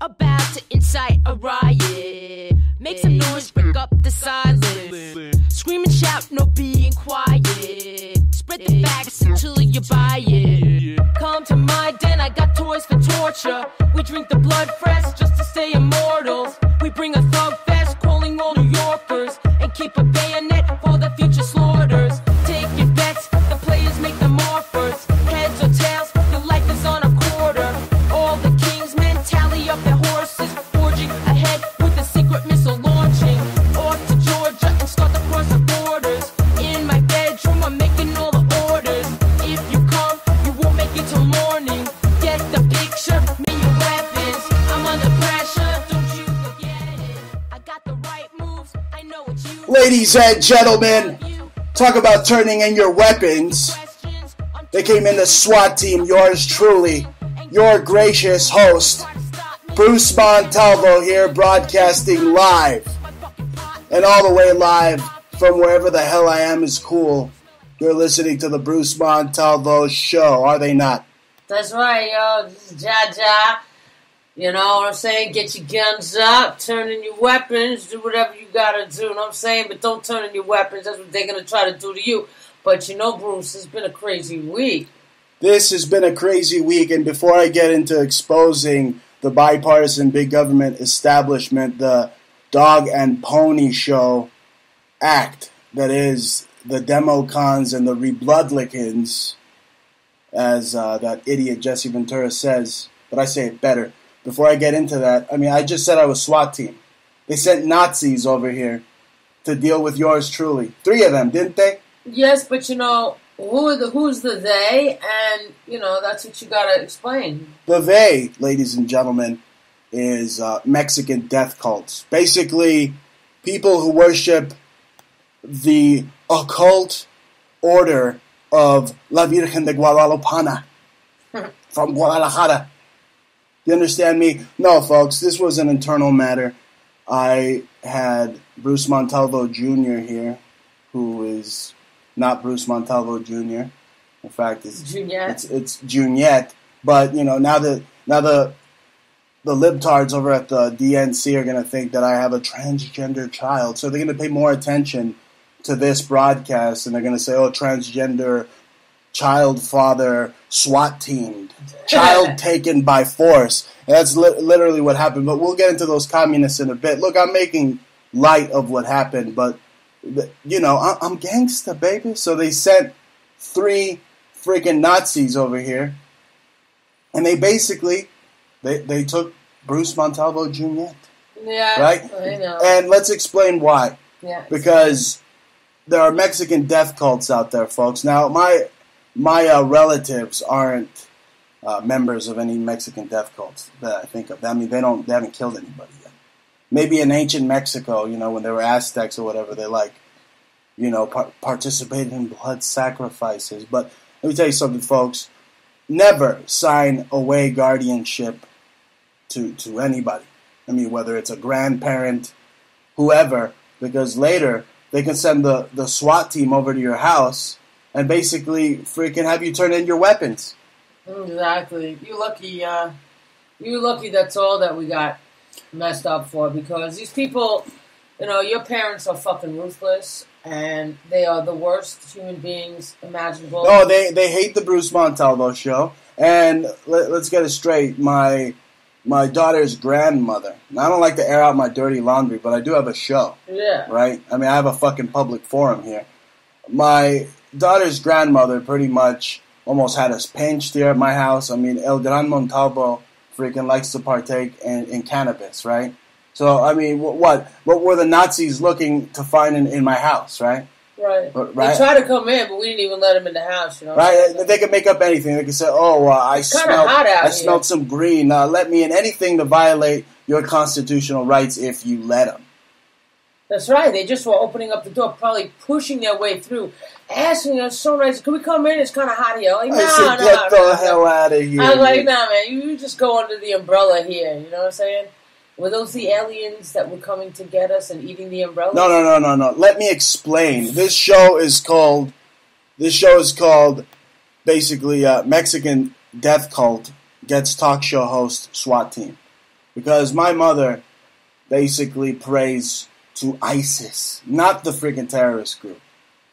About to incite a riot. Make some noise, break up the silence. Scream and shout, no being quiet. Spread the facts until you buy it. Come to my den, I got toys for torture. We drink the blood fresh just to stay immortals. We bring a thug fest, calling all New Yorkers. And keep a bayonet for the future slaughters. Ladies and gentlemen, talk about turning in your weapons. They came in the SWAT team, yours truly, your gracious host, Bruce Montalvo here, broadcasting live. And all the way live from wherever the hell I am is cool. You're listening to the Bruce Montalvo show, are they not? That's right, yo. This is Jaja. You know what I'm saying? Get your guns up, turn in your weapons, do whatever you gotta do. You know what I'm saying? But don't turn in your weapons. That's what they're gonna try to do to you. But you know, Bruce, it's been a crazy week. This has been a crazy week, and before I get into exposing the bipartisan big government establishment, the dog and pony show act that is the Democons and the Rebloodlicans, as uh, that idiot Jesse Ventura says, but I say it better. Before I get into that, I mean, I just said I was SWAT team. They sent Nazis over here to deal with yours truly. Three of them, didn't they? Yes, but you know, who are the who's the they? And you know, that's what you gotta explain. The they, ladies and gentlemen, is uh, Mexican death cults. Basically, people who worship the occult order of La Virgen de Guadalupana from Guadalajara. You understand me? No, folks, this was an internal matter. I had Bruce Montalvo Jr. here, who is not Bruce Montalvo Jr. In fact, it's Juniette. it's it's Juniette. But you know, now that now the the libtards over at the DNC are going to think that I have a transgender child, so they're going to pay more attention to this broadcast, and they're going to say, "Oh, transgender child father SWAT teamed, child taken by force." And that's li- literally what happened. But we'll get into those communists in a bit. Look, I'm making light of what happened, but you know, I- I'm gangsta, baby. So they sent three freaking Nazis over here, and they basically they they took Bruce Montalvo Jr. Yeah, Right? I know. And let's explain why. yeah, Because there are Mexican death cults out there, folks. Now, my my relatives aren't uh, members of any Mexican death cults that I think of. I mean, they don't they haven't killed anybody yet. Maybe in ancient Mexico, you know, when there were Aztecs or whatever, they like, you know, par- participated in blood sacrifices. But let me tell you something, folks. Never sign away guardianship to to anybody. I mean, whether it's a grandparent, whoever, because later they can send the, the SWAT team over to your house and basically freaking have you turn in your weapons. exactly. You lucky. Uh, you lucky. That's all that we got messed up for because these people, you know, your parents are fucking ruthless and they are the worst human beings imaginable. Oh, they they hate the Bruce Montalvo show. And let, let's get it straight. My my daughter's grandmother. Now, I don't like to air out my dirty laundry, but I do have a show. yeah. right? I mean, I have a fucking public forum here. My daughter's grandmother pretty much almost had us pinched here at my house. I mean, El Gran Montalvo freaking likes to partake in, in cannabis, right? So, I mean, wh- what what were the Nazis looking to find in, in my house, right? Right. But- right. They tried to come in, but we didn't even let them in the house. You know. Right? They could make up anything. They could say, "Oh, uh, I smelled, I here." smelled some green. Uh, let me in." Anything to violate your constitutional rights if you let them. That's right. They just were opening up the door, probably pushing their way through, asking us so nice, "Can we come in? It's kind of hot here." Like, no, I said, no, "Get no, the no." hell out of here!" I was like, man." "Nah, man, you just go under the umbrella here." You know what I'm saying? Were those the aliens that were coming to get us and eating the umbrella? No, no, no, no, no. Let me explain. This show is called. This show is called basically uh, Mexican death cult gets talk show host SWAT team because my mother basically prays to ISIS, not the freaking terrorist group,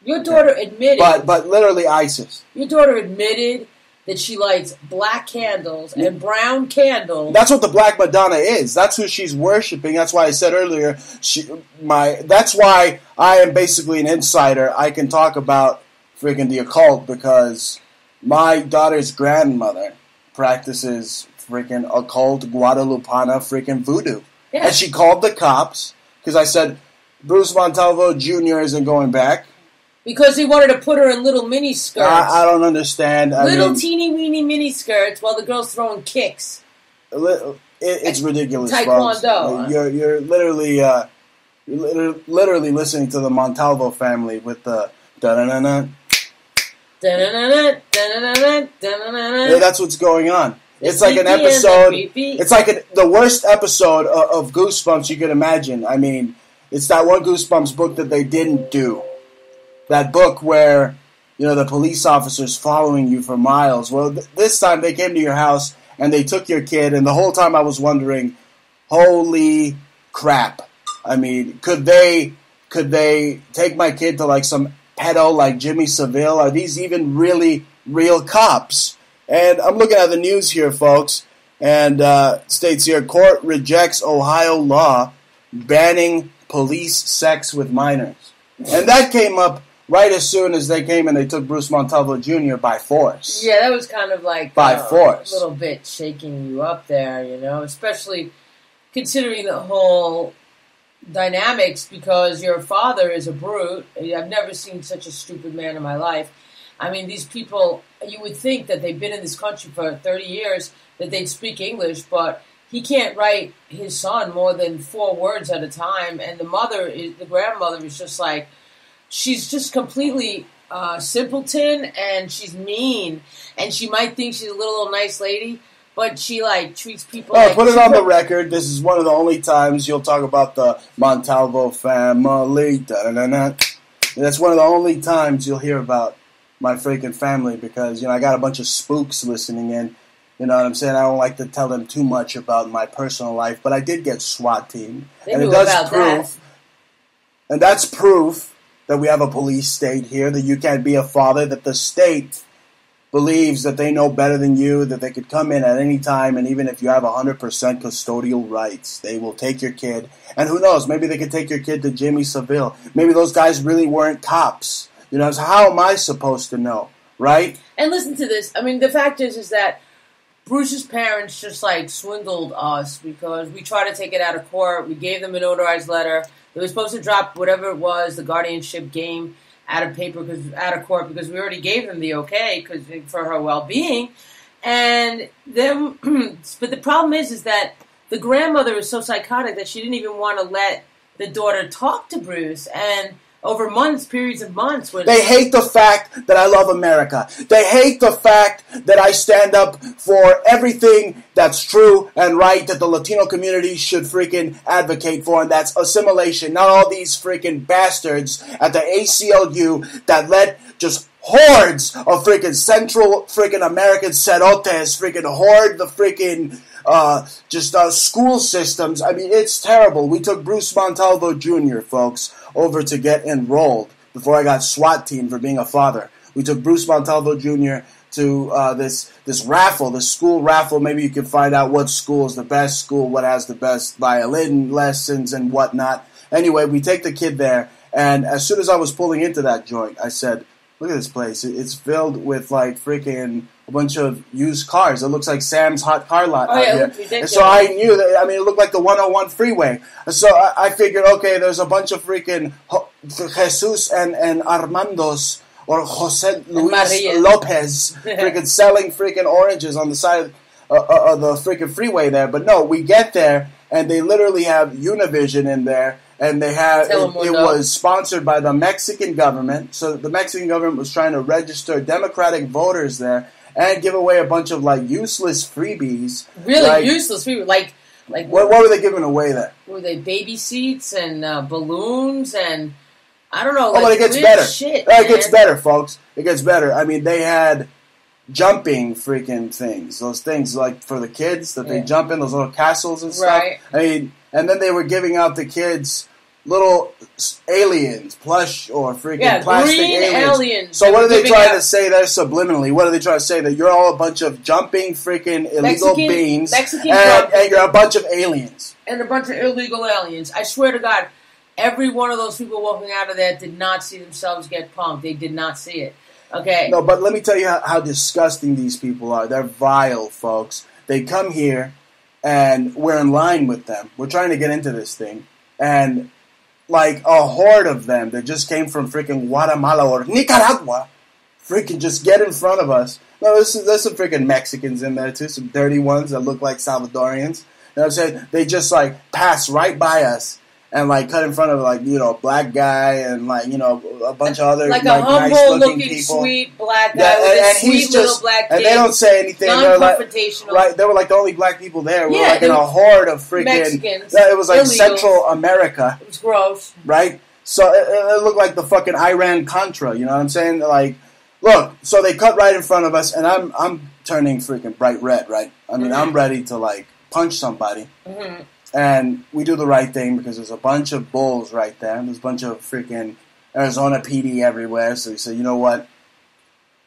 Your daughter admitted. but but literally ISIS. your daughter admitted that she lights black candles and brown candles. That's what the Black Madonna is. That's who she's worshiping. That's why I said earlier, she my. That's why I am basically an insider. I can talk about freaking the occult because my daughter's grandmother practices freaking occult Guadalupana freaking voodoo, Yeah. and she called the cops because I said Bruce Montalvo Jr. isn't going back. because he wanted to put her in little mini skirts. I, I don't understand. I little mean, teeny weeny mini skirts while the girl's throwing kicks. it, it's ridiculous. Taekwondo, huh? You're you're literally uh, you're literally listening to the Montalvo family with the da da da da. Yeah, that's what's going on. It's like an beepy and the episode. It's like an, the worst episode of, of Goosebumps you could imagine. I mean, it's that one Goosebumps book that they didn't do. That book where you know the police officers following you for miles. Well, th- this time they came to your house and they took your kid, and the whole time I was wondering, holy crap! I mean, could they could they take my kid to like some pedo like Jimmy Savile? Are these even really real cops? And I'm looking at the news here, folks, and uh, states here court rejects Ohio law banning police sex with minors. And that came up right as soon as they came and they took Bruce Montalvo Jr. by force. Yeah, that was kind of like By uh, force. a little bit shaking you up there, you know, especially considering the whole dynamics because your father is a brute. I've never seen such a stupid man in my life. I mean, these people, you would think that they've been in this country for 30 years, that they'd speak English, but he can't write his son more than four words at a time. And the mother, is, the grandmother, is just like, she's just completely uh, simpleton and she's mean. And she might think she's a little, little nice lady, but she like treats people. Oh, like put it on the record. This is one of the only times you'll talk about the Montalvo family. Da-da-da-da. That's one of the only times you'll hear about my freaking family because you know I got a bunch of spooks listening in. You know what I'm saying? I don't like to tell them too much about my personal life, but I did get SWAT team, They and it does prove, that. and that's proof that we have a police state here. That you can't be a father. That the state believes that they know better than you, that they could come in at any time, and even if you have 100% custodial rights, they will take your kid. And who knows, maybe they could take your kid to Jimmy Savile. Maybe those guys really weren't cops. You know, so how am I supposed to know, right? And listen to this. I mean, the fact is, is that Bruce's parents just like swindled us because we tried to take it out of court. We gave them a notarized letter. They were supposed to drop whatever it was, the guardianship game, out of paper because out of court because we already gave them the okay because eh, for her well being. And then, but the problem is, is that the grandmother is so psychotic that she didn't even want to let the daughter talk to Bruce. And over months, periods of months, when They hate the fact that I love America. They hate the fact that I stand up for everything that's true and right that the Latino community should freaking advocate for, and that's assimilation. Not all these freaking bastards at the ACLU that let just hordes of freaking Central freaking American cerotes freaking hoard the freaking uh, just uh, school systems. I mean, it's terrible. We took Bruce Montalvo Jr., folks, over to get enrolled before I got SWAT team for being a father. We took Bruce Montalvo Jr. to uh, this this raffle, this school raffle. Maybe you can find out what school is the best school, what has the best violin lessons and whatnot. Anyway, we take the kid there, and as soon as I was pulling into that joint, I said, "Look at this place! It's filled with like freaking." A bunch of used cars. It looks like Sam's hot car lot Oh, out yeah, it here. And so I knew that. I mean, it looked like the 101 freeway. So I, I figured, okay, there's a bunch of freaking Jesus and, and Armandos or Jose Luis. Lopez freaking selling freaking oranges on the side of, uh, uh, of the freaking freeway there. But no, we get there and they literally have Univision in there. And they have it, it was sponsored by the Mexican government. So the Mexican government was trying to register Democratic voters there and give away a bunch of like useless freebies. really like, useless people like like What, what were they giving away there? were they baby seats and uh, balloons and I don't know. Oh, Like but it gets better. Shit, Oh, it gets better, folks. It gets better. I mean, they had jumping freaking things. Those things like for the kids that they jump in those little castles and stuff. Right. I mean, and then they were giving out the kids little aliens, plush or freaking Yeah, plastic aliens. aliens. So what are they trying out- to say there subliminally? What are they trying to say that you're all a bunch of jumping freaking illegal Mexican- beings Mexican and, and you're a bunch of aliens? and a bunch of illegal aliens. I swear to God, every one of those people walking out of there did not see themselves get pumped. They did not see it. Okay. No, but let me tell you how, how disgusting these people are. They're vile, folks. They come here, and we're in line with them. We're trying to get into this thing, and like a horde of them that just came from freaking Guatemala or Nicaragua, freaking just get in front of us. No, there's, there's some freaking Mexicans in there too, some dirty ones that look like Salvadorians. You know what I'm saying? They just like pass right by us and like cut in front of like you know a black guy and like you know a bunch of other like a nice humble looking looking, people. sweet black guy Yeah, with and, a and sweet he's little just black and they don't say anything. They're like, right? They were like the only black people there. We Yeah, were like in a horde of freaking. Mexicans, it was like illegals. Central America, It was gross. right? So it, it looked like the fucking Iran Contra. You know what I'm saying? Like, look. So they cut right in front of us, and I'm I'm turning freaking bright red, right? I mean, Mhm. I'm ready to like punch somebody. hmm And we do the right thing because there's a bunch of bulls right there. There's a bunch of freaking Arizona PD everywhere. So we said, you know what?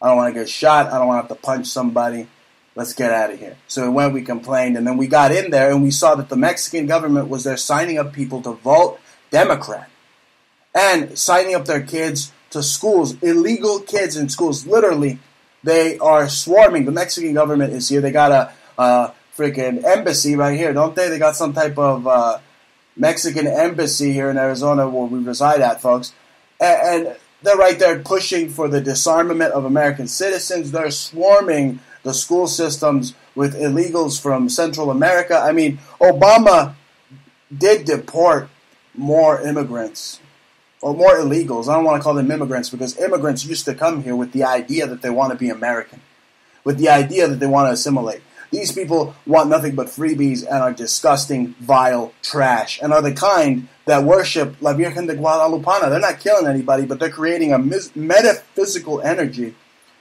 I don't want to get shot. I don't want to have to punch somebody. Let's get out of here. So we went, we complained, and then we got in there and we saw that the Mexican government was there signing up people to vote Democrat and signing up their kids to schools, illegal kids in schools. Literally, they are swarming. The Mexican government is here. They got a, a freaking embassy right here, don't they? They got some type of uh, Mexican embassy here in Arizona where we reside at, folks. And, and they're right there pushing for the disarmament of American citizens. They're swarming the school systems with illegals from Central America. I mean, Obama did deport more immigrants or more illegals. I don't want to call them immigrants because immigrants used to come here with the idea that they want to be American, with the idea that they want to assimilate. These people want nothing but freebies and are disgusting, vile trash, and are the kind that worship La Virgen de Guadalupana. They're not killing anybody, but they're creating a mis- metaphysical energy.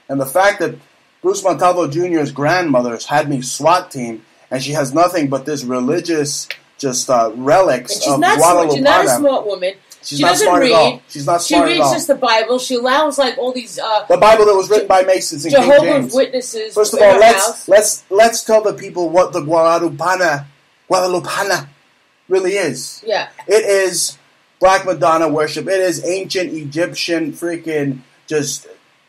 And the fact that Bruce Montalvo Jr.'s grandmother had me SWAT team, and she has nothing but this religious just uh, relics And she's of not smart. She's not a smart woman. She's she not doesn't smart read. at all. She's not She smart reads at all. just the Bible. She allows like all these uh, the Bible that was written by Masons and King James. Witnesses. First of all, let's house. let's let's tell the people what the Guadalupana Guadalupana really is. yeah, It is Black Madonna worship. It is ancient Egyptian freaking just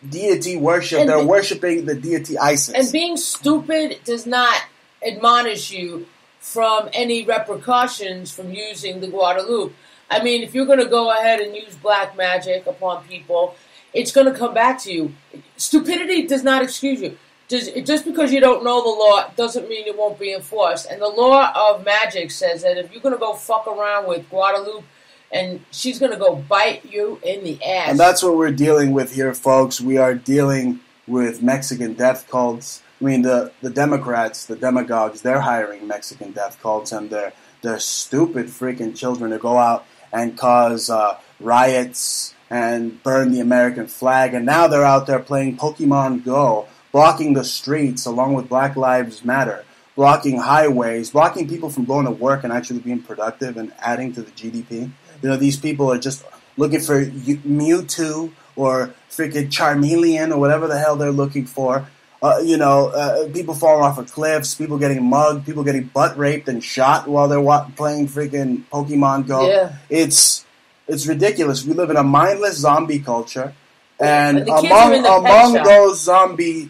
deity worship. And They're the- worshiping the deity Isis. and being stupid does not admonish you from any repercussions from using the Guadalupe. I mean, if you're going to go ahead and use black magic upon people, it's going to come back to you. Stupidity does not excuse you. Just, because you don't know the law doesn't mean it won't be enforced. And the law of magic says that if you're going to go fuck around with Guadalupe, and she's going to go bite you in the ass. And that's what we're dealing with here, folks. We are dealing with Mexican death cults. I mean, the, the Democrats, the demagogues, they're hiring Mexican death cults, and they're, they're stupid freaking children to go out and cause uh, riots and burn the American flag. And now they're out there playing Pokemon Go, blocking the streets along with Black Lives Matter, blocking highways, blocking people from going to work and actually being productive and adding to the GDP. You know, these people are just looking for Mewtwo or freaking Charmeleon or whatever the hell they're looking for. Uh, you know, uh, people falling off of cliffs, people getting mugged, people getting butt raped and shot while they're wa- playing freaking Pokemon Go. Yeah. It's it's ridiculous. We live in a mindless zombie culture, and among are in the pet among those zombie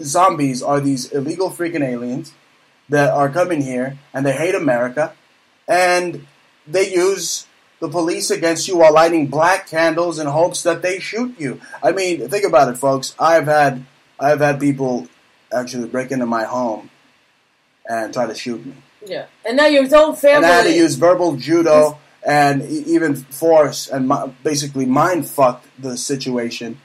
zombies are these illegal freaking aliens that are coming here and they hate America, and they use the police against you while lighting black candles in hopes that they shoot you. I mean, think about it, folks. I've had I've had people actually break into my home and try to shoot me, yeah. And now your own family. and I had to use verbal judo and even force and basically mind fucked the situation,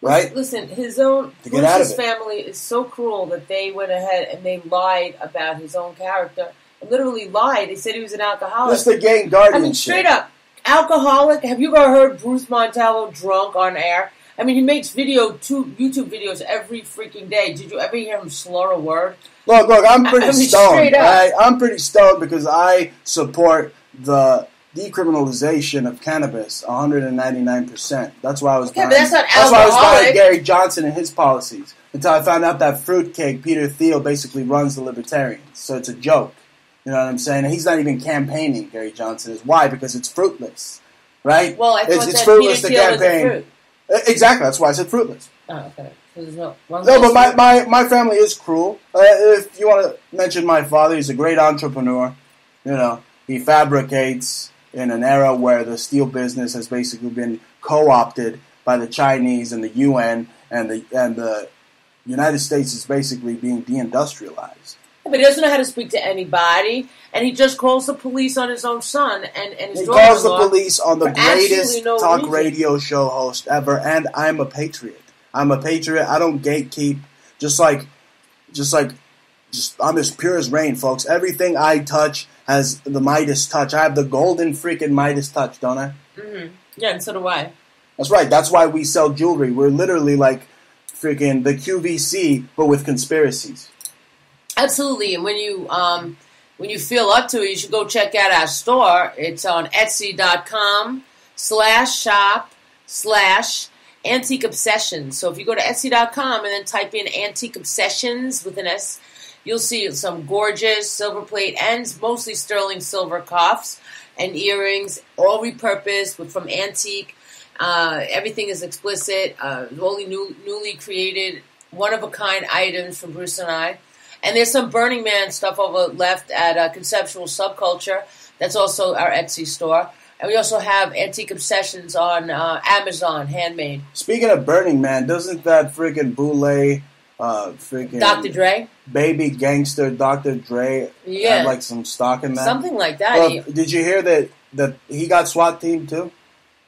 right? Listen, his own To get out of Bruce's family is so cruel that they went ahead and they lied about his own character. Literally lied. They said he was an alcoholic. Just the gang I mean, straight up, alcoholic. Have you ever heard Bruce Montalvo drunk on air? I mean, he makes video, two YouTube videos every freaking day. Did you ever hear him slur a word? Look, look, I'm pretty I mean, stoned. Right? I'm pretty stoned because I support the decriminalization of cannabis 199%. That's why I was Okay, but that's not that's why I was alcoholic. Gary Johnson and his policies. Until I found out that fruitcake Peter Thiel basically runs the libertarians. So it's a joke. You know what I'm saying? And he's not even campaigning Gary Johnson is. Why? Because it's fruitless. Right? Well, I It's- thought it's that fruitless Peter to Thiel was a campaign. Exactly. That's why I said fruitless. Oh, okay. So there's no, No, but my, my, my family is cruel. Uh, if you want to mention my father, he's a great entrepreneur. You know, he fabricates in an era where the steel business has basically been co-opted by the Chinese and the UN, and the and the United States is basically being deindustrialized. But he doesn't know how to speak to anybody, and he just calls the police on his own son and, and his He calls the police on the greatest no talk reason. radio show host ever, and I'm a patriot. I'm a patriot. I don't gatekeep. Just like, just like, just I'm as pure as rain, folks. Everything I touch has the Midas touch. I have the golden freaking Midas touch, don't I? Mhm. Yeah, and so do I. That's right. That's why we sell jewelry. We're literally like freaking the QVC, but with conspiracies. Absolutely, and when you um, when you feel up to it, you should go check out our store. It's on Etsy.com slash shop slash Antique Obsessions. So if you go to Etsy.com and then type in Antique Obsessions with an S, you'll see some gorgeous silver plate and mostly sterling silver cuffs and earrings, all repurposed with from antique. Uh, everything is explicit, uh, only new, newly created, one of a kind items from Bruce and I. And there's some Burning Man stuff over left at uh, Conceptual Subculture. That's also our Etsy store. And we also have Antique Obsessions on uh, Amazon, handmade. Speaking of Burning Man, doesn't that freaking boule, uh, freaking Dr. Dre? baby gangster Dr. Dre Yeah. have like some stock in that? Something like that. Well, He- did you hear that that he got SWAT team too?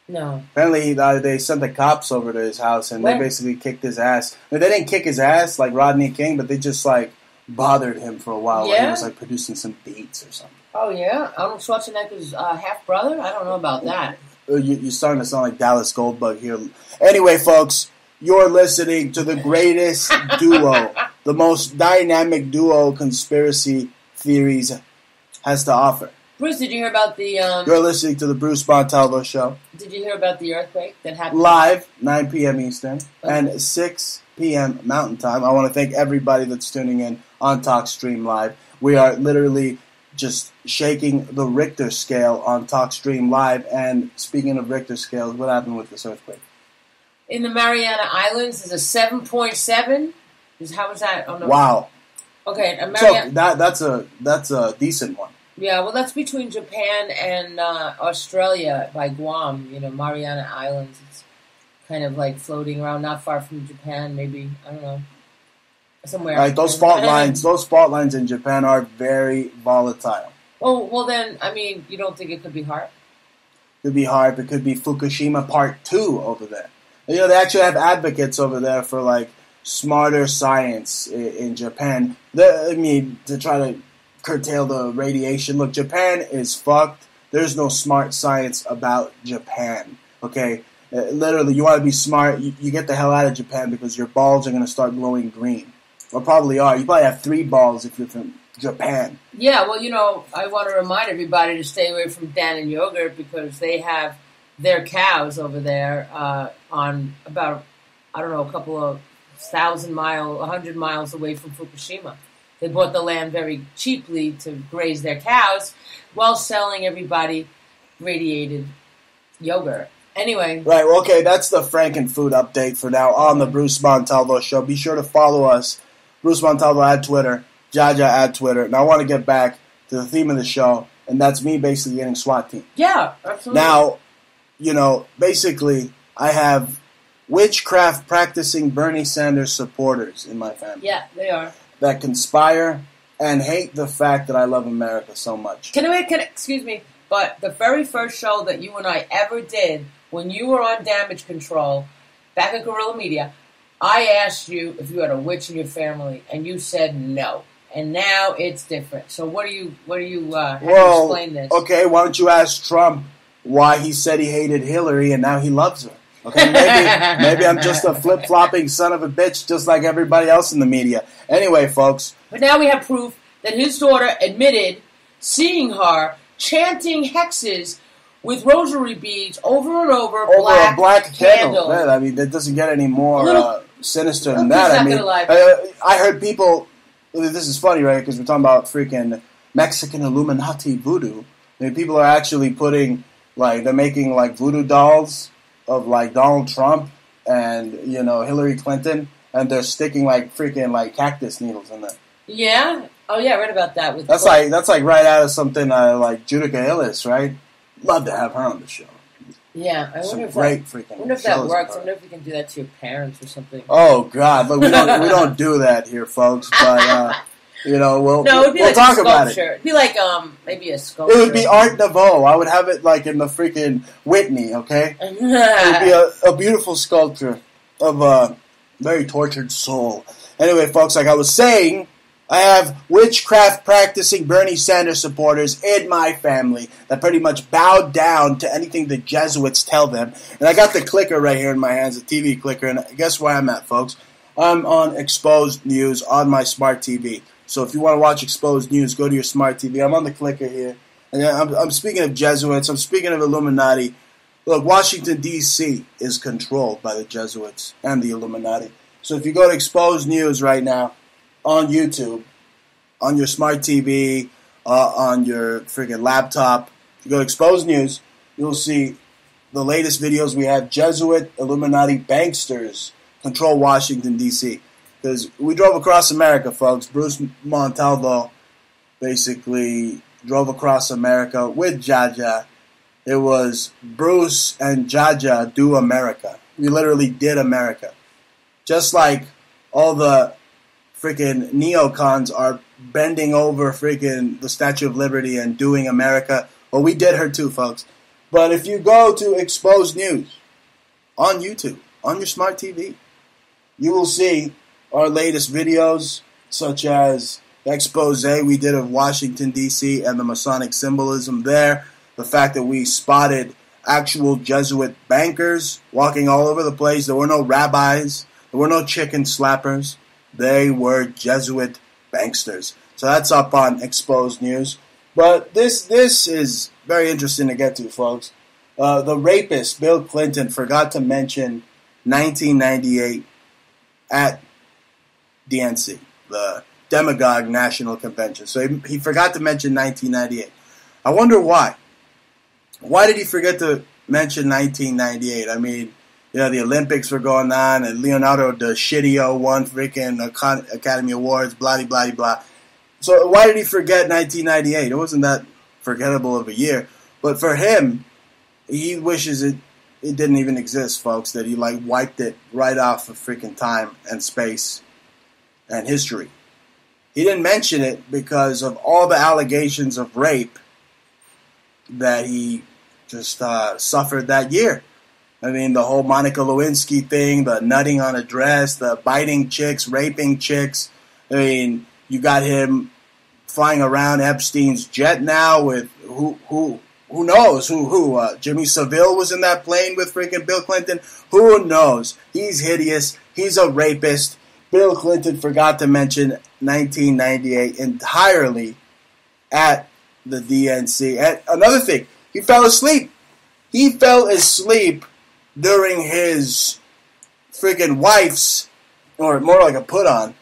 no. Apparently, he, uh, they sent the cops over to his house and When? they basically kicked his ass. I mean, they didn't kick his ass like Rodney King, but they just like bothered him for a while. while he was like producing some beats or something. Oh, yeah? Arnold Schwarzenegger's uh, half brother? I don't know about that. Uh, You, you're starting to sound like Dallas Goldbug here. Anyway, folks, you're listening to the greatest duo, the most dynamic duo conspiracy theories has to offer. Bruce, did you hear about the um, You're listening to the Bruce Montalvo Show. did you hear about the earthquake that happened? live 9 p.m. Eastern and 6 p.m. Mountain Time. I want to thank everybody that's tuning in on TalkStream Live. We are literally just shaking the Richter scale on TalkStream Live. And speaking of Richter scales, what happened with this earthquake? In the Mariana Islands, is a seven point seven. Is how was that? Oh no. Wow! Okay, a So that that's a that's a decent one. yeah, well, that's between Japan and uh, Australia by Guam. You know, Mariana Islands. It's kind of like floating around, not far from Japan. Maybe I don't know. Somewhere. Right? Those fault lines, those fault lines in Japan are very volatile. Oh well, then I mean, you don't think it could be hard? Could be hard. It could be Fukushima Part Two over there. You know, they actually have advocates over there for like smarter science in, in Japan. The, I mean, to try to curtail the radiation. Look, Japan is fucked. There's no smart science about Japan. Okay, Uh, literally, you want to be smart, you, you get the hell out of Japan because your balls are going to start glowing green, or probably are. You probably have three balls if you're from Japan. Yeah, well, you know, I want to remind everybody to stay away from Dannon Yogurt because they have their cows over there uh, on about, I don't know, a couple of thousand mile, a hundred miles away from Fukushima. They bought the land very cheaply to graze their cows while selling everybody radiated yogurt. Anyway, Right. Well, okay. That's the Franken food update for now on the Bruce Montalvo show. Be sure to follow us, Bruce Montalvo at Twitter, Jaja at Twitter. and I want to get back to the theme of the show, and that's me basically getting SWAT team. yeah, absolutely. Now, you know, basically, I have witchcraft practicing Bernie Sanders supporters in my family yeah, they are. that conspire and hate the fact that I love America so much. Can I, can excuse me, but the very first show that you and I ever did when you were on damage control back at Gorilla Media, I asked you if you had a witch in your family, and you said no. And now it's different. So what do you what do you uh, do you explain this? okay, why don't you ask Trump why he said he hated Hillary and now he loves her? Okay, maybe maybe I'm just a flip flopping son of a bitch, just like everybody else in the media. Anyway, folks, But now we have proof that his daughter admitted seeing her chanting hexes with rosary beads over and over, over black a black candle. candle. Man, I mean, that doesn't get any more Little- uh, sinister than that. I mean, uh, I heard people. This is funny, right? Because we're talking about freaking Mexican Illuminati voodoo. I mean, people are actually putting like they're making like voodoo dolls of like Donald Trump and you know Hillary Clinton, and they're sticking like freaking like cactus needles in them. Yeah. Oh yeah, I read about that. With That's like that's like right out of something uh, like Judica Illis, right? Love to have her on the show. Yeah. I wonder if great that, freaking. I wonder if that works. I wonder if we can do that to your parents or something. Oh God, look, we don't we don't do that here, folks. But uh, you know, we'll no, it'd be we'll like talk a about it. It'd be like um maybe a sculpture. It would be Art Nouveau. I would have it like in the freaking Whitney. Okay, it would be a, a beautiful sculpture of a very tortured soul. Anyway, folks, like I was saying, I have witchcraft practicing Bernie Sanders supporters in my family that pretty much bow down to anything the Jesuits tell them. And I got the clicker right here in my hands, the TV clicker, and guess where I'm at, folks? I'm on Exposed News on my smart TV. So if you want to watch Exposed News, go to your smart TV. I'm on the clicker here. And I'm, I'm speaking of Jesuits, I'm speaking of Illuminati. Look, Washington, D.C. is controlled by the Jesuits and the Illuminati. So if you go to Exposed News right now on YouTube, on your smart TV, uh, on your freaking laptop, if you go to Exposed News, you'll see the latest videos we have Jesuit Illuminati banksters control Washington, D.C. Because we drove across America, folks. Bruce Montalvo basically drove across America with Jaja. It was Bruce and Jaja do America. We literally did America. Just like all the freaking neocons are bending over freaking the Statue of Liberty and doing America. Well, we did her too, folks. But if you go to Exposed News on YouTube, on your smart TV, you will see our latest videos, such as the expose we did of Washington, D.C., and the Masonic symbolism there. The fact that we spotted actual Jesuit bankers walking all over the place. There were no rabbis, there were no chicken slappers. They were Jesuit banksters. So that's up on Exposed News. But this this is very interesting to get to, folks. Uh, the rapist Bill Clinton forgot to mention 1998 at DNC, the Demagogue National Convention. So he, he forgot to mention 1998. I wonder why. Why did he forget to mention 1998? I mean, you know, the Olympics were going on, and Leonardo da Shitio won freaking Academy Awards, blah, blah, blah. So why did he forget 1998? It wasn't that forgettable of a year. But for him, he wishes it it didn't even exist, folks. That he like wiped it right off of freaking time and space and history. He didn't mention it because of all the allegations of rape that he just uh, suffered that year. I mean, the whole Monica Lewinsky thing, the nutting on a dress, the biting chicks, raping chicks. I mean, you got him flying around Epstein's jet now with who who who knows who who uh, Jimmy Savile was in that plane with freaking Bill Clinton. Who knows? He's hideous. He's a rapist. Bill Clinton forgot to mention 1998 entirely at the DNC. And another thing, he fell asleep. He fell asleep during his freaking wife's, or more like a put on,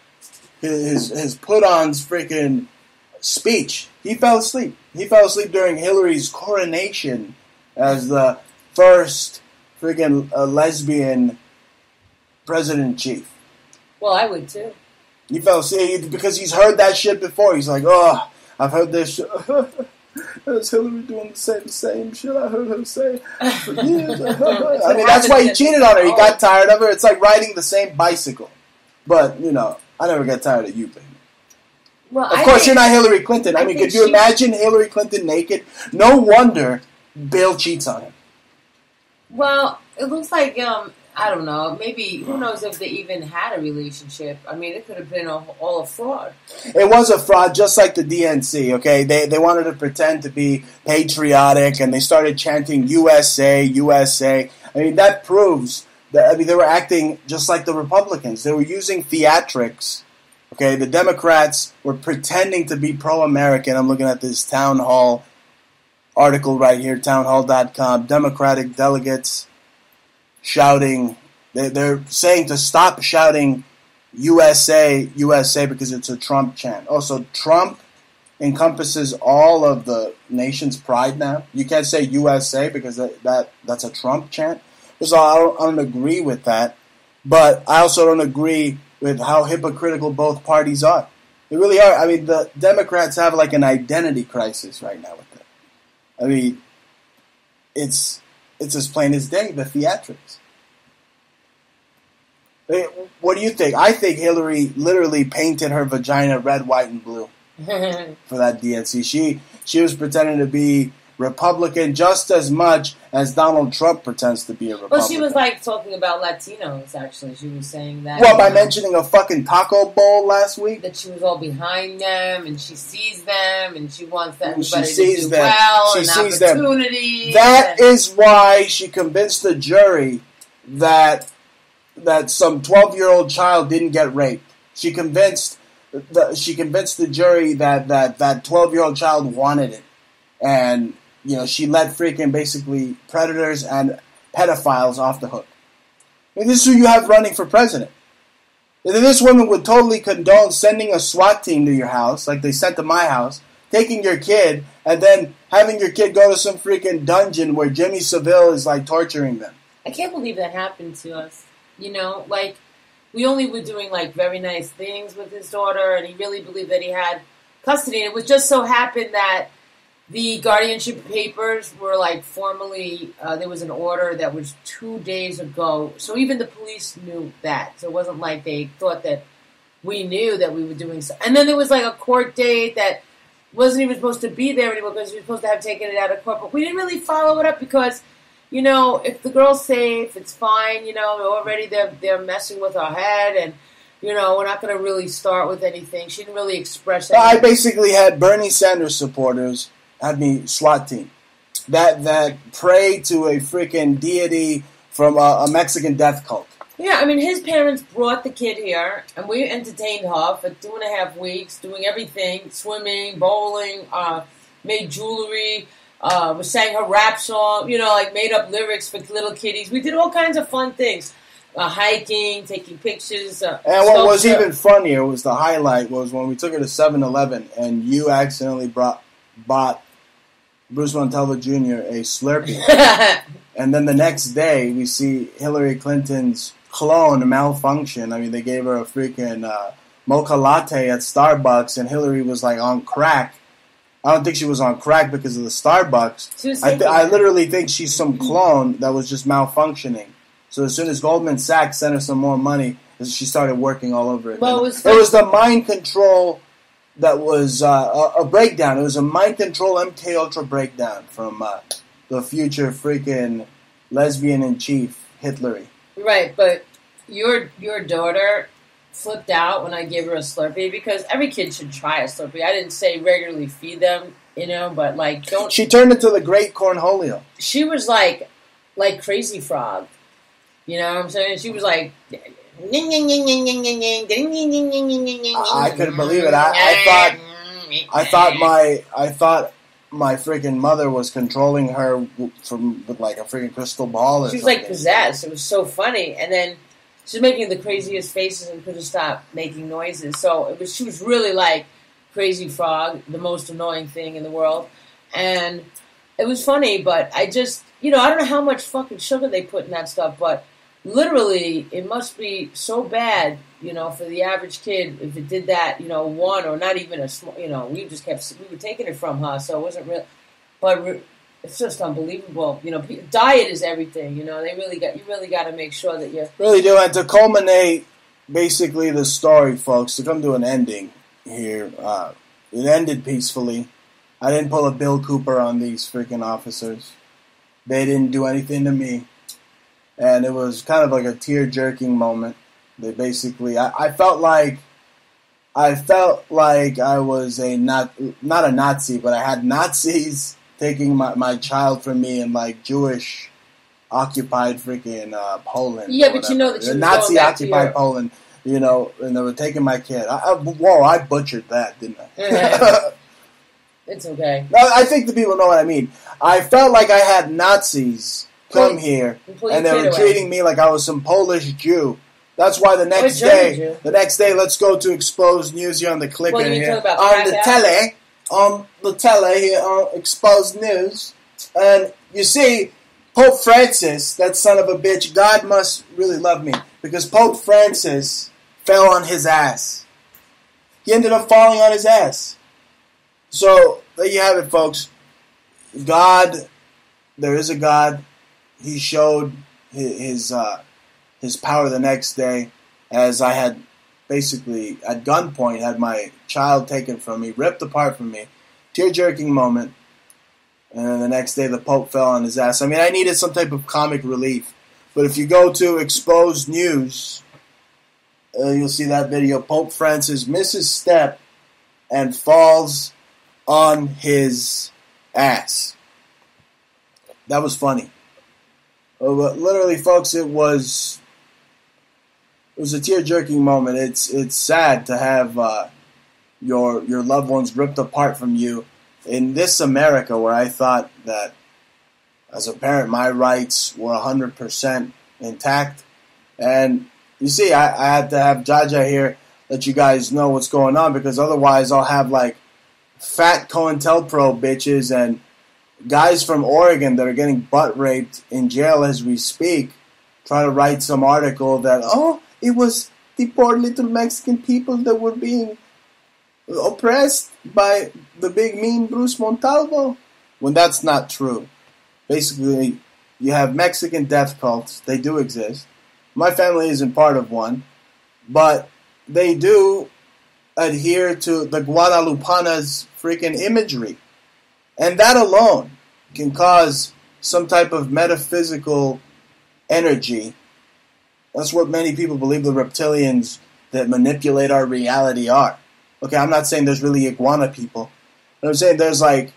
his his put on's freaking speech. He fell asleep. He fell asleep during Hillary's coronation as the first freaking uh, lesbian president in chief. Well, I would too. He fell asleep because he's heard that shit before. He's like, oh, I've heard this. That's Hillary doing the same same shit I heard her say for years. I mean, that's why he cheated on her. He got tired of her. It's like riding the same bicycle. But you know, I never get tired of you, baby. Well, Of I course, think- you're not Hillary Clinton. I, I mean, could you she- imagine Hillary Clinton naked? No wonder Bill cheats on him. Well, it looks like um, I don't know. Maybe who knows if they even had a relationship? I mean, it could have been a, all a fraud. It was a fraud, just like the DNC. Okay, they they wanted to pretend to be patriotic, and they started chanting USA, USA. I mean, that proves that I mean they were acting just like the Republicans. They were using theatrics. Okay, the Democrats were pretending to be pro-American. I'm looking at this town hall article right here, townhall.com. Democratic delegates shouting. They, they're saying to stop shouting USA, USA because it's a Trump chant. Also, Trump encompasses all of the nation's pride now. You can't say USA because that, that that's a Trump chant. So I don't, I don't agree with that. But I also don't agree with how hypocritical both parties are. They really are. I mean, the Democrats have like an identity crisis right now with it. I mean, it's it's as plain as day. The theatrics. Eh, what do you think? I think Hillary literally painted her vagina red, white, and blue for that DNC. She she was pretending to be Republican just as much as Donald Trump pretends to be a Republican. Well, she was like talking about Latinos. Actually, she was saying that. Well, by know, mentioning a fucking taco bowl last week, that she was all behind them, and she sees them, and she wants that everybody she sees to do them. well, she and sees opportunity. Them. That and- is why she convinced the jury that that some twelve year old child didn't get raped. She convinced the, she convinced the jury that that that twelve year old child wanted it, and you know she let freaking basically predators and pedophiles off the hook. And this is who you have running for president. And this woman would totally condone sending a SWAT team to your house, like they sent to my house, taking your kid, and then having your kid go to some freaking dungeon where Jimmy Savile is like torturing them. I can't believe that happened to us. You know, like we only were doing like very nice things with his daughter, and he really believed that he had custody. And it was just so happened that the guardianship papers were like formally uh, there was an order that was two days ago, so even the police knew that. So it wasn't like they thought that we knew that we were doing so. And then there was like a court date that wasn't even supposed to be there anymore because we were supposed to have taken it out of court, but we didn't really follow it up because you know, if the girl's safe, it's fine. You know, already they're they're messing with our head, and you know, we're not going to really start with anything. She didn't really express. Anything. I basically had Bernie Sanders supporters had me SWAT team that that pray to a freaking deity from a, a Mexican death cult. Yeah, I mean, his parents brought the kid here, and we entertained her for two and a half weeks, doing everything: swimming, bowling, uh, made jewelry uh, we sang her rap song, you know, like made up lyrics for little kiddies. We did all kinds of fun things. Uh, hiking, taking pictures. Uh, and what was even funnier was the highlight was when we took her to 7-Eleven and you accidentally brought bought Bruce Montalvo Jr. a Slurpee. and then the next day we see Hillary Clinton's clone malfunction. I mean, they gave her a freaking uh, mocha latte at Starbucks and Hillary was like on crack I don't think she was on crack because of the Starbucks. I, th- I literally think she's some clone that was just malfunctioning. So as soon as Goldman Sachs sent her some more money, she started working all over it. Well, it was, it was the mind control that was uh, a, a, breakdown. It was a mind control MK Ultra breakdown from uh, the future freaking lesbian in chief Hitlery. Right, but your your daughter flipped out when I gave her a Slurpee because every kid should try a Slurpee. I didn't say regularly feed them, you know, but like don't. She turned into the great cornholio. She was like, like crazy frog. You know what I'm saying? She was like. I couldn't believe it. I, I thought, I thought my, I thought my freaking mother was controlling her from with like a freaking crystal ball. She was like possessed. It was so funny, and then she's making the craziest faces and couldn't stop making noises. So it was she was really like Crazy Frog, the most annoying thing in the world, and it was funny. But I just you know I don't know how much fucking sugar they put in that stuff, but literally it must be so bad you know for the average kid if it did that you know one or not even a small you know we just kept we were taking it from her so it wasn't real but it's just unbelievable. You know, diet is everything. You know, they really got you really got to make sure that you really do. And to culminate, basically the story, folks, to come to an ending here, uh, it ended peacefully. I didn't pull a Bill Cooper on these freaking officers. They didn't do anything to me, and it was kind of like a tear jerking moment. They basically, I, I felt like. I felt like I was a not not a Nazi, but I had Nazis taking my, my child from me and like Jewish occupied freaking uh, Poland. Yeah, but you know that was Nazi going back to occupied. Poland. You know, and they were taking my kid. I, I, whoa, I butchered that, didn't I? It's okay. No, I think the people know what I mean. I felt like I had Nazis come here and they were treating me like I was some Polish Jew. That's why the next day, Jew. the next day, let's go to exposed news here on the clicker What you here talking about, on the Krakow? tele, on the tele here uh, on exposed news, and you see Pope Francis, that son of a bitch. God must really love me because Pope Francis fell on his ass. He ended up falling on his ass. So there you have it, folks. God, there is a God. He showed his his, uh, his power the next day, as I had basically at gunpoint had my child taken from me, ripped apart from me, tear jerking moment. And then the next day, the Pope fell on his ass. I mean, I needed some type of comic relief. But if you go to Exposed News, uh, you'll see that video. Pope Francis misses step and falls on his ass. That was funny. Uh, but literally, folks, it was it was a tear jerking moment. It's it's sad to have uh, your your loved ones ripped apart from you in this America, where I thought that as a parent, my rights were hundred percent intact. And you see, I, I had to have Jaja here let you guys know what's going on because otherwise, I'll have like fat COINTELPRO bitches and guys from Oregon that are getting butt raped in jail as we speak, try to write some article that, oh, it was the poor little Mexican people that were being oppressed by the big mean Bruce Montalvo. When that's not true. Basically, you have Mexican death cults, they do exist. My family isn't part of one, but they do adhere to the Guadalupana's freaking imagery. And that alone can cause some type of metaphysical energy. That's what many people believe the reptilians that manipulate our reality are. Okay, I'm not saying there's really iguana people. I'm saying there's like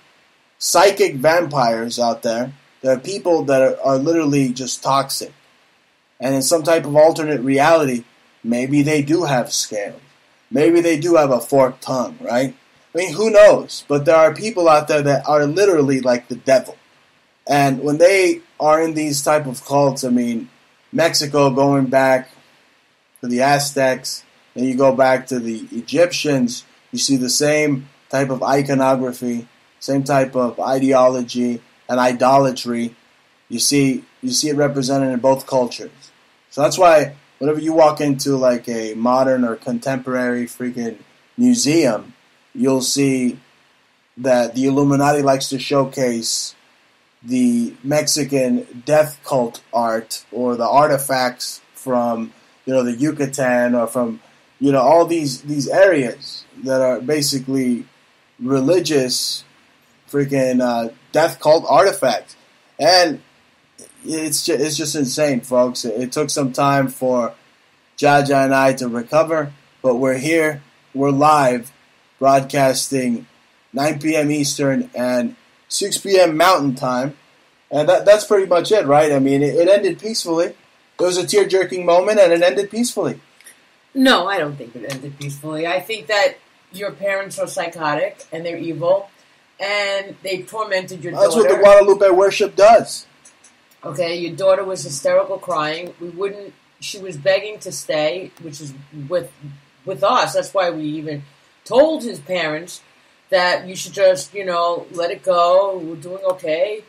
psychic vampires out there. There are people that are, are literally just toxic. And in some type of alternate reality, maybe they do have scales. Maybe they do have a forked tongue, right? I mean, who knows? But there are people out there that are literally like the devil. And when they are in these type of cults, I mean, Mexico going back to the Aztecs, and you go back to the Egyptians, you see the same type of iconography, same type of ideology and idolatry. You see you see it represented in both cultures. So that's why whenever you walk into like a modern or contemporary freaking museum, you'll see that the Illuminati likes to showcase the Mexican death cult art or the artifacts from you know the Yucatan or from you know all these these areas that are basically religious freaking uh, death cult artifacts and it's just, it's just insane folks. It, it took some time for Jaja and I to recover but we're here. We're live broadcasting 9 p.m. Eastern and 6 p.m. Mountain Time. And that, that's pretty much it, right? I mean, it, it ended peacefully. There was a tear jerking moment and it ended peacefully. No, I don't think it ended peacefully. I think that your parents are psychotic and they're evil, and they tormented your That's daughter. That's what the Guadalupe worship does. Okay, your daughter was hysterical, crying. We wouldn't. She was begging to stay, which is with with us. That's why we even told his parents that you should just, you know, let it go. We're doing okay.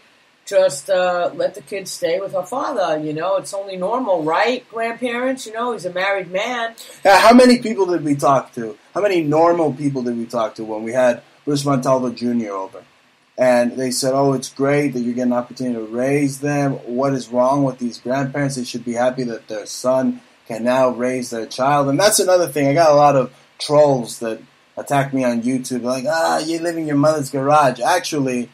Just uh, let the kid stay with her father. You know, it's only normal, right? Grandparents. You know, he's a married man. How many people did we talk to? How many normal people did we talk to when we had Bruce Montalvo Jr. over? And they said, oh, it's great that you get an opportunity to raise them. What is wrong with these grandparents? They should be happy that their son can now raise their child. And that's another thing. I got a lot of trolls that attack me on YouTube. Like, ah, you live in your mother's garage. Actually,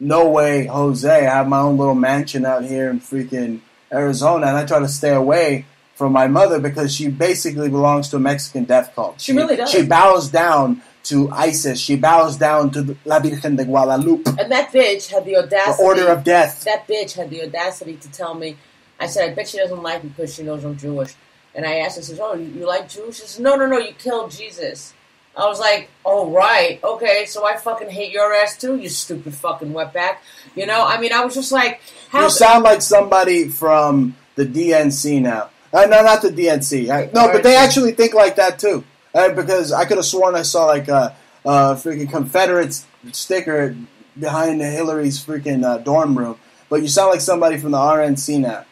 no way, Jose. I have my own little mansion out here in freaking Arizona, and I try to stay away from my mother because she basically belongs to a Mexican death cult. She really does. She bows down to ISIS. She bows down to the La Virgen de Guadalupe, And that bitch had the audacity. the order of death. that bitch had the audacity to tell me. I said, I bet she doesn't like me because she knows I'm Jewish. And I asked her, I says, Oh, you, you like Jews? She says, No, no, no, you killed Jesus. I was like, Oh, right, okay, so I fucking hate your ass too, you stupid fucking wetback. You know, I mean, I was just like, how? You sound like somebody from the DNC now. Uh, no, not the DNC. I, no, but they actually think like that too. Uh, because I could have sworn I saw like a, a freaking Confederate sticker behind Hillary's freaking uh, dorm room. But you sound like somebody from the RNC now.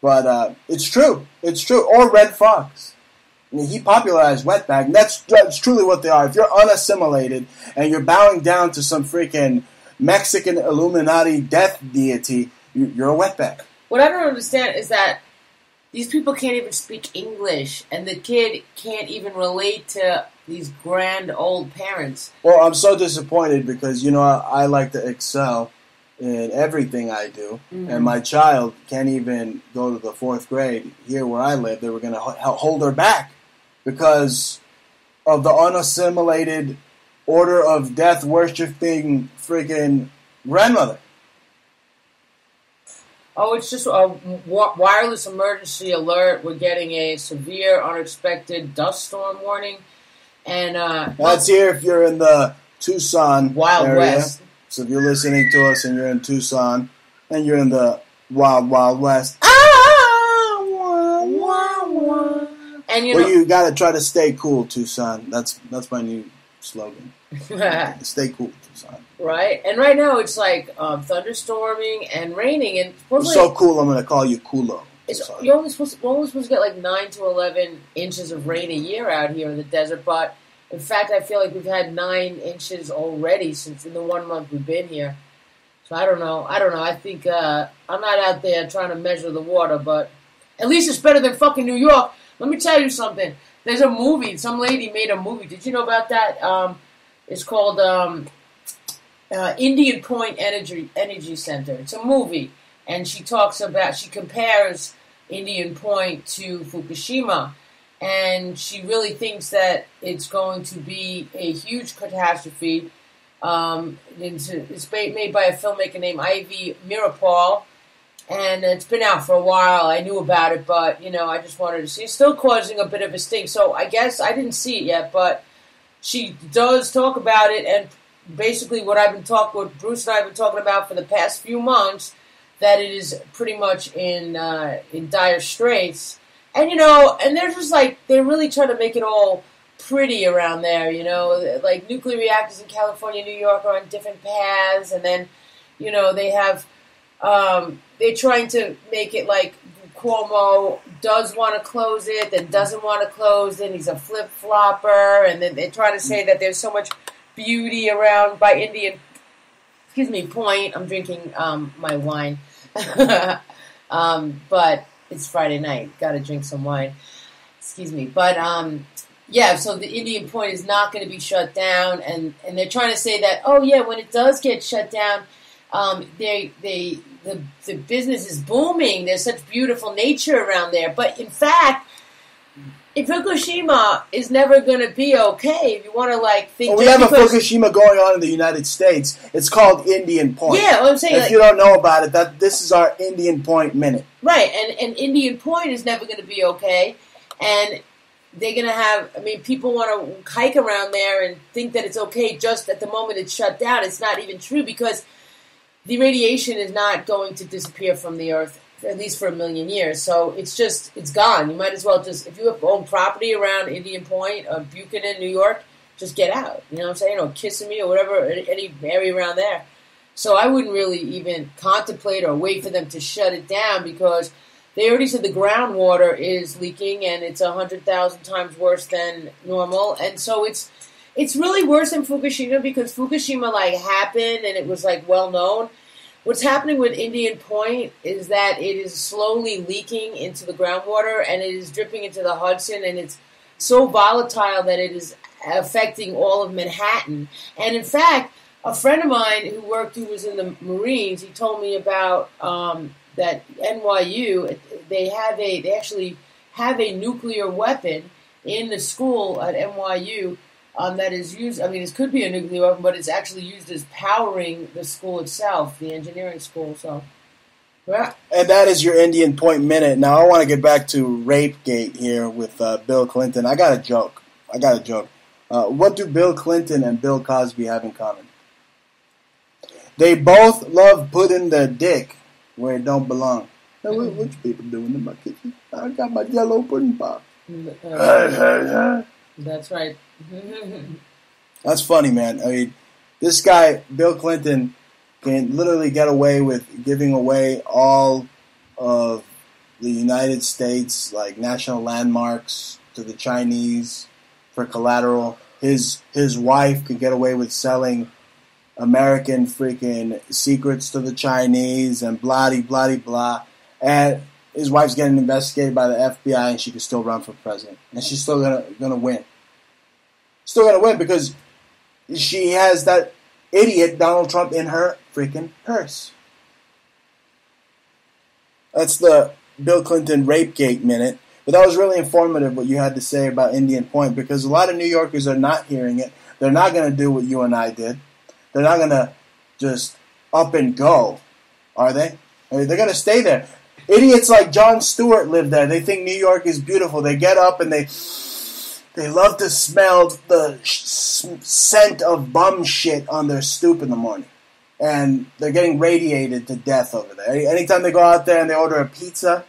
But uh, it's true. It's true. Or Redd Foxx. I mean, he popularized wetback. And that's, that's truly what they are. If you're unassimilated and you're bowing down to some freaking Mexican Illuminati death deity, you- you're a wetback. what I don't understand is that these people can't even speak English, and the kid can't even relate to these grand old parents. Well, I'm so disappointed because you know I, I like to excel in everything I do, mm-hmm. and my child can't even go to the fourth grade here where I live. They were going to ho- hold her back because of the unassimilated order of death worshiping freaking grandmother. Oh, it's just a wireless emergency alert. We're getting a severe, unexpected dust storm warning, and uh, That's here if you're in the Tucson Wild area. West. So if you're listening to us and you're in Tucson and you're in the Wild Wild West, And you well, know, you got to try to stay cool, Tucson. That's that's my new slogan. stay cool, Tucson. right? And right now it's like um, thunderstorming and raining, and You're so cool. I'm gonna call you Kulo. it's, you're only supposed to, only supposed to get like nine to eleven inches of rain a year out here in the desert. But in fact, I feel like we've had nine inches already since in the one month we've been here. So I don't know. I don't know. I think uh, I'm not out there trying to measure the water, but at least it's better than fucking New York. Let me tell you something. There's a movie. Some lady made a movie. Did you know about that? Um, it's called um, uh, Indian Point Energy Energy Center. It's a movie, and she talks about she compares Indian Point to Fukushima, and she really thinks that it's going to be a huge catastrophe. Um, it's, made by a filmmaker named Ivy Meeropol, and it's been out for a while. I knew about it, but you know, I just wanted to see. It's still causing a bit of a stink, so I guess I didn't see it yet, but she does talk about it, and basically what I've been talking, what Bruce and I have been talking about for the past few months, that it is pretty much in uh, in dire straits, and you know, and they're just like they're really trying to make it all pretty around there, you know, like nuclear reactors in California, New York are on different paths, and then you know they have um, they're trying to make it like Cuomo does want to close it, then doesn't want to close, then he's a flip flopper, and then they're trying to say that there's so much beauty around by Indian, excuse me, Point. I'm drinking um, my wine, um, but it's Friday night. Got to drink some wine. Excuse me, but um, yeah. So the Indian Point is not going to be shut down, and and they're trying to say that oh yeah, when it does get shut down um, they they the the business is booming. There's such beautiful nature around there, but in fact, Fukushima is never going to be okay. If you want to like think, Well, we have a Fukushima going on in the United States. It's called Indian Point. Yeah, I'm saying, If like- you don't know about it, that this is our Indian Point minute. Right, and, and Indian Point is never going to be okay, and they're going to have. I mean, people want to hike around there and think that it's okay just at the moment it's shut down. It's not even true because the radiation is not going to disappear from the Earth at least for a million years. So it's just it's gone. You might as well just if you have own property around Indian Point or Buchanan, New York, just get out. You know what I'm saying? Or Kissimmee or whatever, any any area around there. So I wouldn't really even contemplate or wait for them to shut it down because they already said the groundwater is leaking and it's a hundred thousand times worse than normal, and so it's it's really worse than Fukushima because Fukushima like happened and it was like well known. What's happening with Indian Point is that it is slowly leaking into the groundwater and it is dripping into the Hudson and it's so volatile that it is affecting all of Manhattan. And in fact, a friend of mine who worked, who was in the Marines, he told me about um, that NYU. They have a, they actually have a nuclear weapon in the school at NYU um, that is used. I mean, this could be a nuclear weapon, but it's actually used as powering the school itself, the engineering school. So, yeah. And that is your Indian Point Minute. Now, I want to get back to Rape Gate here with uh, Bill Clinton. I got a joke. I got a joke. Uh, what do Bill Clinton and Bill Cosby have in common? They both love putting their dick where it don't belong. Hey, what, what you people doing in my kitchen? I got my yellow pudding pop. Uh, that's right. That's funny, man. I mean, this guy, Bill Clinton, can literally get away with giving away all of the United States, like national landmarks, to the Chinese for collateral. His his wife could get away with selling American freaking secrets to the Chinese and blah blah blah. And his wife's getting investigated by the FBI, and she can still run for president, and she's still gonna gonna win. Still gonna win because she has that idiot Donald Trump in her freaking purse. That's the Bill Clinton rape gate minute. But that was really informative what you had to say about Indian Point because a lot of New Yorkers are not hearing it. They're not going to do what you and I did. They're not going to just up and go, are they? They're going to stay there. Idiots like Jon Stewart live there. They think New York is beautiful. They get up and they they love to smell the scent of bum shit on their stoop in the morning. And they're getting radiated to death over there. Anytime they go out there and they order a pizza,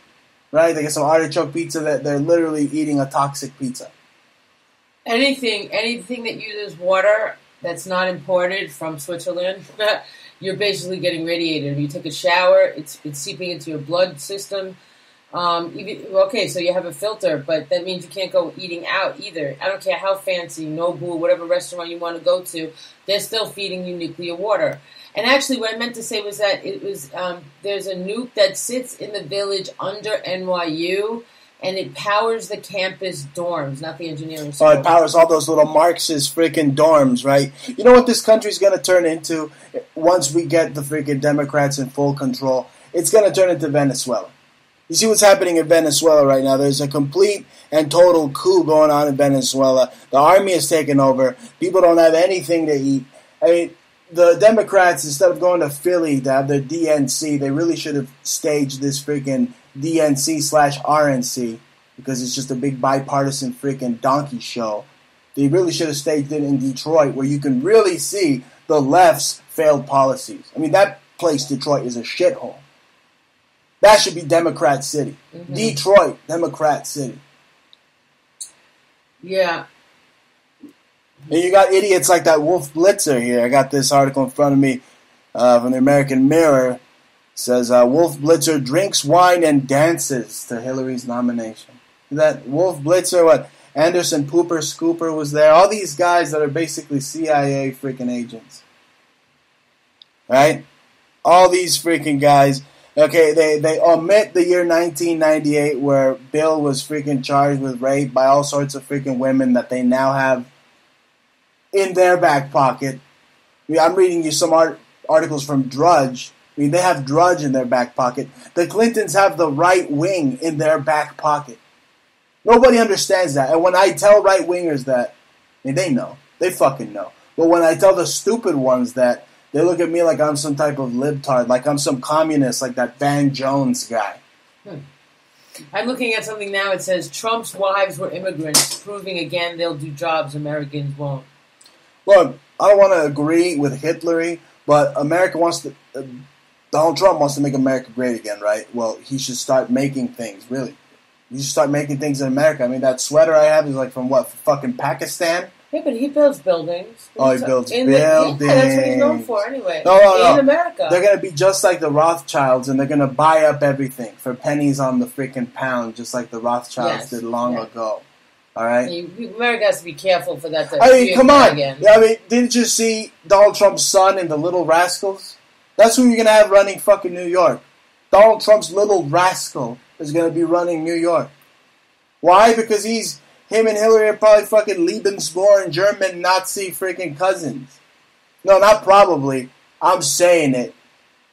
right? They get some artichoke pizza that they're literally eating a toxic pizza. Anything, anything that uses water that's not imported from Switzerland, you're basically getting radiated. If you take a shower, it's it's seeping into your blood system. Um, even, okay, so you have a filter, but that means you can't go eating out either. I don't care how fancy, Nobu, whatever restaurant you want to go to, they're still feeding you nuclear water. And actually, what I meant to say was that it was um, there's a nuke that sits in the village under NYU, and it powers the campus dorms, not the engineering school. Oh, it powers all those little Marxist freaking dorms, right? You know what this country's going to turn into once we get the freaking Democrats in full control? It's going to turn into Venezuela. You see what's happening in Venezuela right now? There's a complete and total coup going on in Venezuela. The army is taking over. People don't have anything to eat. I mean, the Democrats, instead of going to Philly to have their DNC, they really should have staged this freaking DNC slash RNC because it's just a big bipartisan freaking donkey show. They really should have staged it in Detroit where you can really see the left's failed policies. I mean, that place, Detroit, is a shithole. That should be Democrat City. Mm-hmm. Detroit, Democrat City. Yeah, and you got idiots like that Wolf Blitzer here. I got this article in front of me uh, from the American Mirror. It says uh, Wolf Blitzer drinks wine and dances to Hillary's nomination. That Wolf Blitzer, what Anderson Pooper Scooper was there. All these guys that are basically CIA freaking agents, right? All these freaking guys. Okay, they, they omit the year 1998 where Bill was freaking charged with rape by all sorts of freaking women that they now have in their back pocket. I mean, I'm reading you some art, articles from Drudge. I mean, they have Drudge in their back pocket. The Clintons have the right wing in their back pocket. Nobody understands that. And when I tell right wingers that, I mean, they know. They fucking know. But when I tell the stupid ones that, they look at me like I'm some type of libtard, like I'm some communist, like that Van Jones guy. Hmm. I'm looking at something now. It says Trump's wives were immigrants, proving again they'll do jobs Americans won't. Look, I don't want to agree with Hitler, but America wants to. Uh, Donald Trump wants to make America great again, right? Well, he should start making things. Really, he should start making things in America. I mean, that sweater I have is like from what fucking Pakistan. Yeah, but he builds buildings. Oh, he builds in buildings. The, yeah, that's what he's known for, anyway. No, no, no. In America, they're gonna be just like the Rothschilds, and they're gonna buy up everything for pennies on the freaking pound, just like the Rothschilds yes. did long yeah. ago. All right. America has to be careful for that. I mean, come on. Again. I mean, didn't you see Donald Trump's son in the Little Rascals? That's who you're gonna have running fucking New York. Donald Trump's little rascal is gonna be running New York. Why? Because he's him and Hillary are probably fucking Lebensborn German Nazi freaking cousins. No, not probably. I'm saying it.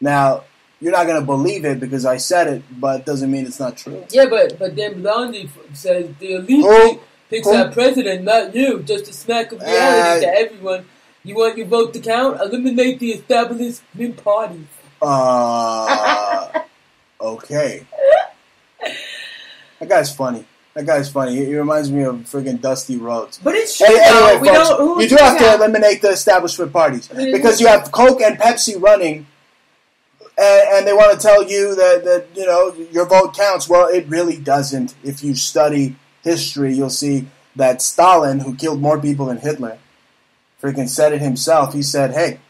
Now, you're not gonna believe it because I said it, but it doesn't mean it's not true. Yeah, but but then Blondie says the elite Who? picks Who- our president, not you. Just a smack of reality Uh, to everyone. You want your vote to count? Eliminate the establishment parties. Uh, okay. That guy's funny. That guy's funny. He, he reminds me of friggin' Dusty Rhodes. But it's true. Though. anyway, we folks, don't. You do have to that? eliminate the establishment parties because you have Coke and Pepsi running, and, and they want to tell you that, that you know your vote counts. Well, it really doesn't. If you study history, you'll see that Stalin, who killed more people than Hitler, freaking said it himself. He said, "Hey,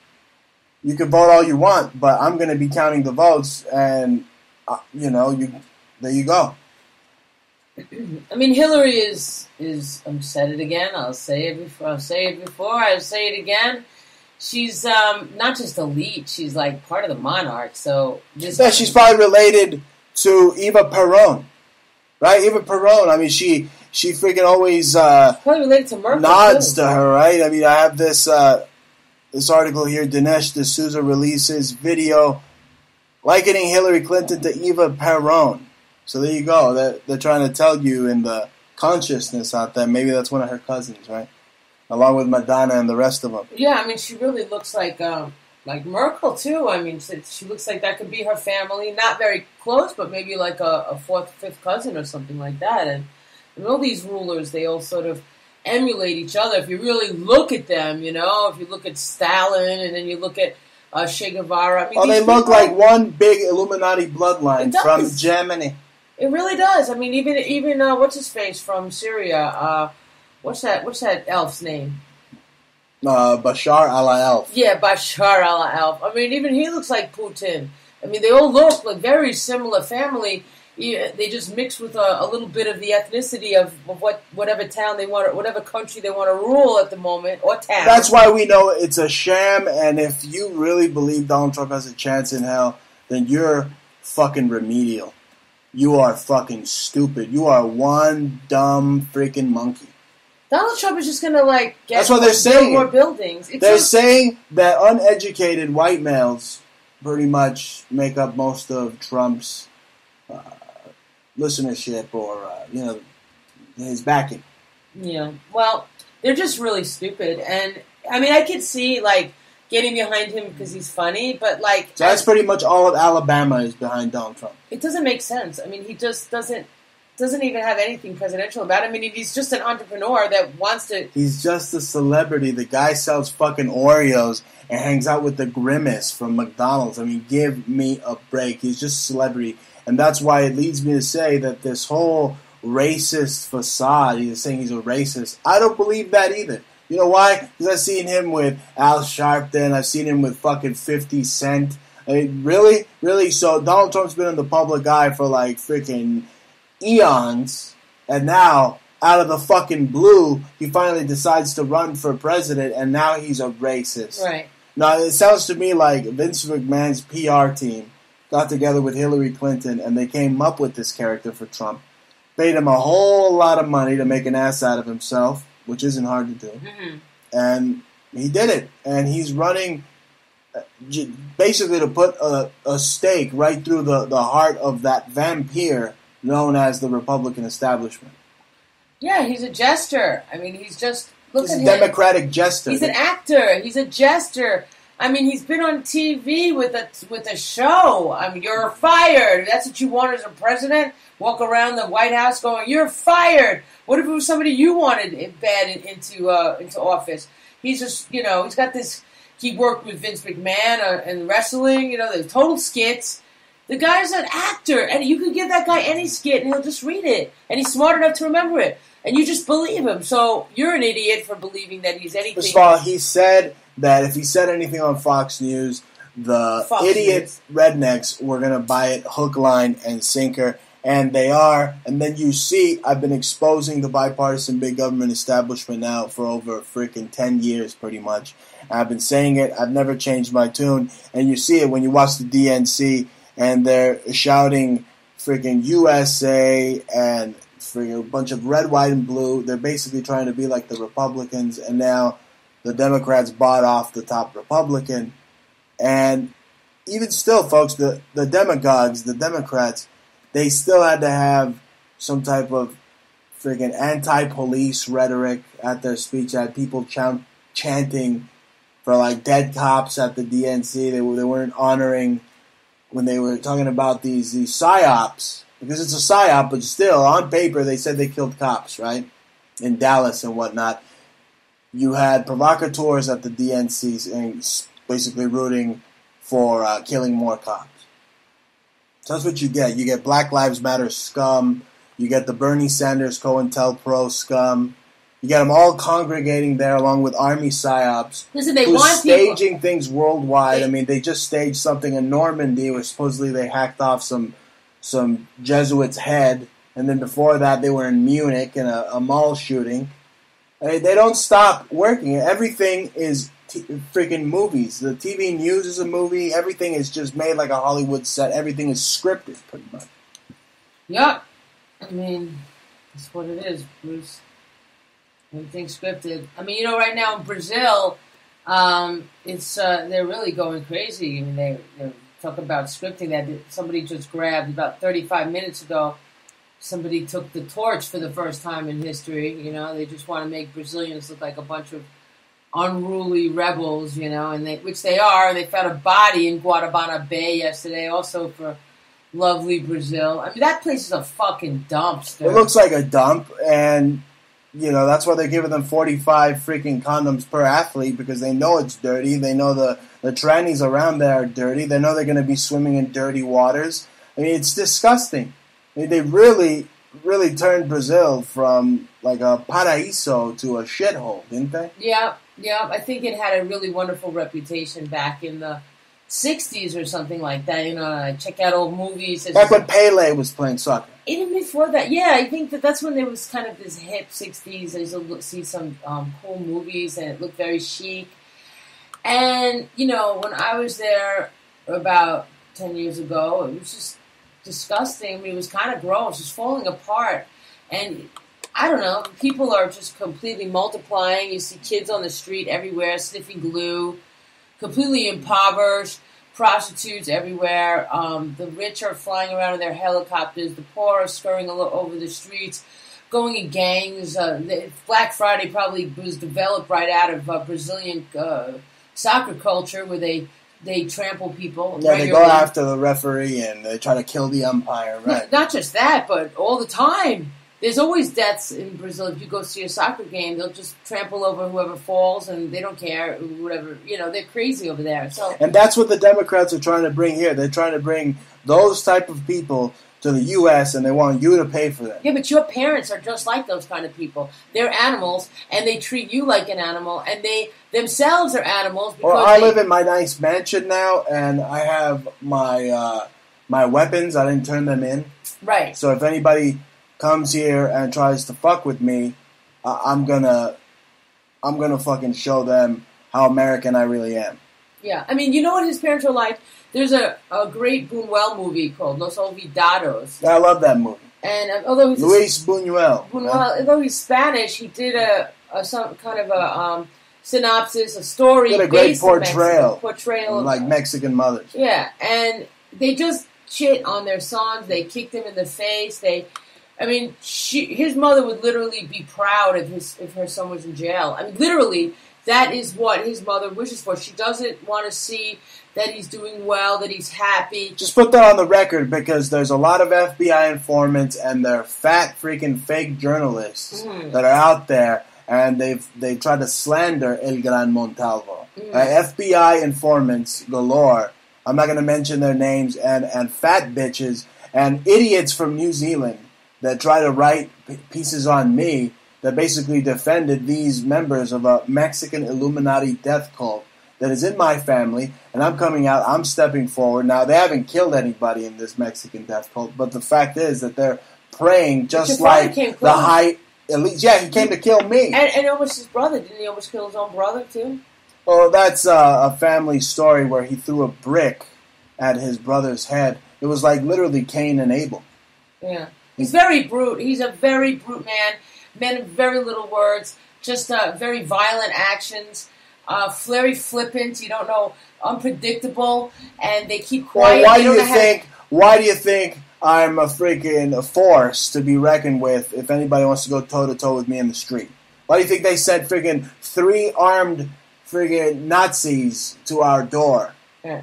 you can vote all you want, but I'm going to be counting the votes, and uh, you know, you there you go." I mean, Hillary is is. I'm said it again. I'll say it before. I'll say it before. I'll say it again. She's um, not just elite. She's like part of the monarch. So just Yeah, she's probably related to Eva Peron, right? Eva Peron. I mean, she she freaking always uh, probably related to Merkel. nods too. to her, right? I mean, I have this uh, this article here. Dinesh D'Souza releases video likening Hillary Clinton to Eva Peron. So there you go. They're, they're trying to tell you in the consciousness out there. Maybe that's one of her cousins, right? Along with Madonna and the rest of them. Yeah, I mean, she really looks like um, like Merkel too. I mean, she, she looks like that could be her family. Not very close, but maybe like a, a fourth, fifth cousin or something like that. And, and all these rulers, they all sort of emulate each other. If you really look at them, you know, if you look at Stalin and then you look at uh, Che Guevara. I mean, Oh, they look people- like one big Illuminati bloodline from Germany. It really does. I mean, even even uh, what's his face from Syria? Uh, what's that? What's that elf's name? Uh, Bashar al-Assad. Yeah, Bashar al-Assad. I mean, even he looks like Putin. I mean, they all look like very similar family. They just mix with a, a little bit of the ethnicity of, of what whatever town they want, whatever country they want to rule at the moment, or town. That's why we know it's a sham, and if you really believe Donald Trump has a chance in hell, then you're fucking remedial. You are fucking stupid. You are one dumb freaking monkey. Donald Trump is just gonna like get That's what they're saying. more buildings. It's They're just- saying that uneducated white males pretty much make up most of Trump's uh, listenership or, uh, you know, his backing. you know, well, they're just really stupid. And I mean, I could see like getting behind him because he's funny, but like So that's pretty much all of Alabama is behind Donald Trump. it doesn't make sense. I mean, he just doesn't doesn't even have anything presidential about him. I mean, he's just an entrepreneur that wants to. He's just a celebrity. The guy sells fucking Oreos and hangs out with the grimace from McDonald's. I mean, give me a break. He's just a celebrity. And that's why it leads me to say that this whole racist facade, he's saying he's a racist. I don't believe that either. You know why? Because I've seen him with Al Sharpton. I've seen him with fucking 50 Cent. I mean, really? Really? So Donald Trump's been in the public eye for like freaking eons. And now, out of the fucking blue, he finally decides to run for president, and now he's a racist. Right. Now, it sounds to me like Vince McMahon's PR team got together with Hillary Clinton and they came up with this character for Trump. Paid him a whole lot of money to make an ass out of himself, which isn't hard to do. hmm And he did it. And he's running uh, basically to put a, a stake right through the, the heart of that vampire known as the Republican establishment. Yeah, he's a jester. I mean, he's just look He's at a him. Democratic jester. He's an actor. He's a jester. I mean, he's been on TV with a with a show. I mean, you're fired. That's what you want as a president. Walk around the White House going, "You're fired." What if it was somebody you wanted bad in- into uh, into office? He's just, you know, he's got this. He worked with Vince McMahon uh, in wrestling. You know, the total skits. The guy's an actor, and you could give that guy any skit, and he'll just read it, and he's smart enough to remember it, and you just believe him. So you're an idiot for believing that he's anything. First of all, he said that if he said anything on Fox News, the Fox idiot rednecks were going to buy it hook, line, and sinker. And they are. And then you see, I've been exposing the bipartisan big government establishment now for over freaking 10 years, pretty much. I've been saying it. I've never changed my tune. And you see it when you watch the DNC and they're shouting freaking USA and freaking a bunch of red, white, and blue. They're basically trying to be like the Republicans. And now the Democrats bought off the top Republican. And even still, folks, the, the demagogues, the Democrats, they still had to have some type of friggin' anti-police rhetoric at their speech. Had people chant, chanting for like dead cops at the DNC. They they weren't honoring when they were talking about these these psyops because it's a psyop, but still on paper they said they killed cops, right? In Dallas and whatnot. You had provocateurs at the DNC basically rooting for uh, killing more cops. So that's what you get. You get Black Lives Matter scum. You get the Bernie Sanders COINTELPRO scum. You get them all congregating there along with army psyops. Listen, they who's want people. staging things worldwide. They- I mean, they just staged something in Normandy where supposedly they hacked off some some Jesuit's head, and then before that they were in Munich in a, a mall shooting. They, they don't stop working. Everything is t- freaking movies. The TV news is a movie. Everything is just made like a Hollywood set. Everything is scripted, pretty much. Yep. I mean, that's what it is, Bruce. Everything scripted. I mean, you know, right now in Brazil, um, it's uh, they're really going crazy. I mean, they they talk about scripting that somebody just grabbed about 35 minutes ago. Somebody took the torch for the first time in history. You know, they just want to make Brazilians look like a bunch of unruly rebels. You know, and they which they are. They found a body in Guanabara Bay yesterday, also for lovely Brazil. I mean, that place is a fucking dumpster. It looks like a dump, and you know that's why they're giving them forty-five freaking condoms per athlete because they know it's dirty. They know the the trannies around there are dirty. They know they're going to be swimming in dirty waters. I mean, it's disgusting. Mean, they really, really turned Brazil from like a paraíso to a shithole, didn't they? Yeah, yeah. I think it had a really wonderful reputation back in the '60s or something like that. You know, I check out old movies. Back when Pele was playing soccer. even before that, yeah, I think that that's when there was kind of this hip '60s. I used to look, see some um, cool movies, and it looked very chic. And you know, when I was there about ten years ago, it was just disgusting. I mean, it was kind of gross. It's falling apart, and I don't know. People are just completely multiplying. You see kids on the street everywhere sniffing glue, completely impoverished. Prostitutes everywhere. Um, the rich are flying around in their helicopters. The poor are scurrying all over the streets, going in gangs. Uh, Black Friday probably was developed right out of uh, Brazilian uh, soccer culture, where they they trample people. Yeah, they go after the referee and they try to kill the umpire, right? Not, not just that, but all the time. There's always deaths in Brazil. If you go see a soccer game, they'll just trample over whoever falls, and they don't care. Whatever you know, they're crazy over there. So And that's what the Democrats are trying to bring here. They're trying to bring those type of people to the U.S. and they want you to pay for them. yeah, but your parents are just like those kind of people. They're animals, and they treat you like an animal, and they themselves are animals. Because Well, I they, live in my nice mansion now, and I have my uh, my weapons. I didn't turn them in, right. so if anybody comes here and tries to fuck with me, uh, I'm gonna I'm gonna fucking show them how American I really am. Yeah, I mean, you know what his parents are like. There's a, a great Buñuel movie called Los Olvidados, I love that movie. and uh, although he's Luis Buñuel. Buñuel, although he's Spanish, he did a, a some kind of a um, synopsis, a story. Did a great based in Mexico, portrayal. portrayal, of- like Mexican mothers. yeah, and they just shit on their sons. They kicked him in the face. They, I mean, she, his mother would literally be proud if his if her son was in jail. I mean, literally, that is what his mother wishes for. She doesn't want to see that he's doing well, that he's happy. Just put that on the record because there's a lot of FBI informants and they're fat freaking fake journalists Mhm. that are out there and they've they tried to slander El Gran Montalvo. Mhm. Uh, FBI informants galore. I'm not going to mention their names and and fat bitches and idiots from New Zealand that try to write p- pieces on me that basically defended these members of a Mexican Illuminati death cult that is in my family, and I'm coming out, I'm stepping forward. Now, they haven't killed anybody in this Mexican death cult, but the fact is that they're praying just like the high elite. Yeah, he came to kill me. And, and almost his brother. Didn't he almost kill his own brother too? Well, that's uh, a family story where he threw a brick at his brother's head. It was like literally Cain and Abel. Yeah. He's very brute. He's a very brute man. Of very little words. Just uh, very violent actions. Uh, very flippant. You don't know. Unpredictable. And they keep Well, quiet. why They do you think? Why do you think I'm a freaking force to be reckoned with if anybody wants to go toe to toe with me in the street. Why do you think they sent freaking three armed freaking Nazis to our door?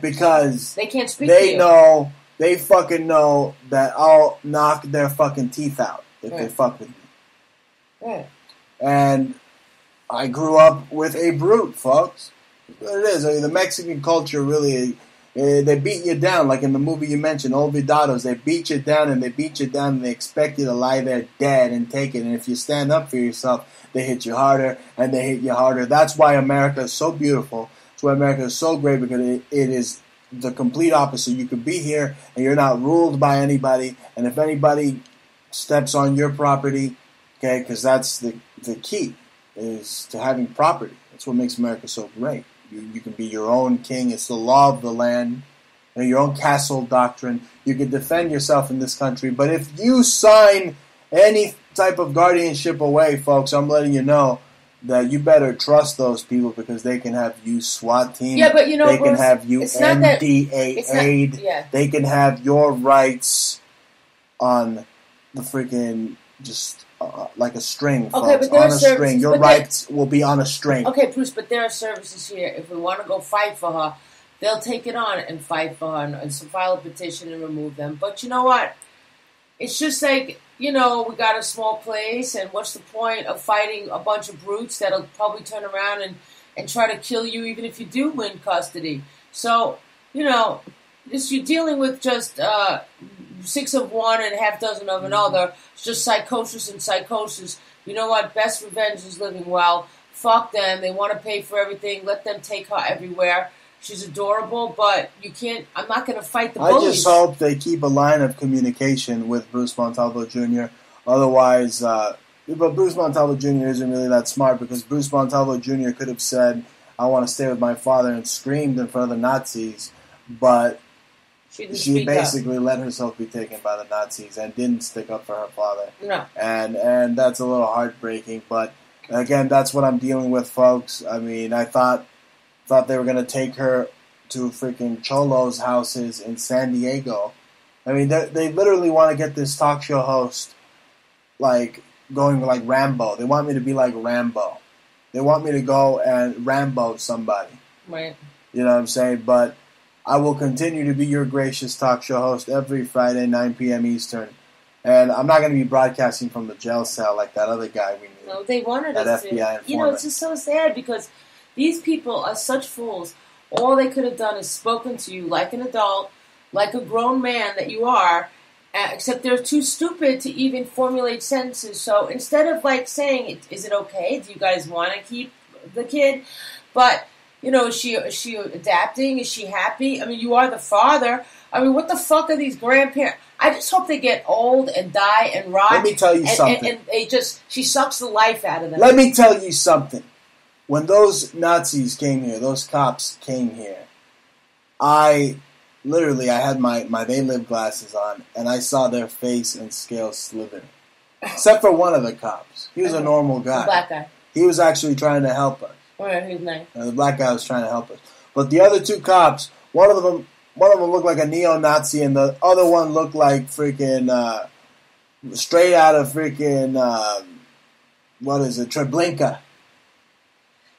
Because They can't speak to they know, they fucking know that I'll knock their fucking teeth out if they Right. fuck with me. And I grew up with a brute, folks. It is. I mean, the Mexican culture really, uh, they beat you down. Like in the movie you mentioned, Olvidados, they beat you down and they beat you down and they expect you to lie there dead and take it. And if you stand up for yourself, they hit you harder and they hit you harder. That's why America is so beautiful. That's why America is so great because it, it is the complete opposite. You could be here and you're not ruled by anybody. And if anybody steps on your property, okay, because that's the, the key is to having property. That's what makes America so great. You, you can be your own king. It's the law of the land. You know, your own castle doctrine. You can defend yourself in this country. But if you sign any type of guardianship away, folks, I'm letting you know that you better trust those people because they can have you SWAT team. Yeah, but you know, they can Bruce, have you it's not that- NDA aid. yeah. They can have your rights on the freaking just uh, like a string, Okay, folks. but there on are a string. Your rights will be on a string. Okay, Bruce, but there are services here. If we want to go fight for her, they'll take it on and fight for her and, and file a petition and remove them. But you know what? It's just like, you know, we got a small place, and what's the point of fighting a bunch of brutes that'll probably turn around and, and try to kill you even if you do win custody? So, you know, this you're dealing with just uh, six of one and a half dozen of another. It's just psychosis and psychosis. You know what? Best revenge is living well. Fuck them. They want to pay for everything. Let them take her everywhere. She's adorable, but you can't. I'm not going to fight the I just hope they keep a line of communication with Bruce Montalvo Jr. Otherwise, uh, but Bruce Montalvo Jr. isn't really that smart because Bruce Montalvo Jr. could have said, "I want to stay with my father" and screamed in front of the Nazis, but she she speak up. basically let herself be taken by the Nazis and didn't stick up for her father. No. and and that's a little heartbreaking. But again, that's what I'm dealing with, folks. I mean, I thought thought they were gonna take her to freaking Cholo's houses in San Diego. I mean, they, they literally want to get this talk show host like going like Rambo. They want me to be like Rambo. They want me to go and Rambo somebody. Right. You know what I'm saying? But I will continue to be your gracious talk show host every Friday, 9 p.m. Eastern. And I'm not going to be broadcasting from the jail cell like that other guy we knew. No, they wanted That us FBI to. You know, it's just so sad because these people are such fools. All they could have done is spoken to you like an adult, like a grown man that you are, except they're too stupid to even formulate sentences. So instead of like saying, "Is it okay? Do you guys want to keep the kid?" But you know, is she is she adapting? Is she happy? I mean, you are the father. I mean, what the fuck are these grandparents? I just hope they get old and die and rot. Let me tell you and, something. And, and they just she sucks the life out of them. Let me tell you something. When those Nazis came here, those cops came here, I literally I had my, my they live glasses on and I saw their face and scales slither. Except for one of the cops. He was a normal guy. black guy. He was actually trying to help us. Yeah, he's nice. Uh, the black guy was trying to help us. But the other two cops, one of them, one of them looked like a neo-Nazi, and the other one looked like freaking uh, straight out of freaking uh, what is it, Treblinka,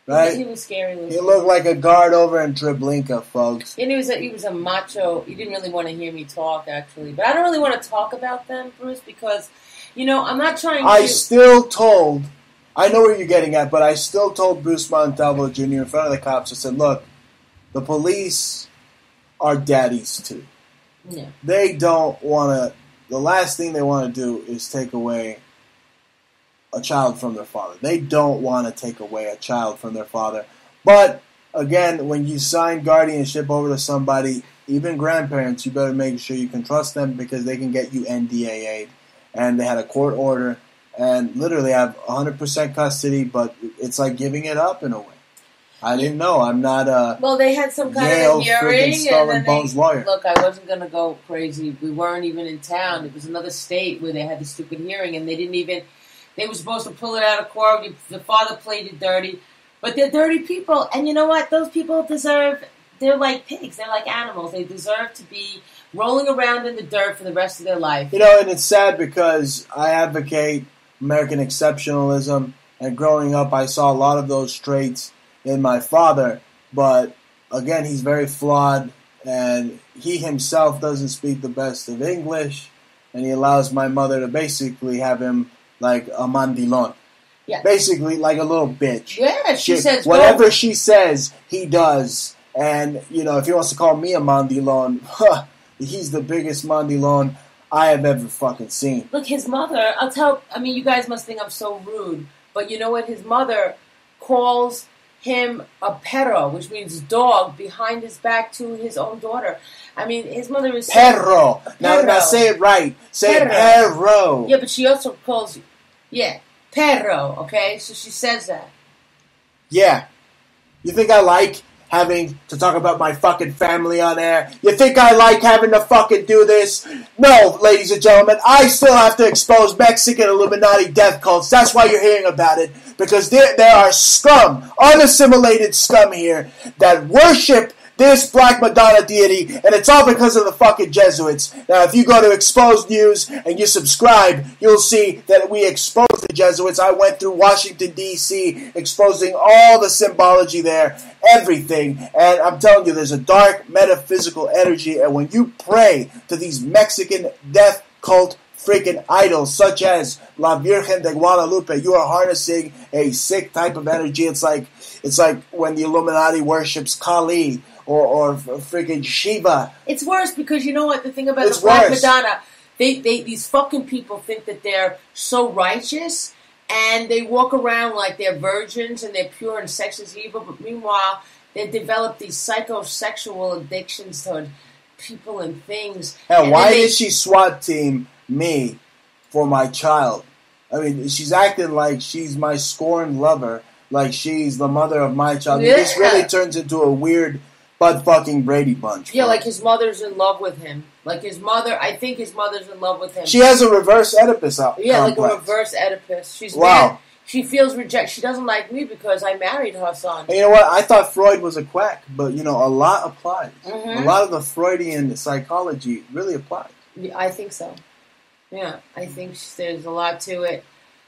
Right? He was scary. Looking. He looked like a guard over in Treblinka, folks. And he was a, he was a macho. He didn't really want to hear me talk, actually. But I don't really want to talk about them, Bruce, because you know I'm not trying to I to. still told, I know where you're getting at, but I still told Bruce Montalvo Jr. in front of the cops. I said, "Look, the police are daddies too." yeah. they don't want to. The last thing they want to do is take away a child from their father. They don't want to take away a child from their father. But again, when you sign guardianship over to somebody, even grandparents, you better make sure you can trust them because they can get you NDA aid. And they had a court order and literally I have 100% custody, but it's like giving it up in a way. I didn't know. I'm not a Well, they had some kind Yale of hearing, and skull then and they, lawyer. look, I wasn't gonna go crazy. We weren't even in town. It was another state where they had the stupid hearing, and they didn't even. They were supposed to pull it out of court. The father played it dirty, but they're dirty people. And you know what? Those people deserve. They're like pigs. They're like animals. They deserve to be rolling around in the dirt for the rest of their life. You know, and it's sad because I advocate American exceptionalism, and growing up, I saw a lot of those traits in my father. But again, he's very flawed, and he himself doesn't speak the best of English, and he allows my mother to basically have him like a mandilon. Yeah. Basically, like a little bitch. Yeah, she, says go- whatever she says, he does. And you know, if he wants to call me a mandilon, huh, he's the biggest mandilon I have ever fucking seen. Look, his mother, I'll tell, I mean, you guys must think I'm so rude, but you know what? His mother calls him a perro, which means dog, behind his back to his own daughter. I mean, his mother is. Perro. Now, Perro. now say it right. Say Perro. perro. Yeah, but she also calls you. Yeah, perro, okay? So she says that. Yeah. You think I like having to talk about my fucking family on air? You think I like having to fucking do this? No, ladies and gentlemen, I still have to expose Mexican Illuminati death cults. That's why you're hearing about it. Because there, there are scum, unassimilated scum here that worship this Black Madonna deity, and it's all because of the fucking Jesuits. Now, if you go to Exposed News and you subscribe, you'll see that we exposed the Jesuits. I went through Washington, D.C., exposing all the symbology there, everything. And I'm telling you, there's a dark metaphysical energy, and when you pray to these Mexican death cult freaking idols such as La Virgen de Guadalupe, you are harnessing a sick type of energy. It's like it's like when the Illuminati worships Kali or, or freaking Shiva. It's worse because you know what? The thing about It's the Black worse. Madonna, they, they these fucking people think that they're so righteous and they walk around like they're virgins and they're pure and sex is evil, but meanwhile they develop these psychosexual addictions toward people and things. Hell, And why they- did she SWAT team me for my child? I mean, she's acting like she's my scorned lover, like she's the mother of my child. This Yeah. really turns into a weird butt fucking Brady bunch. Yeah, like his mother's in love with him. Like his mother, I think his mother's in love with him. she has a reverse Oedipus out. Yeah, like a reverse Oedipus. She's Wow. mad. She feels reject. She doesn't like me because I married her son. And you know what? I thought Freud was a quack, but you know, a lot applies. Mhm. A lot of the Freudian psychology really applies. Yeah, I think so. Yeah, I think there's a lot to it.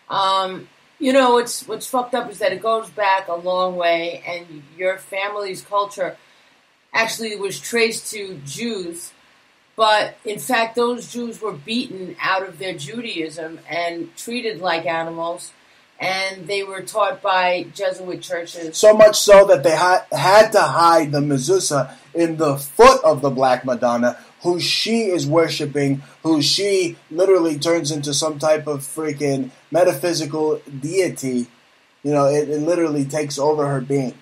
Um, you know, what's what's fucked up is that it goes back a long way, and your family's culture actually was traced to Jews. But in fact, those Jews were beaten out of their Judaism and treated like animals, and they were taught by Jesuit churches. So much so that they ha- had to hide the mezuzah in the foot of the Black Madonna, who she is worshiping, who she literally turns into some type of freaking metaphysical deity. You know, it, it literally takes over her being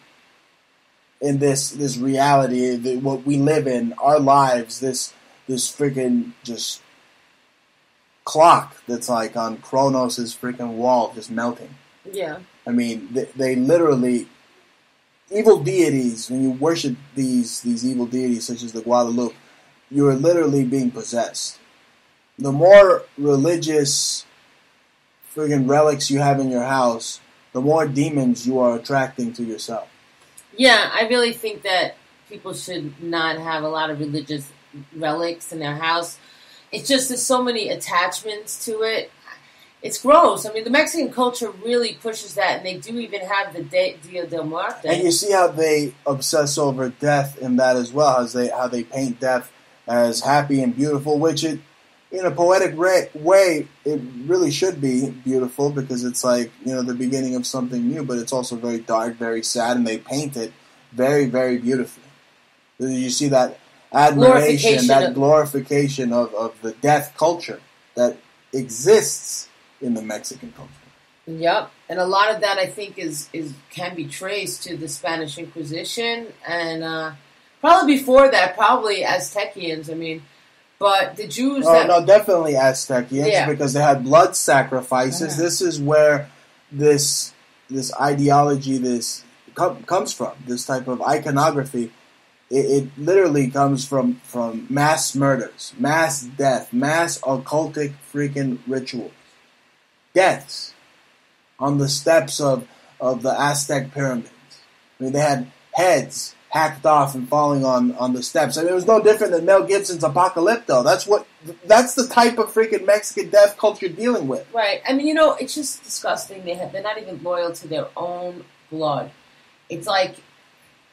in this this reality, the, what we live in, our lives, this this freaking just clock that's like on Kronos' freaking wall, just melting. Yeah. I mean, they, they literally evil deities. When you worship these these evil deities, such as the Guadalupe, you are literally being possessed. The more religious friggin' relics you have in your house, the more demons you are attracting to yourself. Yeah, I really think that people should not have a lot of religious relics in their house. It's just there's so many attachments to it. It's gross. I mean, the Mexican culture really pushes that, and they do even have the De- Dia del Muerte. And you see how they obsess over death in that as well, as they how they paint death as happy and beautiful, which it in a poetic ra- way it really should be beautiful because it's like you know the beginning of something new, but it's also very dark, very sad, and they paint it very very beautifully. You see that admiration, Glorification that of- glorification of, of the death culture that exists in the Mexican culture. Yep, and a lot of that I think is is can be traced to the Spanish Inquisition, and uh, probably before that, probably Aztecians. I mean, but the Jews Oh that no, definitely Aztecians Yeah. because they had blood sacrifices. This is where this this ideology this com- comes from. This type of iconography. It, it literally comes from from mass murders, mass death, mass occultic freaking rituals, deaths on the steps of of the Aztec pyramids. I mean, they had heads hacked off and falling on, on the steps. I mean, it was no different than Mel Gibson's Apocalypto. That's what that's the type of freaking Mexican death culture you're dealing with. Right. I mean, you know, it's just disgusting. They have, they're not even loyal to their own blood. It's like,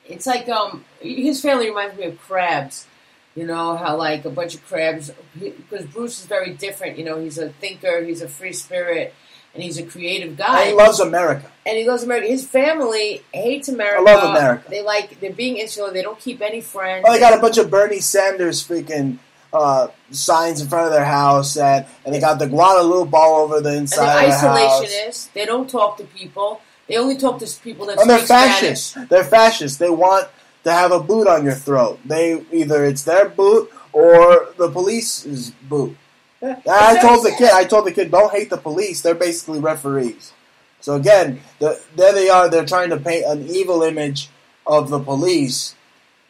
it's like um, his family reminds me of crabs. You know how like a bunch of crabs because Bruce is very different. You know, he's a thinker, he's a free spirit, and he's a creative guy. And he loves America. and he loves America. His family hates America. I love America. They like they're being insular. They don't keep any friends. Well, they got a bunch of Bernie Sanders freaking uh, signs in front of their house, and, and they got the Guadalupe all over the and inside they're of the house. isolationists. They don't talk to people. They only talk to people that And they're speak Spanish. fascists. They're fascists. They want to have a boot on your throat. They either it's their boot or the police's boot. I told the kid. I told the kid, don't hate the police. They're basically referees. So again, the, there they are. They're trying to paint an evil image of the police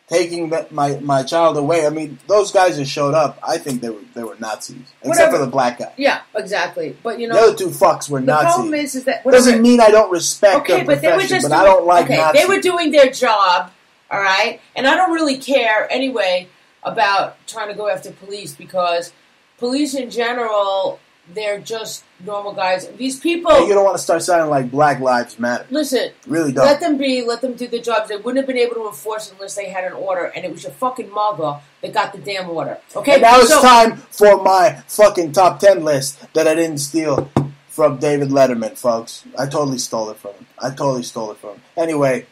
taking the, my my child away. I mean, those guys that showed up, I think they were they were Nazis, except Whatever. for the black guy. Yeah, exactly. But you know, the other two fucks were the Nazis. problem is, is that Doesn't mean I don't respect okay, but they were just but I don't like okay, Nazis. they were doing their job, all right, and I don't really care anyway about trying to go after police because police in general, they're just normal guys. These people, Hey, you don't want to start sounding like Black Lives Matter. listen, Really don't. let them be, let them do their jobs. They wouldn't have been able to enforce it unless they had an order, and it was your fucking mother that got the damn order. Okay, and now it's time for my fucking top 10 list that I didn't steal from David Letterman, folks. I totally stole it from him. I totally stole it from him. Anyway,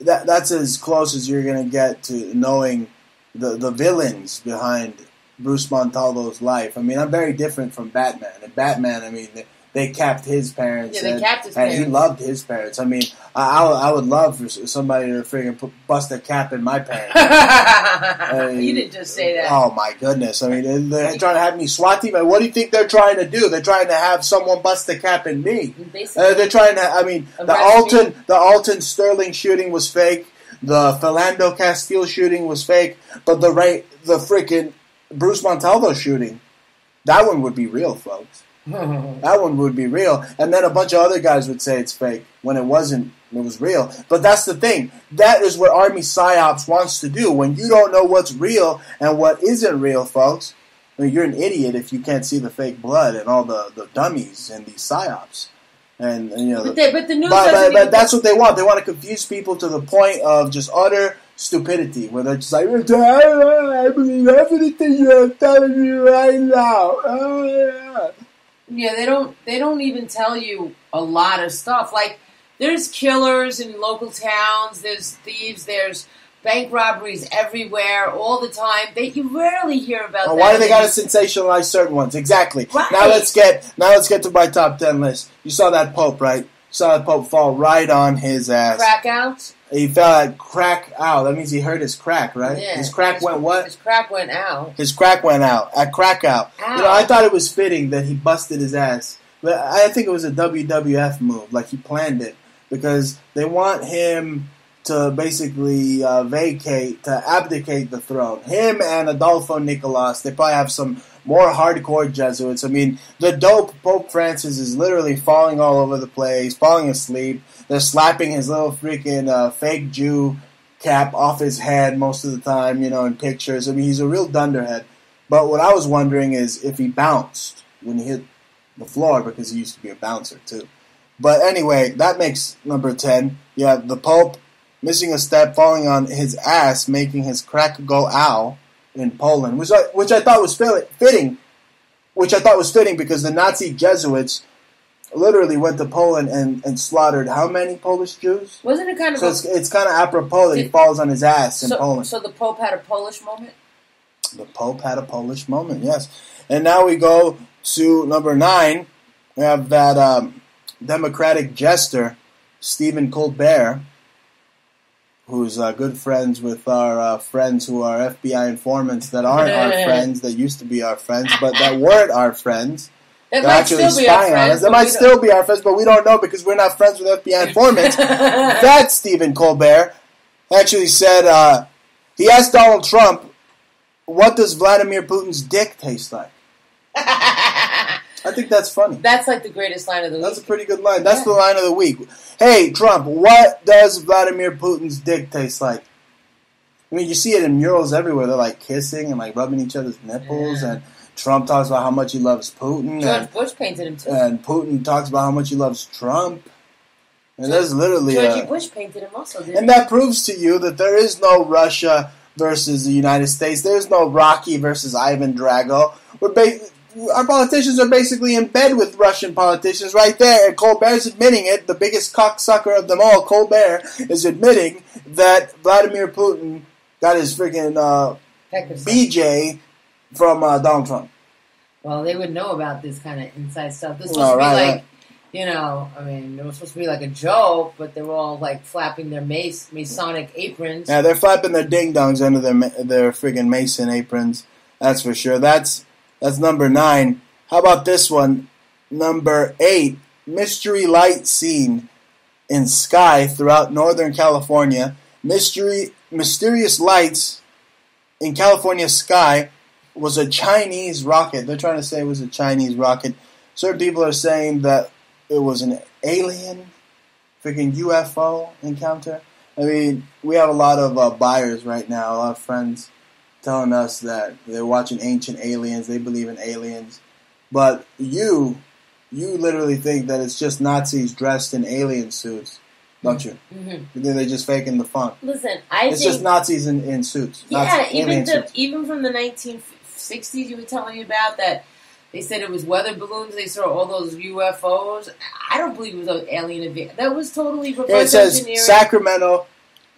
that that's as close as you're going to get to knowing the, the villains behind Bruce Montalvo's life. I mean, I'm very different from Batman. And Batman, I mean, they, they capped his parents. Yeah, they and, capped his and he loved his parents. I mean, I, I, would- I would love for somebody to freaking put, bust a cap in my parents. you didn't just say that. Oh my goodness! I mean, they're trying to have me SWAT team. What do you think they're trying to do? They're trying to have someone bust a cap in me. Uh, they're trying to. I mean, the Alton, the Alton Sterling shooting was fake. The Philando Castile shooting was fake. But the right, the freaking Bruce Montalvo shooting, that one would be real, folks. That one would be real. And then a bunch of other guys would say it's fake when it wasn't. It was real. But that's the thing. That is what Army PsyOps wants to do. When you don't know what's real and what isn't real, folks, I mean, you're an idiot if you can't see the fake blood and all the, the dummies and these PsyOps. And, and, you know, but, they, but the news but, but, but that's what they want. They want to confuse people to the point of just utter stupidity, where they're just like, I believe everything you're telling me right now. Oh, Yeah, they don't. They don't even tell you a lot of stuff. Like there's killers in local towns. There's thieves. There's bank robberies everywhere all the time. They you rarely hear about. Well, that why do they got to sensationalize certain ones? Exactly. Right. Now let's get now let's get to my top ten list. You saw that Pope, right? Saw the Pope fall right on his ass. crack out? He fell at crack out. That means he hurt his crack, right? Yeah. His crack went what? His crack went out. His crack went out at crack out. Ow. You know, I thought it was fitting that he busted his ass. But I think it was a WWF move, like he planned it, because they want him to basically uh, vacate, to abdicate the throne. Him and Adolfo Nicolas, they probably have some more hardcore Jesuits. I mean, the dope Pope Francis is literally falling all over the place, falling asleep. They're slapping his little freaking uh, fake Jew cap off his head most of the time, you know, in pictures. I mean, he's a real dunderhead. But what I was wondering is if he bounced when he hit the floor because he used to be a bouncer too. But anyway, that makes number 10. You have the Pope missing a step, falling on his ass, making his crack go ow in Poland, which I, which I thought was fitting. Which I thought was fitting because the Nazi Jesuits literally went to Poland and, and slaughtered how many Polish Jews? Wasn't it kind of So a, it's, it's kind of apropos that he falls on his ass in so, Poland. so the Pope had a Polish moment? The Pope had a Polish moment, yes. And now we go to number nine. We have that um, Democratic jester, Stephen Colbert, who's uh, good friends with our uh, friends who are FBI informants that aren't our friends, that used to be our friends, but that weren't our friends. That They're might actually still be our spying on friends. us. They but might still be our friends, but we don't know because we're not friends with FBI informants. that Stephen Colbert actually said uh, he asked Donald Trump, "What does Vladimir Putin's dick taste like?" I think that's funny. That's like the greatest line of the week. That's a pretty good line. That's Yeah. the line of the week. Hey Trump, what does Vladimir Putin's dick taste like? I mean, you see it in murals everywhere. They're like kissing and like rubbing each other's nipples, Yeah. and Trump talks about how much he loves Putin, George and, Bush painted him too. and Putin talks about how much he loves Trump. And there's literally Georgie a, Bush painted him also. Didn't and he? that proves to you that there is no Russia versus the United States. There's no Rocky versus Ivan Drago. We're ba- our politicians are basically in bed with Russian politicians right there. And Colbert's admitting it. The biggest cocksucker of them all, Colbert, is admitting that Vladimir Putin got his freaking uh, BJ from uh, Donald Trump. Well, they would know about this kind of inside stuff. This was right, be like, right. you know, I mean, it was supposed to be like a joke, but they were all like flapping their mace, Masonic aprons. Yeah, they're flapping their ding dongs under their ma- their friggin' Mason aprons. That's for sure. That's that's number nine. How about this one? Number eight. Mystery light seen in sky throughout Northern California. Mystery mysterious lights in California sky was a Chinese rocket. They're trying to say it was a Chinese rocket. Certain people are saying that it was an alien freaking UFO encounter. I mean, we have a lot of uh, buyers right now, a lot of friends telling us that they're watching Ancient Aliens, they believe in aliens. But you, you literally think that it's just Nazis dressed in alien suits, don't you? hmm You think they're just faking the funk. Listen, I It's just Nazis in, in suits. Yeah, Nazi, even the, suits. even from the 1960s, you were telling me about that. They said it was weather balloons. They saw all those UFOs. I don't believe it was an alien event. That was totally reverse it says engineering. Sacramento,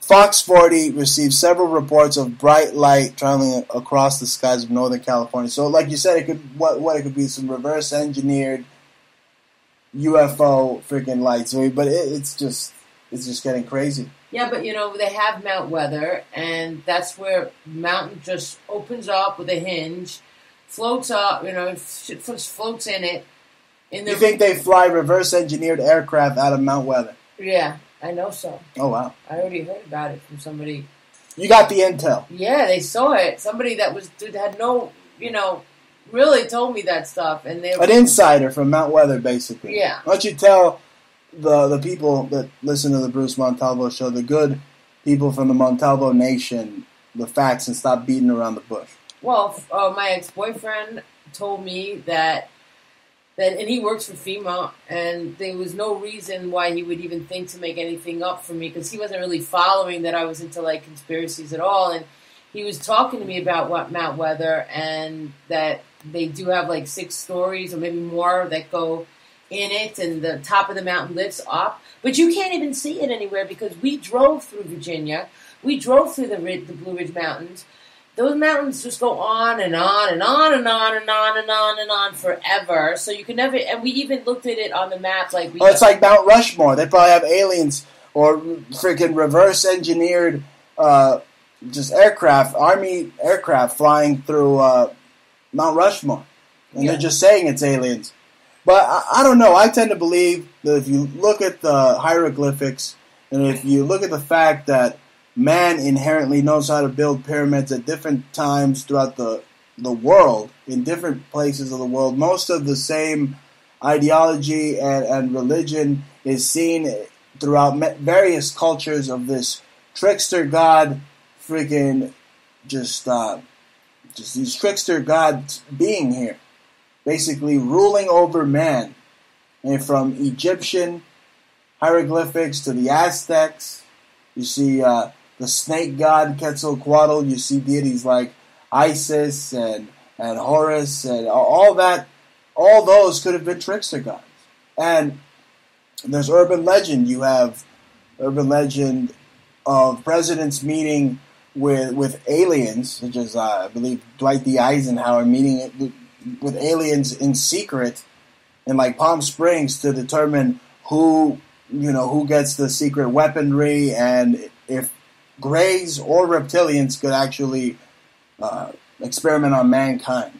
Fox 40 received several reports of bright light traveling across the skies of Northern California. So, like you said, it could what what it could be some reverse engineered UFO freaking lights. I mean, But it, it's just it's just getting crazy. Yeah, but you know they have Mount Weather, and that's where mountain just opens up with a hinge, floats up. You know, floats in it. In the You think they fly reverse engineered aircraft out of Mount Weather? Yeah, I know so. Oh wow! I already heard about it from somebody. You got the intel. Yeah, they saw it. Somebody that was had no, you know, really told me that stuff, and they An insider from Mount Weather, basically. Yeah. Why don't you tell the the people that listen to the Bruce Montalvo show, the good people from the Montalvo Nation, the facts, and stop beating around the bush? Well, uh, my ex boyfriend told me that that, and he works for FEMA, and there was no reason why he would even think to make anything up for me because he wasn't really following that I was into like conspiracies at all, and he was talking to me about what Mount Weather and that they do have like six stories or maybe more that go in it, and the top of the mountain lifts up, but you can't even see it anywhere because we drove through Virginia, we drove through the the Blue Ridge Mountains those mountains just go on and on and on and on and on and on and on forever. So you can never. And we even looked at it on the map, like we. Oh, it's like Mount Rushmore. They probably have aliens or freaking reverse engineered uh, just aircraft, army aircraft flying through uh, Mount Rushmore. And Yeah. they're just saying it's aliens. But I, I don't know. I tend to believe that if you look at the hieroglyphics and if you look at the fact that man inherently knows how to build pyramids at different times throughout the the world in different places of the world. Most of the same ideology and, and religion is seen throughout various cultures of this trickster god freaking just uh, just these trickster gods being here basically ruling over man. And from egyptian hieroglyphics to the aztecs you see uh, the snake god Quetzalcoatl. You see deities like Isis and and Horus and all that. All those could have been trickster gods. And there's urban legend. You have urban legend of presidents meeting with with aliens, such as uh, I believe Dwight D. Eisenhower meeting with, aliens in secret in like Palm Springs to determine who you know who gets the secret weaponry and if Greys or reptilians could actually uh, experiment on mankind,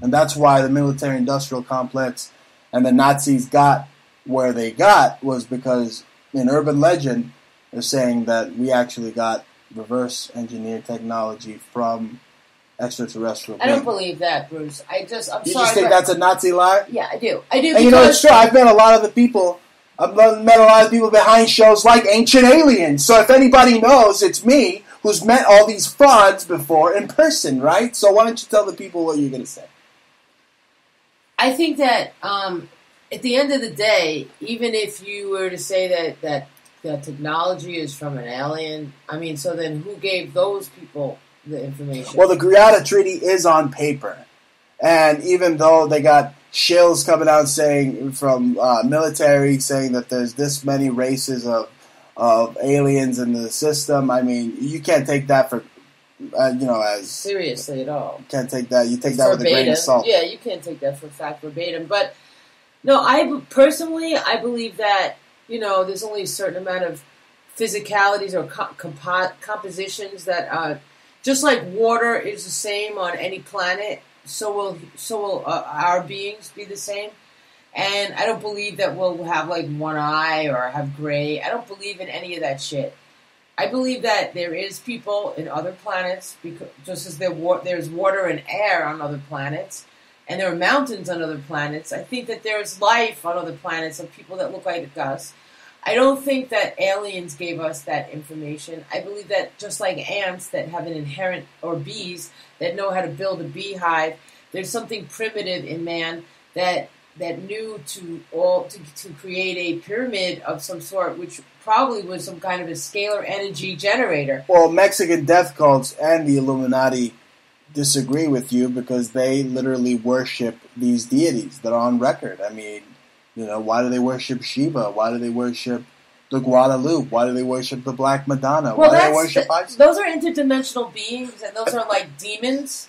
and that's why the military-industrial complex and the Nazis got where they got was because in urban legend they're saying that we actually got reverse engineered technology from extraterrestrial. I don't believe that, Bruce. I just. I'm You sorry. just think that's a Nazi lie? Yeah, I do. I do. And you know, it's true. I've met a lot of the people. I've met a lot of people behind shows like Ancient Aliens. So if anybody knows, it's me who's met all these frauds before in person, right? So why don't you tell the people what you're going to say? I think that um, at the end of the day, even if you were to say that that that technology is from an alien, I mean, so then who gave those people the information? Well, the Greada Treaty is on paper, and even though they got shills coming out saying from uh, military saying that there's this many races of of aliens in the system, I mean, you can't take that for uh, you know as seriously at all. Can't take that. You take that with a grain of salt. Yeah, you can't take that for fact verbatim. But no, I personally I believe that you know there's only a certain amount of physicalities or compo- compositions that uh, just like water is the same on any planet, so will so will uh, our beings be the same. And I don't believe that we'll have like one eye or have gray. I don't believe in any of that shit. I believe that there is people in other planets, because just as there wa- there's water and air on other planets, and there are mountains on other planets. I think that there's life on other planets of people that look like us. I don't think that aliens gave us that information. I believe that just like ants that have an inherent, or bees that know how to build a beehive, there's something primitive in man that that knew to all to, to create a pyramid of some sort, which probably was some kind of a scalar energy generator. Well, Mexican death cults and the Illuminati disagree with you because they literally worship these deities that are on record. I mean, you know, why do they worship Shiva? Why do they worship the Guadalupe? Why do they worship the Black Madonna? Well, why do they worship the, Those are interdimensional beings, and those are like demons.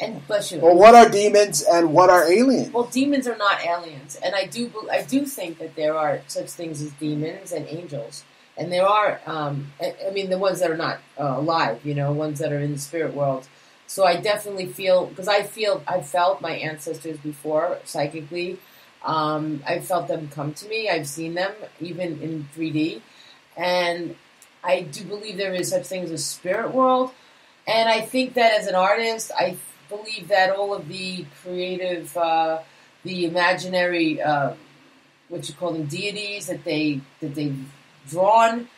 And bless you. Well, what are demons and what are aliens? Well, demons are not aliens, and I do I do think that there are such things as demons and angels, and there are um, I mean the ones that are not uh, alive, you know, ones that are in the spirit world. So I definitely feel because I feel I've felt my ancestors before psychically. Um, I've felt them come to me. I've seen them even in 3D, and I do believe there is such things as a spirit world. And I think that as an artist, I believe that all of the creative, uh, the imaginary, uh, what you call them, deities that they that they've drawn,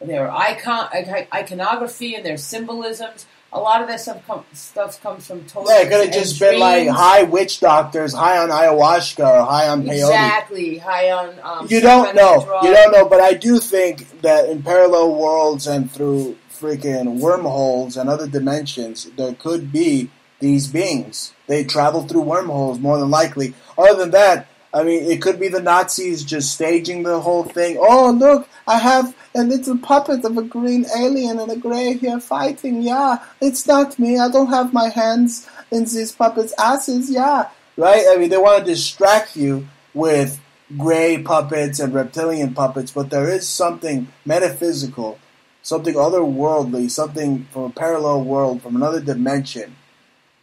their icon iconography and their symbolisms. A lot of this stuff, com- stuff comes from totally. Yeah, it could have just dreams. been like high witch doctors, high on ayahuasca, or high on peyote. Exactly, high on. Um, you don't know. You don't know, but I do think that in parallel worlds and through freaking wormholes and other dimensions, there could be these beings. They travel through wormholes more than likely. Other than that, I mean, it could be the Nazis just staging the whole thing. Oh, look, I have a little puppet of a green alien and a gray here fighting. Yeah, it's not me. I don't have my hands in these puppets' asses. Yeah, right? I mean, they want to distract you with gray puppets and reptilian puppets, but there is something metaphysical, something otherworldly, something from a parallel world, from another dimension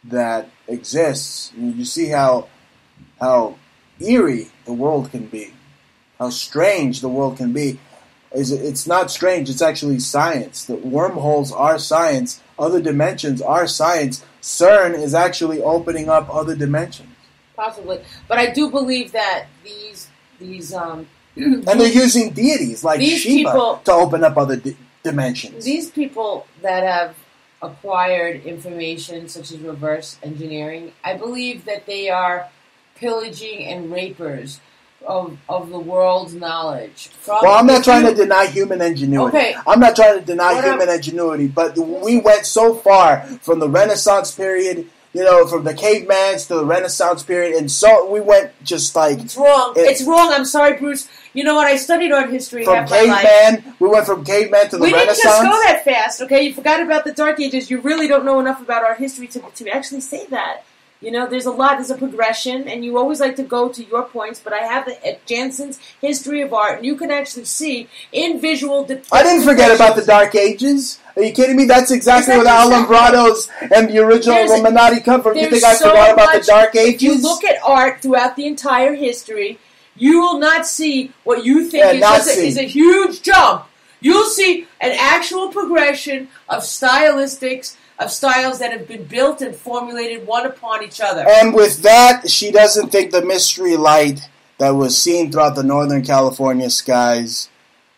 that exists. you see how how eerie the world can be, how strange the world can be. Is it's not strange? It's actually science. That wormholes are science. Other dimensions are science. CERN is actually opening up other dimensions. Possibly, but I do believe that these these um, and they're using deities like Shiva people, to open up other di- dimensions. These people that have acquired information such as reverse engineering, I believe that they are pillaging and rapers of, of the world's knowledge. well, I'm not trying to deny human ingenuity. Okay. I'm not trying to deny what human I'm, ingenuity, but we went so far from the Renaissance period you know, from the cavemans to the Renaissance period, and so we went just like it's wrong. It, it's wrong. I'm sorry, Bruce. You know what? I studied art history. From caveman, we went from caveman to the we Renaissance. We didn't just go that fast, okay? You forgot about the Dark Ages. You really don't know enough about art history to to actually say that. You know, there's a lot, there's a progression, and you always like to go to your points, but I have the, Janson's History of Art, and you can actually see in visual. I didn't forget about the Dark Ages. Are you kidding me? That's exactly where the Alumbrados and the original there's, Illuminati come from. You think I so forgot about the Dark Ages? If you look at art throughout the entire history, you will not see what you think yeah, is, a, is a huge jump. You'll see an actual progression of stylistics of styles that have been built and formulated one upon each other. And with that, she doesn't think the mystery light that was seen throughout the Northern California skies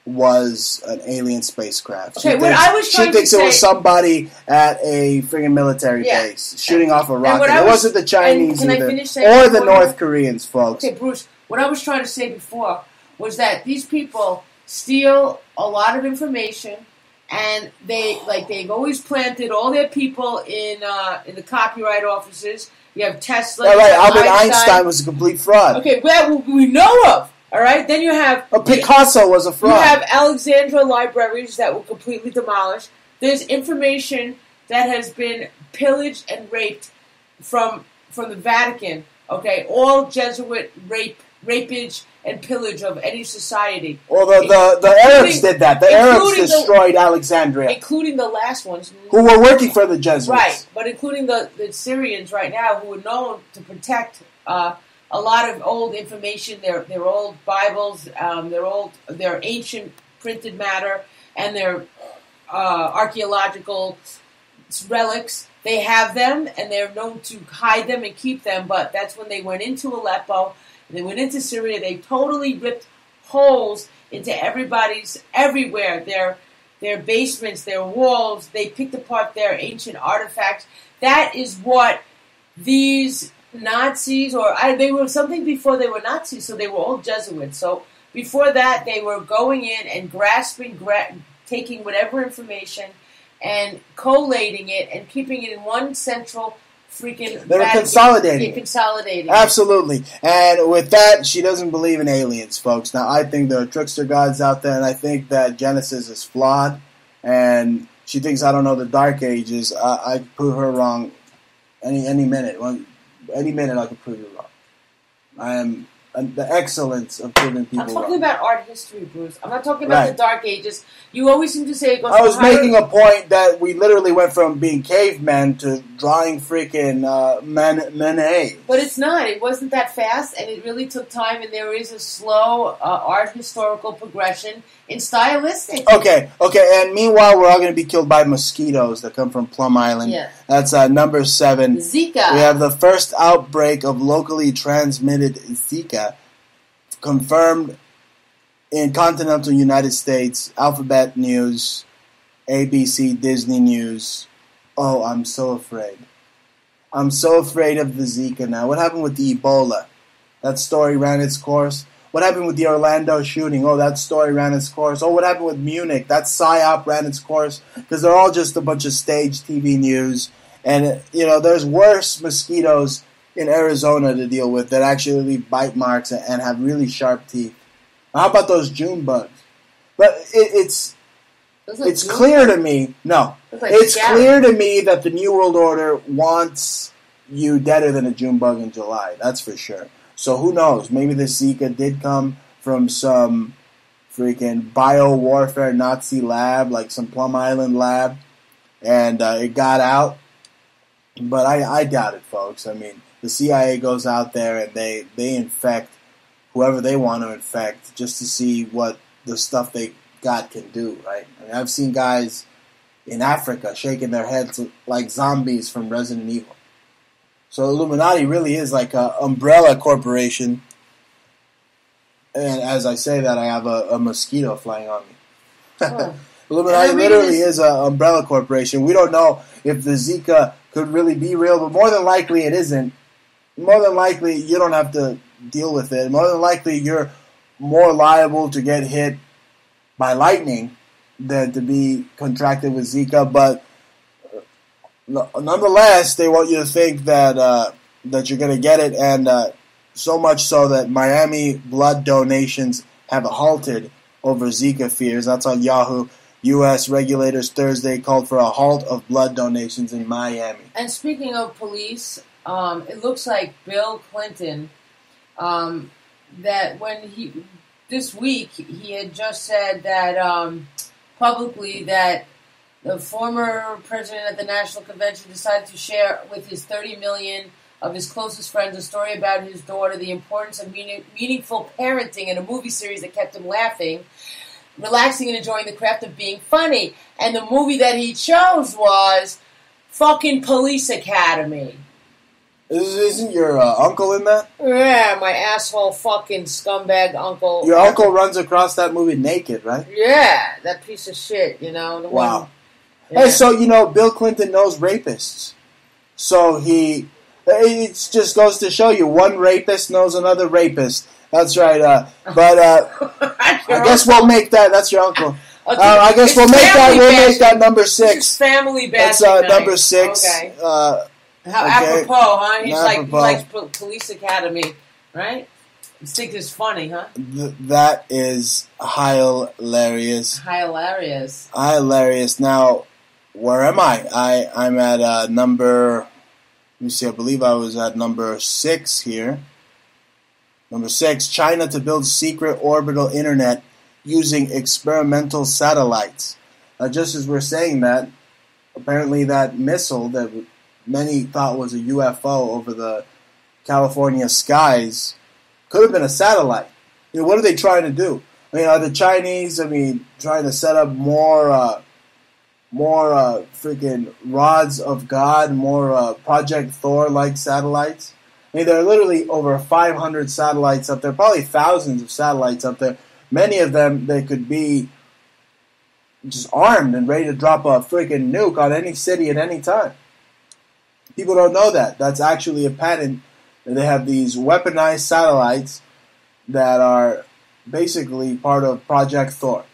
was an alien spacecraft. Okay, she what thinks, I was trying she to thinks it was somebody at a friggin' military Yeah. base shooting off a rocket. It was- wasn't the Chinese and can I either, or the before you- North Koreans, folks. Okay, Bruce, what I was trying to say before was that these people steal a lot of information and they like they've always planted all their people in uh, in the copyright offices. You have Tesla. All right, Albert Einstein was a complete fraud. Okay, well we know of. All right, then you have Oh, Picasso was a fraud. you have Alexandra libraries that were completely demolished. There's information that has been pillaged and raped from from the Vatican. Okay, all Jesuit rape, rapage, and pillage of any society, well, the, the, the Arabs did that. The Arabs including the- destroyed Alexandria, including the last ones. who were working for the Jesuits. Right, but including the, the Syrians right now who are known to protect uh, a lot of old information, their their old Bibles, um, their old their ancient printed matter, and their uh, archaeological relics. They have them, and they're known to hide them and keep them. But that's when they went into Aleppo, they went into Syria. They totally ripped holes into everybody's everywhere. Their their basements, their walls. They picked apart their ancient artifacts. That is what these Nazis, or I, they were something before they were Nazis, so they were all Jesuits. So before that, they were going in and grasping, gra- taking whatever information and collating it and keeping it in one central freaking. they're consolidating consolidating. Absolutely. And with that, she doesn't believe in aliens, folks. Now, I think there are trickster gods out there, and I think that Genesis is flawed. And she thinks I don't know the Dark Ages. I, I could prove her wrong any any minute. Any minute, I could prove you wrong. I am the excellence of proving I'm talking about art history, Bruce. I'm not talking about Right. the Dark Ages. You always seem to say it goes. I was making a point that we literally went from being cavemen to drawing freaking uh, men, Manet. But it's not. It wasn't that fast, and it really took time. And there is a slow uh, art historical progression in stylistic. Okay, okay, and meanwhile, we're all going to be killed by mosquitoes that come from Plum Island. Yeah. That's uh, number seven. Zika. We have the first outbreak of locally transmitted Zika confirmed in continental United States. Alphabet News, ABC, Disney News. Oh, I'm so afraid. I'm so afraid of the Zika now. What happened with the Ebola? That story ran its course. What happened with the Orlando shooting? Oh, that story ran its course. Oh, what happened with Munich? That psyop ran its course because they're all just a bunch of stage TV news. And you know, there's worse mosquitoes in Arizona to deal with that actually leave bite marks and, have really sharp teeth. How about those June bugs? But it, it's it's good. clear to me. No, like it's clear to me that the New World Order wants you deader than a June bug in July. That's for sure. So who knows? Maybe the Zika did come from some freaking bio warfare Nazi lab, like some Plum Island lab, and uh, it got out. But I, I doubt it, folks. I mean, the CIA goes out there and they, they infect whoever they want to infect just to see what the stuff they got can do, right? I mean, I've seen guys in Africa shaking their heads like zombies from Resident Evil. So Illuminati really is like an umbrella corporation. And as I say that, I have a, a mosquito flying on me. Oh. Illuminati literally is an umbrella corporation. We don't know if the Zika could really be real, but more than likely it isn't. More than likely you don't have to deal with it. More than likely you're more liable to get hit by lightning than to be contracted with Zika. But uh, nonetheless, they want you to think that uh, that you're going to get it, and uh, so much so that Miami blood donations have halted over Zika fears. That's on Yahoo. U.S. regulators Thursday called for a halt of blood donations in Miami. And speaking of police, um, it looks like Bill Clinton, um, that when he this week he had just said that um, publicly that the former president at the national convention decided to share with his 30 million of his closest friends a story about his daughter, the importance of meaning, meaningful parenting in a movie series that kept him laughing relaxing and enjoying the craft of being funny. And the movie that he chose was fucking Police Academy. Is- Isn't your uh, uncle in that? Yeah, my asshole fucking scumbag uncle. Your uncle runs across that movie naked, right? Yeah, that piece of shit. You know. The Wow. One, yeah. Hey, so you know, Bill Clinton knows rapists. So he, it just goes to show you, one rapist knows another rapist. That's right. Uh, but uh, I guess we'll make that. That's your uncle. Uh, I guess It's we'll make that. We'll make that number six. family That's bashing uh, night. number six. Okay. Uh, How okay. apropos, huh? He's like he Apropos. likes po- Police Academy, right? You think it's funny, huh? th- that is hilarious. Hilarious. Hilarious. Now, where am I? I I'm at uh, number. Let me see. I believe I was at number six here. Number six: China to build secret orbital internet using experimental satellites. Just as we're saying that, apparently that missile that many thought was a UFO over the California skies could have been a satellite. You know, what are they trying to do? I mean, are the Chinese? I mean, trying to set up more, uh, more uh, freaking rods of God, more uh, Project Thor-like satellites. I mean, there are literally over 500 satellites up there, probably thousands of satellites up there. Many of them they could be just armed and ready to drop a freaking nuke on any city at any time. People don't know that. That's actually a patent. They have these weaponized satellites that are basically part of Project Thor.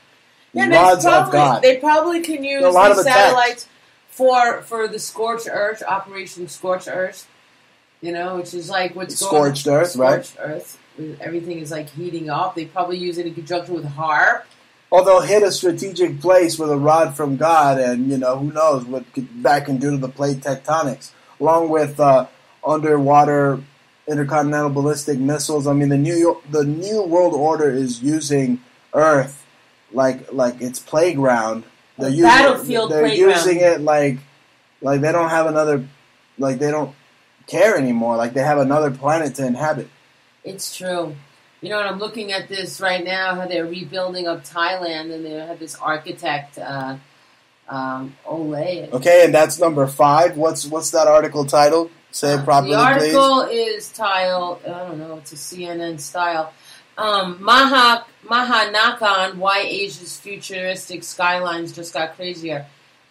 Yeah, rods probably, of God. They probably can use A lot these of satellites for for the Scorched Earth, Operation Scorched Earth. You know, which is like what's going Scorched Earth, right? Earth. Everything is like heating up. They probably use it in conjunction with HAARP. They'll hit a strategic place with a rod from God, and you know who knows what could, that can do to the plate tectonics, along with uh, underwater intercontinental ballistic missiles. I mean, the new the new world order is using Earth like like its playground. They're using, battlefield They're playground. using it like like they don't have another like they don't care anymore. Like they have another planet to inhabit. It's true. You know, and I'm looking at this right now, how they're rebuilding up Thailand, and they have this architect, uh, um, Ole. Okay, and that's number five. What's what's that article titled? Say it properly, the please. article is titled, I don't know, it's a CNN style. Um, Maha, Maha MahaNakhon, Why Asia's Futuristic Skylines Just Got Crazier.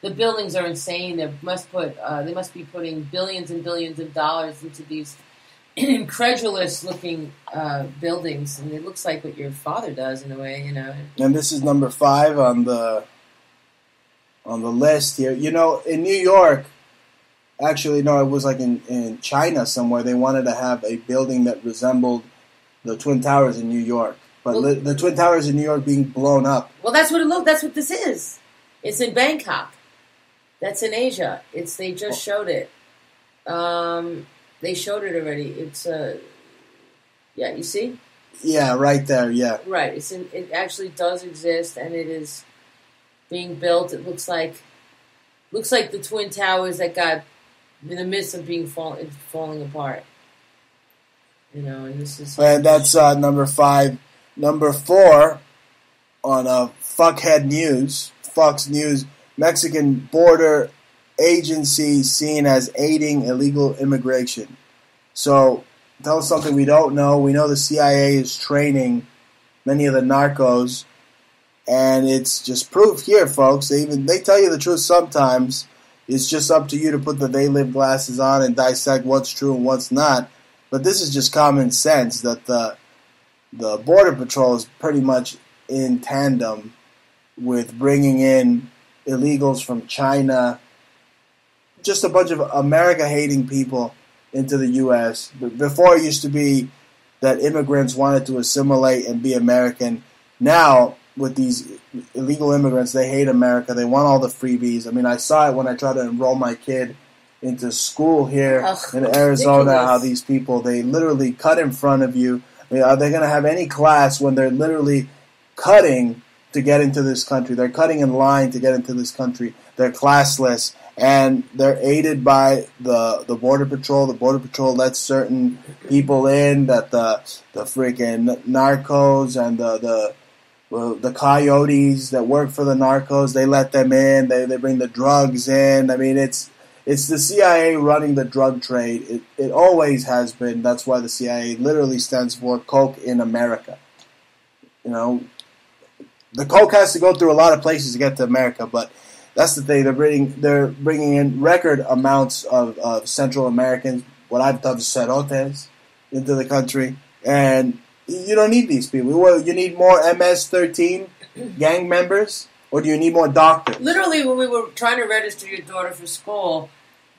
The buildings are insane. They must put, uh, they must be putting billions and billions of dollars into these incredulous looking uh, buildings. And it looks like what your father does in a way, you know. and this is number five on the on the list here. You know, in New York, actually, no, it was like in in China somewhere. They wanted to have a building that resembled the Twin Towers in New York, but Well- the Twin Towers in New York being blown up. Well, that's what it looked. That's what this is. It's in Bangkok. That's in Asia. It's they just showed it. Um, they showed it already. It's uh, yeah. You see, Yeah, right there. Yeah, right? It's in. It actually does exist, and it is being built. It looks like looks like the twin towers that got in the midst of being fall, falling apart. You know, and this is and that's uh, number five. Number four on uh, Fuckhead News, Fox News, Mexican border agency seen as aiding illegal immigration. So, tell us something we don't know. We know the CIA is training many of the narcos, and it's just proof here, folks. They even they tell you the truth sometimes. It's just up to you to put the they live glasses on and dissect what's true and what's not. But this is just common sense that the the border patrol is pretty much in tandem with bringing in illegals from China, just a bunch of America hating people into the U.S. Before it used to be that immigrants wanted to assimilate and be American. Now, with these illegal immigrants, they hate America. They want all the freebies. I mean, I saw it when I tried to enroll my kid into school here Ugh, in Arizona. ridiculous. How these people they literally cut in front of you. I mean, are they uh, going to have any class when they're literally cutting to get into this country? They're cutting in line to get into this country. They're classless and they're aided by the the border patrol. The border patrol lets certain people in that the the freaking narcos and the the well, the coyotes that work for the narcos they let them in. They they bring the drugs in. I mean, it's It's the CIA running the drug trade. It, it always has been. That's why the CIA literally stands for Coke in America. You know, the Coke has to go through a lot of places to get to America, but that's the thing. They're bringing they're bringing in record amounts of, of Central Americans, what I've dubbed cerotes, into the country, and you don't need these people. Well, you need more MS-13 gang members, or do you need more doctors? Literally, when we were trying to register your daughter for school,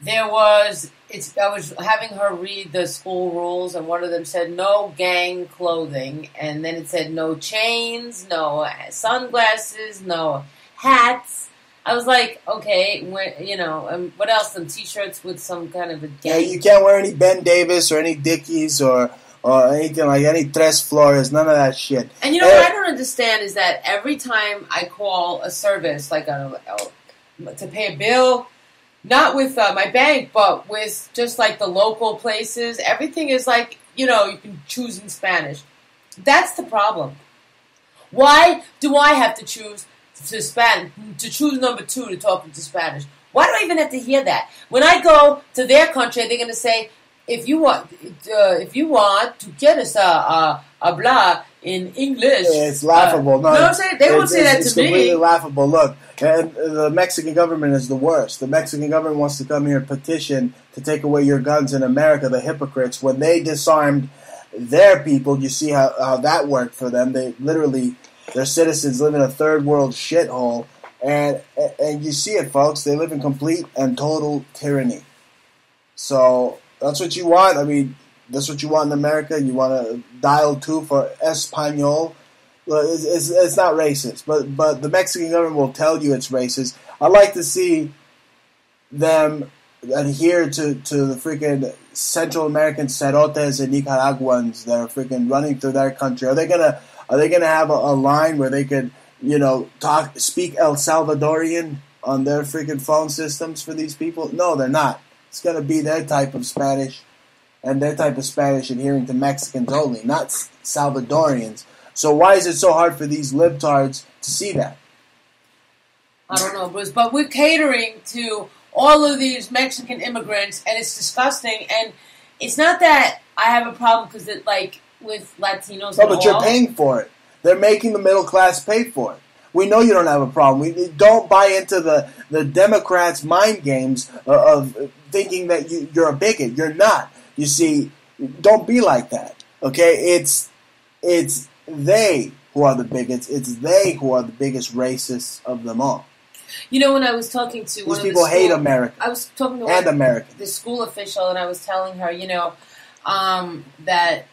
there was it's. I was having her read the school rules, and one of them said no gang clothing, and then it said no chains, no sunglasses, no hats. I was like, okay, where, you know, um, what else? Some T-shirts with some kind of a Yeah, you can't wear any Ben Davis or any Dickies or or anything like any Tres Flores. None of that shit. And you know Eh, what I don't understand is that every time I call a service, like a, a to pay a bill, not with uh, my bank, but with just like the local places, everything is like you know you can choose in Spanish. That's the problem. Why do I have to choose to Spanish to choose number two to talk into Spanish? Why do I even have to hear that? When I go to their country, they're going to say, if you want, uh, if you want to get us a a, a blah in English, It's laughable. Uh, no, you know what I'm saying? They won't say that to me. it's completely laughable. Look, and the Mexican government is the worst. The Mexican government wants to come here and petition to take away your guns in America. The hypocrites, when they disarmed their people, you see how, how that worked for them. They literally, their citizens live in a third world shithole, and and you see it, folks. They live in complete and total tyranny. So that's what you want. I mean, that's what you want in America. You want to dial two for Espanol. It's, it's, it's not racist, but but the Mexican government will tell you it's racist. I like to see them adhere to, to the freaking Central American cerotes and Nicaraguans that are freaking running through their country. Are they gonna are they gonna have a, a line where they could you know talk speak El Salvadorian on their freaking phone systems for these people? No, they're not. It's gonna be their type of Spanish and their type of Spanish adhering to Mexicans only, not Salvadorians. So why is it so hard for these libtards to see that? I don't know, Bruce, but we're catering to all of these Mexican immigrants, and it's disgusting. And it's not that I have a problem because it like with Latinos. No, but you're all. paying for it. They're making the middle class pay for it. We know you don't have a problem. We don't buy into the, the Democrats' mind games of, of thinking that you, you're a bigot. You're not. You see, don't be like that. Okay, it's it's they who are the bigots. It's they who are the biggest racists of them all. You know, when I was talking to one These people the hate America I was talking to and one, Americans. the school official, and I was telling her, you know, um, that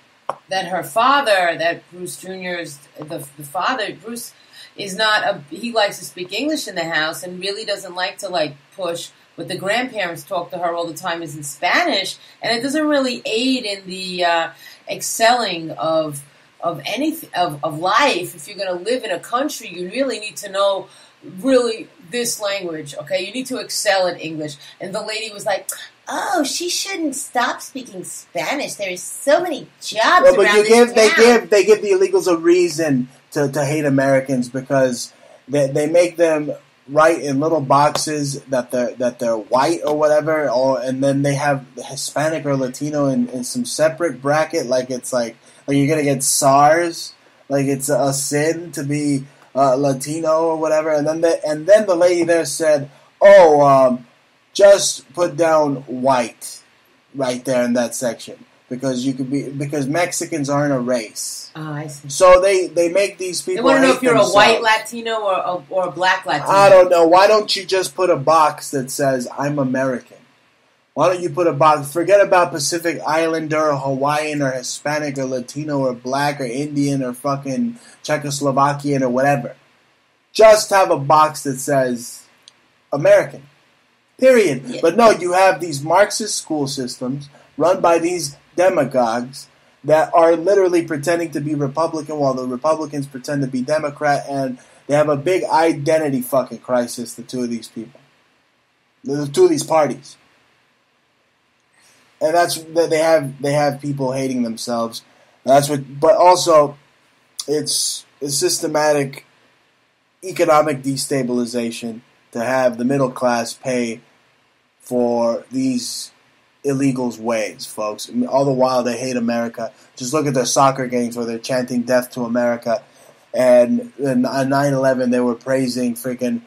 that her father, that Bruce Jr.'s the the father, Bruce is not a he likes to speak English in the house and really doesn't like to like push. But the grandparents talk to her all the time is in Spanish, and it doesn't really aid in the uh, excelling of of anything of, of life. If you're going to live in a country, you really need to know really this language. Okay, you need to excel in English. And the lady was like, "Oh, she shouldn't stop speaking Spanish. There's so many jobs Well, but you give they town." give they give the illegals a reason to, to hate Americans because they, they make them write in little boxes that they're that they're white or whatever, or and then they have Hispanic or Latino in, in some separate bracket, like it's like like you're gonna get SARS, like it's a, a sin to be uh, Latino or whatever, and then the, and then the lady there said, "Oh, um, just put down white right there in that section." Because you could be because Mexicans aren't a race, Oh, I see. so they they make these They people. want to know if you're a white Latino or a, or a black Latino. I don't know. Why don't you just put a box that says I'm American? Why don't you put a box? Forget about Pacific Islander or Hawaiian or Hispanic or Latino or black or Indian or fucking Czechoslovakian or whatever. Just have a box that says American. Period. Yeah. But no, you have these Marxist school systems run by these demagogues that are literally pretending to be Republican while the Republicans pretend to be Democrat, and they have a big identity fucking crisis. The two of these people, the two of these parties, and that's that they have they have people hating themselves. That's what, but also, it's it's systematic economic destabilization to have the middle class pay for these illegals' ways, folks. All the while they hate America. Just look at their soccer games where they're chanting "Death to America," and on 9/11 they were praising freaking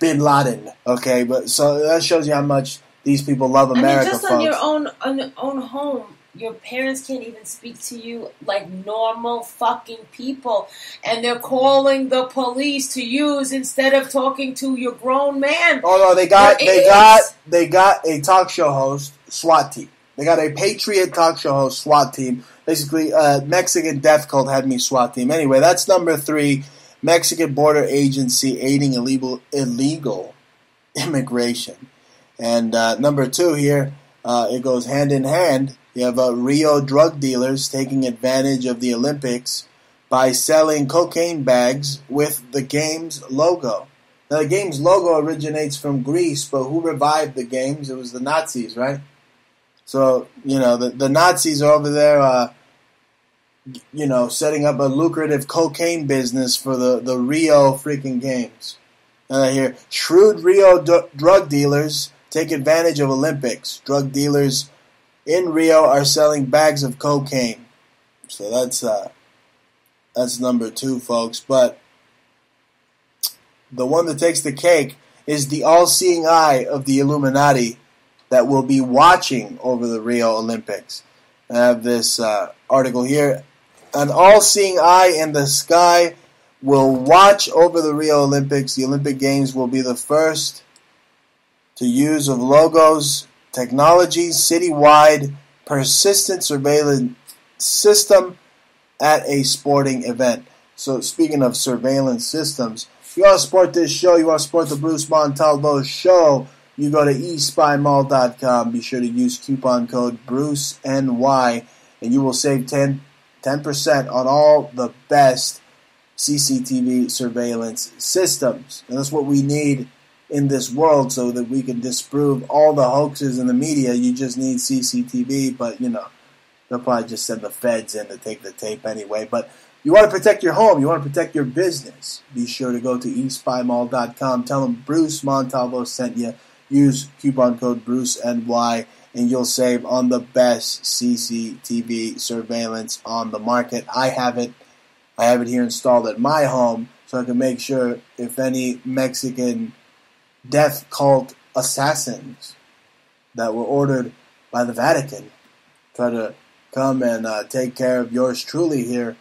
Bin Laden. Okay, but so that shows you how much these people love America. I mean, just folks. on your own on your own home, your parents can't even speak to you like normal fucking people, and they're calling the police to use instead of talking to your grown man. Oh no, they got They're got they got a talk show host SWAT team. They got a patriot talk show host SWAT team. Basically, uh, Mexican death cult had me SWAT team. Anyway, that's number three. Mexican border agency aiding illegal illegal immigration, and uh, number two here uh, it goes hand in hand. You have uh, Rio drug dealers taking advantage of the Olympics by selling cocaine bags with the game's logo. Now, the game's logo originates from Greece, but who revived the games? It was the Nazis, right? So, you know, the, the Nazis are over there, uh, you know, setting up a lucrative cocaine business for the, the Rio freaking games. And I hear shrewd Rio d- drug dealers take advantage of Olympics. Drug dealers in Rio are selling bags of cocaine. So that's uh, that's number two, folks. But the one that takes the cake is the all-seeing eye of the Illuminati that will be watching over the Rio Olympics. I have this uh, article here. An all-seeing eye in the sky will watch over the Rio Olympics. The Olympic Games will be the first to use of logos, technology, citywide, persistent surveillance system at a sporting event. So speaking of surveillance systems, if you want to support this show, you want to support the Bruce Montalvo show, you go to espymall.com. Be sure to use coupon code BruceNY and you will save 10, 10% on all the best CCTV surveillance systems. And that's what we need in this world so that we can disprove all the hoaxes in the media. You just need CCTV, but you know, they'll probably just send the feds in to take the tape anyway. But you want to protect your home, you want to protect your business. Be sure to go to espymall.com. Tell them Bruce Montalvo sent you. Use coupon code BruceNY and you'll save on the best CCTV surveillance on the market. I have it. I have it here installed at my home so I can make sure if any Mexican death cult assassins that were ordered by the Vatican try to come and uh, take care of yours truly here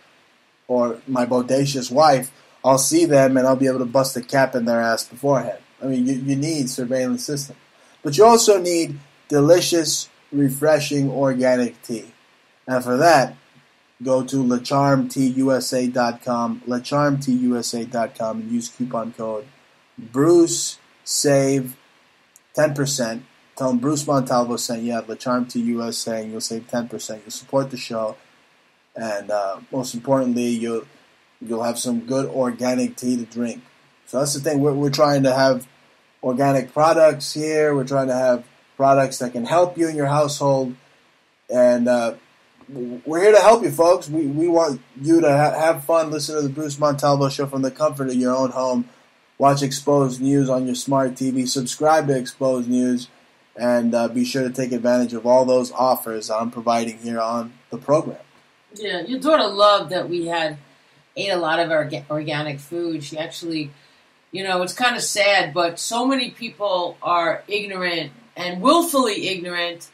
or my bodacious wife, I'll see them and I'll be able to bust a cap in their ass beforehand. I mean, you, you need surveillance system. But you also need delicious, refreshing organic tea. And for that, go to lacharmtusa.com, lacharmtusa.com, and use coupon code Bruce Save 10%. Tell them Bruce Montalvo sent you at charm to USA, and you'll save 10%. You'll support the show, and uh, most importantly, you'll you'll have some good organic tea to drink. So that's the thing. We're, we're trying to have organic products here. We're trying to have products that can help you in your household, and uh, we're here to help you, folks. We, we want you to ha- have fun, listen to the Bruce Montalvo show from the comfort of your own home. Watch Exposed News on your smart TV. Subscribe to Exposed News, and uh, be sure to take advantage of all those offers I'm providing here on the program. Yeah, your daughter loved that we had ate a lot of our organic food. She actually, you know, it's kind of sad, but so many people are ignorant and willfully ignorant.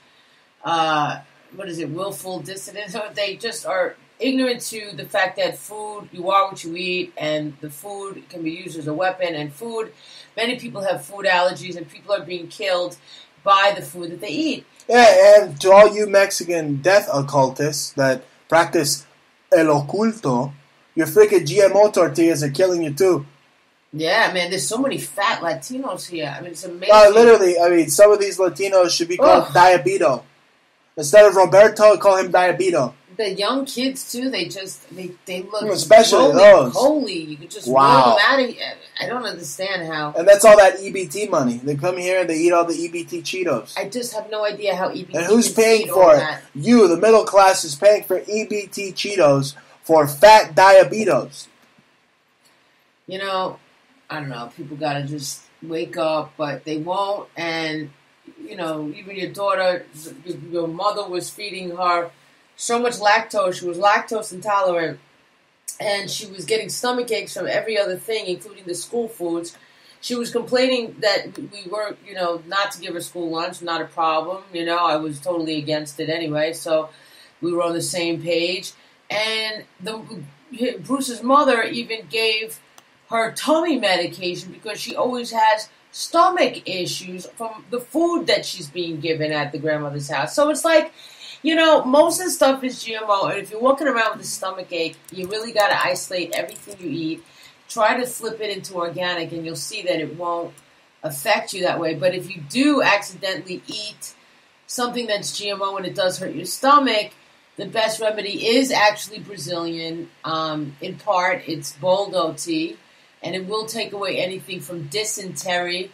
Uh, what is it? Willful dissidents. They just are ignorant to the fact that food, you are what you eat, and the food can be used as a weapon. And food, many people have food allergies, and people are being killed by the food that they eat. Yeah, and to all you Mexican death occultists that practice el oculto, your freaking GMO tortillas are killing you too. Yeah, man, there's so many fat Latinos here. I mean, it's amazing. Uh, literally, I mean, some of these Latinos should be called Ugh. Diabito. Instead of Roberto, call him Diabito. The young kids too, they just they, they look Especially those. Holy, you could just Wow. them out of here. I don't understand how. And that's all that EBT money. They come here and they eat all the EBT Cheetos. I just have no idea how EBT. And who's paying for it? that. You, the middle class, is paying for EBT Cheetos for fat diabetos. You know, I don't know. People gotta just wake up, but they won't. And you know, even your daughter, your mother was feeding her so much lactose. She was lactose intolerant, and she was getting stomach aches from every other thing, including the school foods. She was complaining that we were, you know, not to give her school lunch, not a problem. You know, I was totally against it anyway, so we were on the same page. And the Bruce's mother even gave her tummy medication because she always has stomach issues from the food that she's being given at the grandmother's house. So it's like, you know, most of the stuff is GMO, and if you're walking around with a stomach ache, you really got to isolate everything you eat. Try to flip it into organic, and you'll see that it won't affect you that way. But if you do accidentally eat something that's GMO and it does hurt your stomach, the best remedy is actually Brazilian. Um, in part, it's Boldo tea, and it will take away anything from dysentery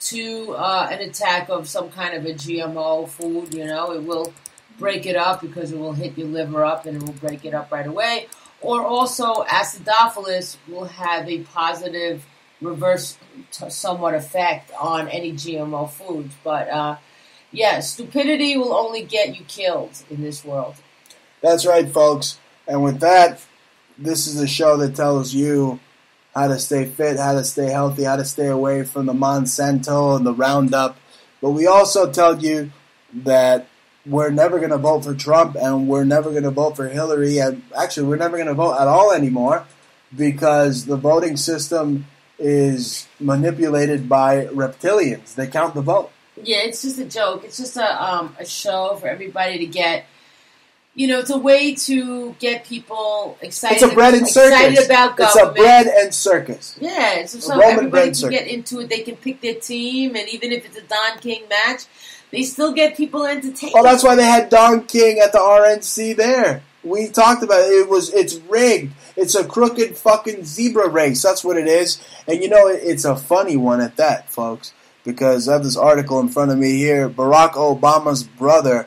to uh, an attack of some kind of a GMO food. You know, it will break it up because it will hit your liver up and it will break it up right away. Or also, acidophilus will have a positive reverse somewhat effect on any GMO foods. But uh, yeah, stupidity will only get you killed in this world. That's right, folks. And with that, this is a show that tells you how to stay fit, how to stay healthy, how to stay away from the Monsanto and the Roundup. But we also tell you that we're never going to vote for Trump and we're never going to vote for Hillary. And actually, we're never going to vote at all anymore because the voting system is manipulated by reptilians. They count the vote. Yeah, it's just a joke. It's just a um, a show for everybody to get you know, it's a way to get people excited. It's a bread and excited circus. about It's a bread and circus. Yeah, so, so Roman everybody bread can circus. get into it. They can pick their team, and even if it's a Don King match, they still get people entertained. Well, that's why they had Don King at the RNC there. We talked about it. It was it's rigged. It's a crooked fucking zebra race. That's what it is. And you know, it, it's a funny one at that, folks. Because I have this article in front of me here. Barack Obama's brother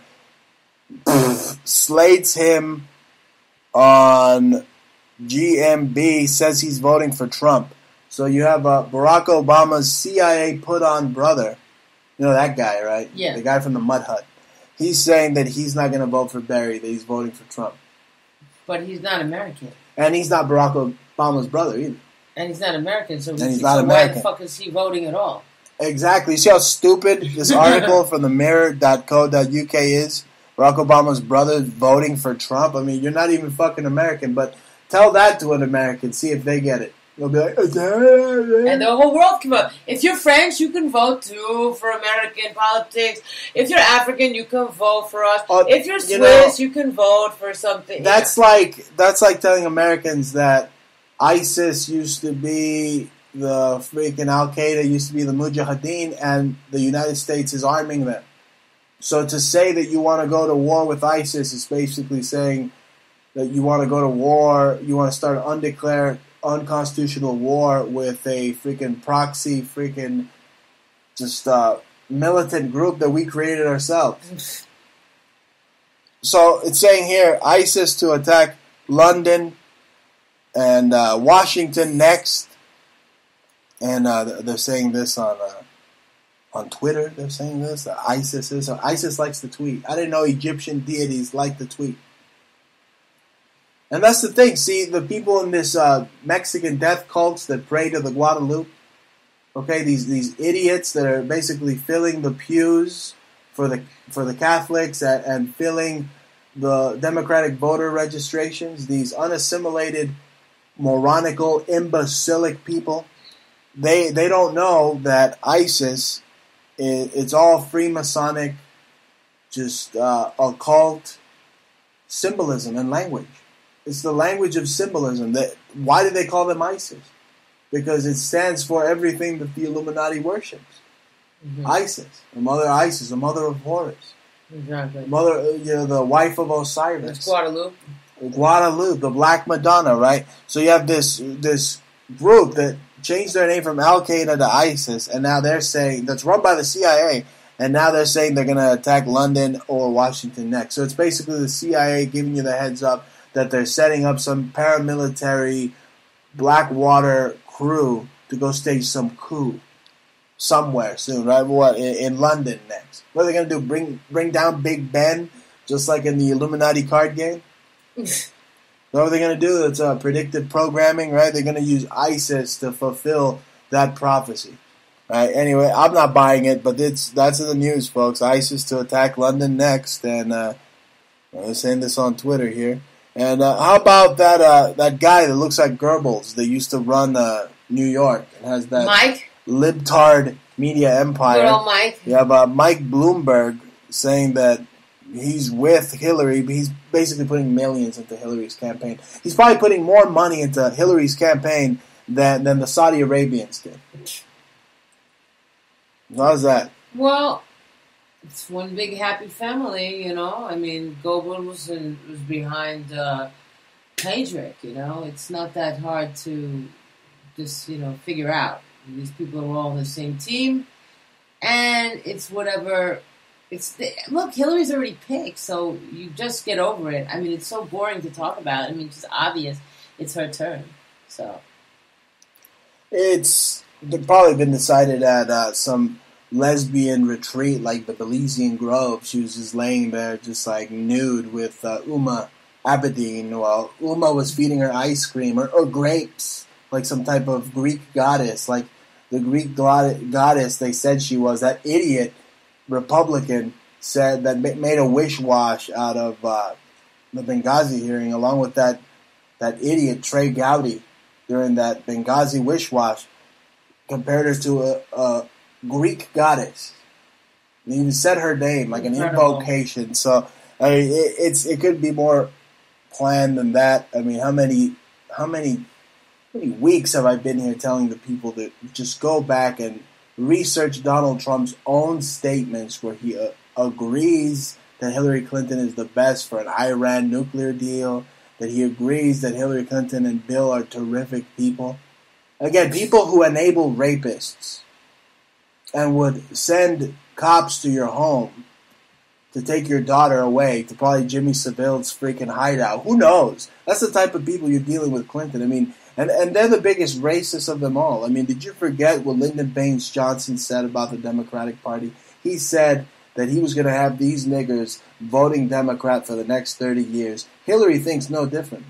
slates him on GMB. Says he's voting for Trump. So you have uh, Barack Obama's CIA put on brother. You know that guy, right? Yeah. The guy from the Mud Hut. He's saying that he's not going to vote for Barry. That he's voting for Trump. but he's not American, And he's not Barack Obama's brother either. and he's not American. So, he's so not why American. the fuck is he voting at all? Exactly. You see how stupid this article from the mirror.co.uk is? Barack Obama's brother voting for Trump? I mean, you're not even fucking American, but tell that to an American. See if they get it. They'll be like, And the whole world can vote. If you're French, you can vote too for American politics. If you're African, you can vote for us. Uh, if you're you Swiss, know, you can vote for something. That's like that's like telling Americans that ISIS used to be the freaking Al Qaeda used to be the Mujahideen, and the United States is arming them. So to say that you want to go to war with ISIS is basically saying that you want to go to war, you want to start an undeclared, unconstitutional war with a freaking proxy, freaking just uh, militant group that we created ourselves. So it's saying here ISIS to attack London and uh, Washington next, and uh, they're saying this on uh, on Twitter. They're saying this. ISIS is ISIS likes to tweet. I didn't know Egyptian deities like to tweet. And that's the thing. See, the people in this uh, Mexican death cults that pray to the Guadalupe. Okay, these these idiots that are basically filling the pews for the for the Catholics and, and filling the Democratic voter registrations. These unassimilated, moronical, imbecilic people. They they don't know that ISIS, i it's all Freemasonic, just uh, occult symbolism and language. It's the language of symbolism. That why do they call them ISIS? Because it stands for everything that the Illuminati worships. Mhm. ISIS, the mother Isis, the mother of Horus, Exactly. mother, you know, the wife of Osiris, That's Guadalupe. Guadalupe, the Black Madonna, right? So you have this this group that changed their name from Al Qaeda to ISIS, and now they're saying that's run by the CIA, and now they're saying they're going to attack London or Washington next. So it's basically the CIA giving you the heads up that they're setting up some paramilitary Blackwater crew to go stage some coup. somewhere soon, right? What in, in London next? What are they gonna do? Bring bring down Big Ben, just like in the Illuminati card game? what are they gonna do? It's uh, predictive programming, right? They're gonna use ISIS to fulfill that prophecy. Right. Anyway, I'm not buying it, but it's that's in the news, folks. ISIS to attack London next, and uh, I'm saying this on Twitter here. And uh, how about that uh, that guy that looks like Goebbels that used to run uh, New York and has that Mike, libtard media good empire? old Mike. Yeah, but Mike Bloomberg saying that he's with Hillary, but he's basically putting millions into Hillary's campaign. He's probably putting more money into Hillary's campaign than than the Saudi Arabians did. How's that? Well, it's one big happy family, you know. I mean, Goebel was, in, was behind uh, Heydrich, you know. It's not that hard to just, you know, figure out. These people are all on the same team, and it's whatever. It's the, look, Hillary's already picked, so you just get over it. I mean, it's so boring to talk about. I mean, it's obvious. It's her turn, so It's probably been decided at uh, some lesbian retreat like the Belizean Grove. She was just laying there, just like nude with uh, Huma Abedin, while Huma was feeding her ice cream or, or grapes, like some type of Greek goddess, like the Greek god- goddess they said she was. That idiot Republican said that ma- made a wish wash out of uh, the Benghazi hearing, along with that that idiot Trey Gowdy during that Benghazi wish wash compared her to a, a Greek goddess. He even said her name like an invocation. So I mean, it, it's it could be more planned than that. I mean, how many how many how many weeks have I been here telling the people to just go back and research Donald Trump's own statements where he uh, agrees that Hillary Clinton is the best for an Iran nuclear deal, that he agrees that Hillary Clinton and Bill are terrific people. Again, people who enable rapists and would send cops to your home to take your daughter away to probably Jimmy Savile's freaking hideout. Who knows? That's the type of people you're dealing with, Clinton. I mean, and, and they're the biggest racists of them all. I mean, did you forget what Lyndon Baines Johnson said about the Democratic Party? He said that he was going to have these niggers voting Democrat for the next 30 years. Hillary thinks no differently.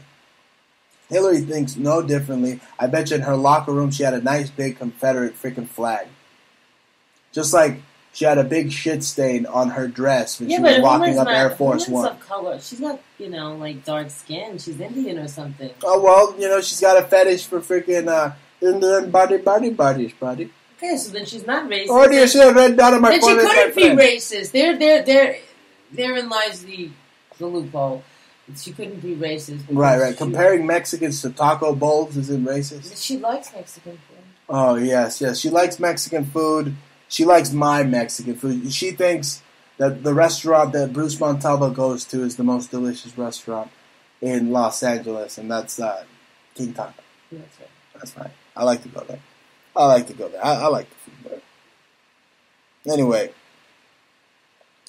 Hillary thinks no differently. I bet you in her locker room she had a nice big Confederate freaking flag. Just like she had a big shit stain on her dress when Yeah, she was walking up not, Air Force One. of color. She's not, you know, like dark skin. She's Indian or something. Oh well, you know she's got a fetish for freaking uh, Indian body, body, bodies, body. Okay, so then she's not racist. Oh, do you see a red dot on my then she couldn't be friend? racist. There, there, there, therein lies the the loophole. She couldn't be racist. Right, right. Comparing Mexicans to taco bowls isn't racist. She likes Mexican food. Oh yes, yes. She likes Mexican food. She likes my Mexican food. She thinks that the restaurant that Bruce Montalvo goes to is the most delicious restaurant in Los Angeles, and that's uh, King Taco. That's right. That's fine. I like to go there. I like to go there. I, I like the food there. Anyway,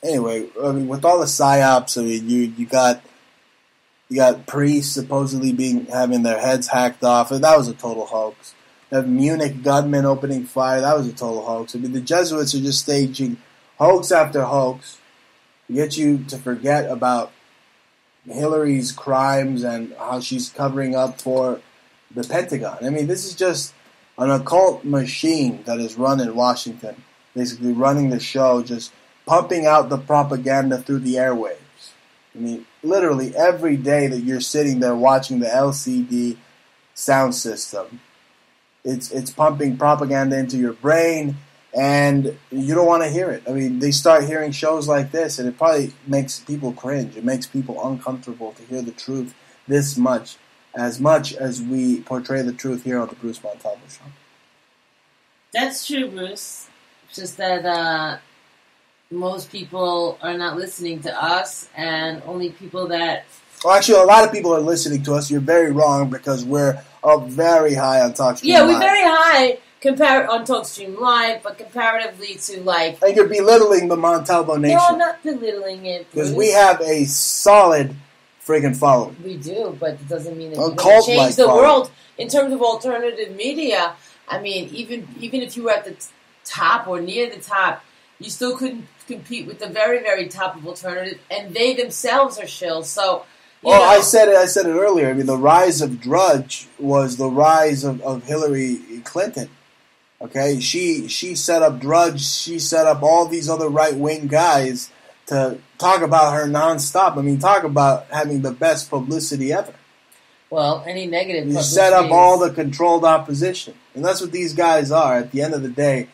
anyway, I mean, with all the psyops, I mean, you you got you got priests supposedly being having their heads hacked off, and that was a total hoax. Have Munich gunmen opening fire, that was a total hoax. I mean, the Jesuits are just staging hoax after hoax to get you to forget about Hillary's crimes and how she's covering up for the Pentagon. I mean, this is just an occult machine that is run in Washington, basically running the show, just pumping out the propaganda through the airwaves. I mean, literally every day that you're sitting there watching the LCD sound system, it's it's pumping propaganda into your brain, and you don't want to hear it. I mean, they start hearing shows like this, and it probably makes people cringe. It makes people uncomfortable to hear the truth this much as much as we portray the truth here on the Bruce Montalvo Show. That's true, Bruce. It's just that uh, most people are not listening to us, and only people that Well, actually, a lot of people are listening to us. You're very wrong because we're up very high on TalkStream yeah, we're Live. very high compar- on TalkStream Live, but comparatively to like, and you're belittling the Montalvo Nation no, I'm not belittling it because we have a solid friggin' following. We do, but it doesn't mean that A you're going to change the following. world in terms of alternative media. I mean, even even if you were at the top or near the top, you still couldn't compete with the very, very top of alternative, and they themselves are shills. So, Well, know, I said it. I said it earlier. I mean, the rise of Drudge was the rise of, of Hillary Clinton. Okay, she she set up Drudge. She set up all these other right wing guys to talk about her nonstop. I mean, talk about having the best publicity ever. well, any negative. You set up all the controlled opposition, and that's what these guys are. At the end of the day,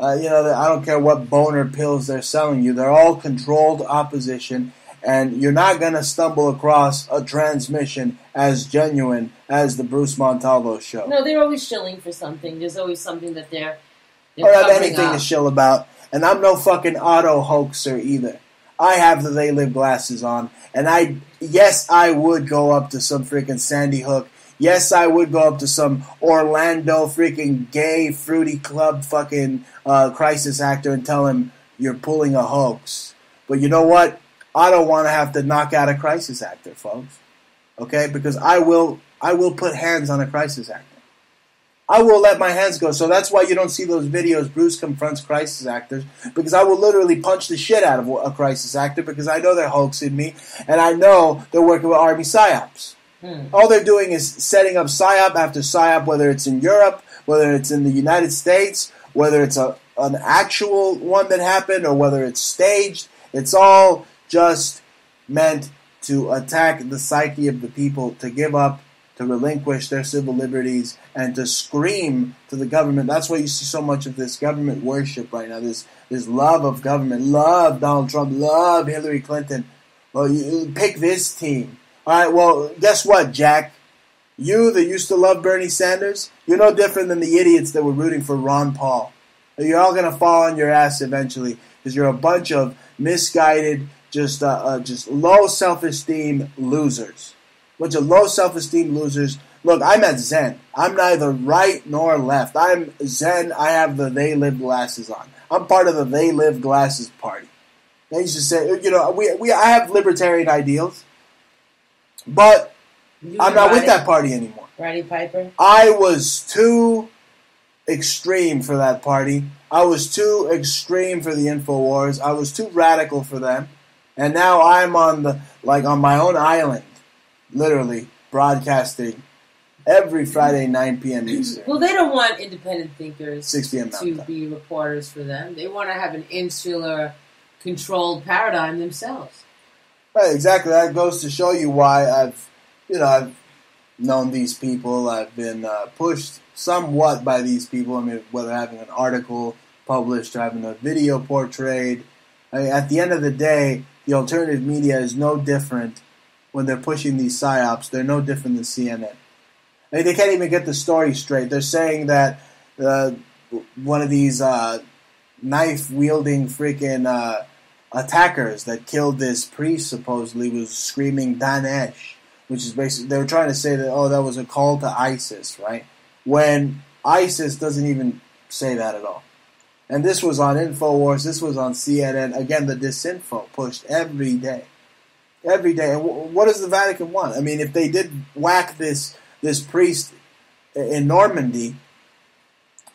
uh, you know, I don't care what boner pills they're selling you; they're all controlled opposition, and you're not going to stumble across a transmission as genuine as the Bruce Montalvo show. No, they're always shilling for something. There's always something that they're. I they're don't have anything up. to shill about, and I'm no fucking auto hoaxer either. I have the They Live glasses on, and I yes, I would go up to some freaking Sandy Hook. Yes, I would go up to some Orlando freaking gay fruity club fucking uh, crisis actor and tell him you're pulling a hoax. But you know what? I don't want to have to knock out a crisis actor, folks. Okay, because I will I will put hands on a crisis actor. I will let my hands go. So that's why you don't see those videos. Bruce confronts crisis actors because I will literally punch the shit out of a crisis actor because I know they're hoaxing me and I know they're working with army psyops. Hmm. All they're doing is setting up psyop after psyop, whether it's in Europe, whether it's in the United States, whether it's a an actual one that happened or whether it's staged. It's all just meant to attack the psyche of the people, to give up, to relinquish their civil liberties, and to scream to the government. That's why you see so much of this government worship right now. This this love of government, love Donald Trump, love Hillary Clinton. Well, you pick this team. All right. Well, guess what, Jack? You that used to love Bernie Sanders, you're no different than the idiots that were rooting for Ron Paul. You're all gonna fall on your ass eventually because you're a bunch of misguided, just uh, uh, just low self-esteem losers. Bunch of low self-esteem losers. Look, I'm at Zen. I'm neither right nor left. I'm Zen. I have the They Live glasses on. I'm part of the They Live glasses party. They used to say, you know, we, we I have libertarian ideals, but You I'm not with that party anymore. Roddy Piper. I was too extreme for that party. I was too extreme for the Infowars. I was too radical for them. And now I'm on the like on my own island, literally broadcasting every Friday 9 p.m. Eastern. Well, they don't want independent thinkers 6 p.m. to be reporters for them. They want to have an insular, controlled paradigm themselves. Right, exactly. That goes to show you why I've, you know, I've known these people. I've been uh, pushed somewhat by these people. I mean, whether having an article published or having a video portrayed. I mean, at the end of the day, the alternative media is no different when they're pushing these psyops. They're no different than CNN. I mean, they can't even get the story straight. They're saying that uh, one of these uh, knife wielding freaking. Uh, attackers that killed this priest supposedly was screaming Daesh, which is basically they were trying to say that oh that was a call to ISIS, right? When ISIS doesn't even say that at all. And this was on Infowars, this was on CNN. Again, the disinfo pushed every day, every day. And wh- what does the Vatican want? I mean, if they did whack this this priest in Normandy,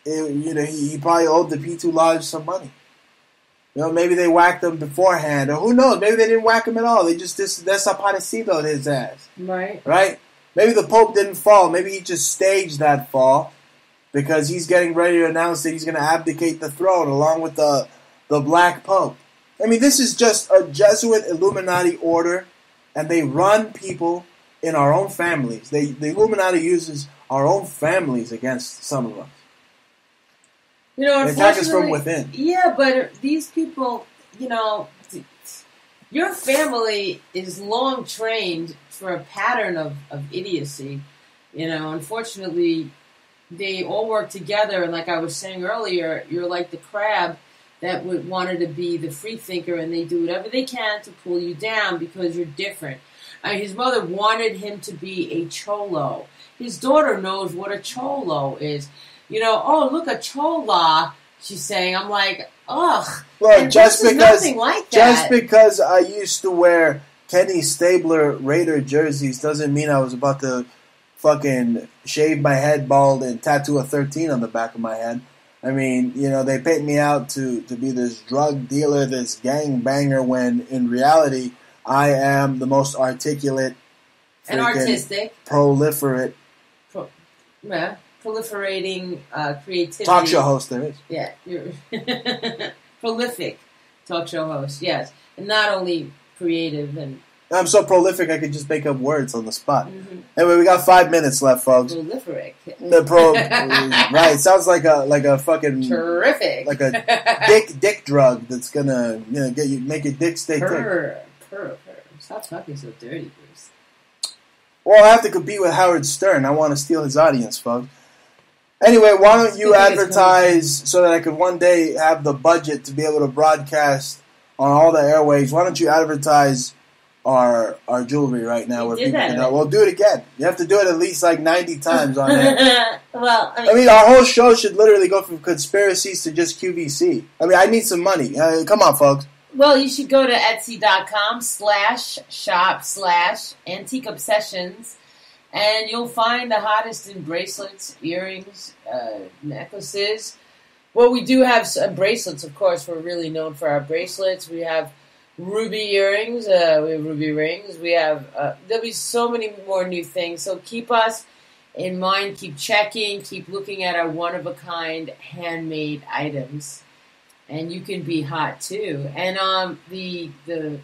it, you know he, he probably owed the P2 Lodge some money. You know, maybe they whacked him beforehand, or who knows? Maybe they didn't whack him at all. They just dis- desaparecido his ass, Right. right? Maybe the Pope didn't fall. Maybe he just staged that fall because he's getting ready to announce that he's going to abdicate the throne along with the the Black Pope. I mean, this is just a Jesuit Illuminati order, and they run people in our own families. They the Illuminati uses our own families against some of us. You know, They attack us from within. Yeah, but these people, you know, your family is long trained for a pattern of, of idiocy. You know, unfortunately, they all work together. And like I was saying earlier, you're like the crab that would wanted to be the free thinker, and they do whatever they can to pull you down because you're different. I mean, his mother wanted him to be a cholo. His daughter knows what a cholo is. You know, oh look a chola. She's saying, I'm like, ugh. Look, just because nothing like just because I used to wear Kenny Stabler Raider jerseys doesn't mean I was about to fucking shave my head bald and tattoo a 13 on the back of my head. I mean, you know, they paint me out to, to be this drug dealer, this gang banger, when in reality, I am the most articulate, And artistic. proliferate Pro- yeah, proliferating uh, creativity. talk show host there is. Yeah, you're prolific talk show host. Yes, and not only creative and I'm so prolific, I could just make up words on the spot. mhm, Anyway, we got five minutes left, folks. prolific. The pro, right? Sounds like a like a fucking Terrific. like a dick dick drug that's gonna you know get you make your dick stay thick. purr, purr, purr. Stop talking so dirty, Bruce. Well, I have to compete with Howard Stern. I want to steal his audience, folks. Anyway, why don't you You think it's advertise so that I could one day have the budget to be able to broadcast on all the airways? Why don't you advertise our our jewelry right now We where people that can? Well, do it again. You have to do it at least like ninety times on there. well, I mean, I mean, our whole show should literally go from conspiracies to just QVC. I mean, I need some money. Uh, come on, folks. well, you should go to Etsy.com slash shop slash antique obsessions, and you'll find the hottest in bracelets, earrings, uh, necklaces. Well, we do have s- uh, bracelets, of course. We're really known for our bracelets. We have ruby earrings. Uh, we have ruby rings. We have uh, there'll be so many more new things. So keep us in mind. Keep checking. Keep looking at our one of a kind handmade items, and you can be hot too. And um, the the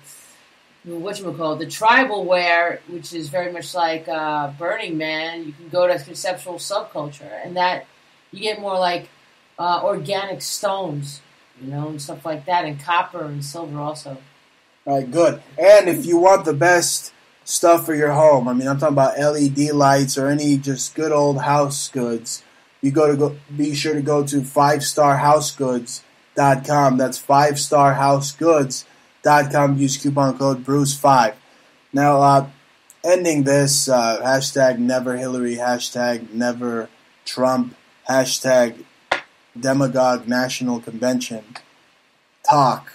what you call the tribal wear, which is very much like uh, Burning Man. You can go to conceptual subculture, and that you get more like uh, organic stones, you know, and stuff like that, and copper and silver also. All right, good. And if you want the best stuff for your home, I mean, I'm talking about LED lights or any just good old house goods. You go to go. Be sure to go to five starhousegoods.com. That's five starhousegoods.com. Use coupon code Bruce5. Now, uh, ending this uh, hashtag Never Hillary, hashtag Never Trump, hashtag Demagogue National Convention talk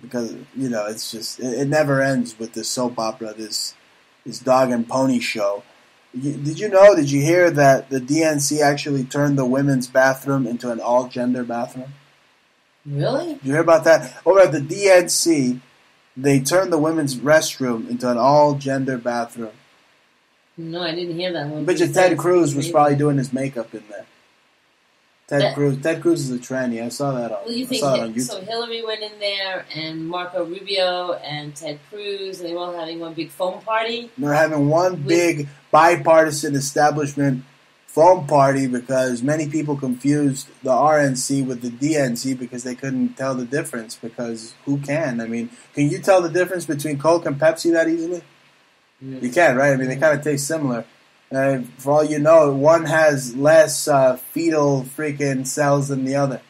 because you know it's just it, it never ends with this soap opera, this this dog and pony show. You, did you know? Did you hear that the DNC actually turned the women's bathroom into an all gender bathroom? Really? Did you hear about that? Over at the DNC, they turned the women's restroom into an all gender bathroom. No, I didn't hear that one. But Ted Cruz was probably doing his makeup in there. Ted That- Cruz. Ted Cruz is a tranny. I saw that on. Well, you I think saw it on Hi- so? YouTube. Hillary went in there, and Marco Rubio and Ted Cruz, and they were all having one big foam party. They're having one big bipartisan establishment foam party because many people confused the RNC with the DNC because they couldn't tell the difference. Because who can? I mean, can you tell the difference between Coke and Pepsi that easily? You can, right? I mean, they kind of taste similar. Uh, for all you know, one has less uh, fetal freaking cells than the other.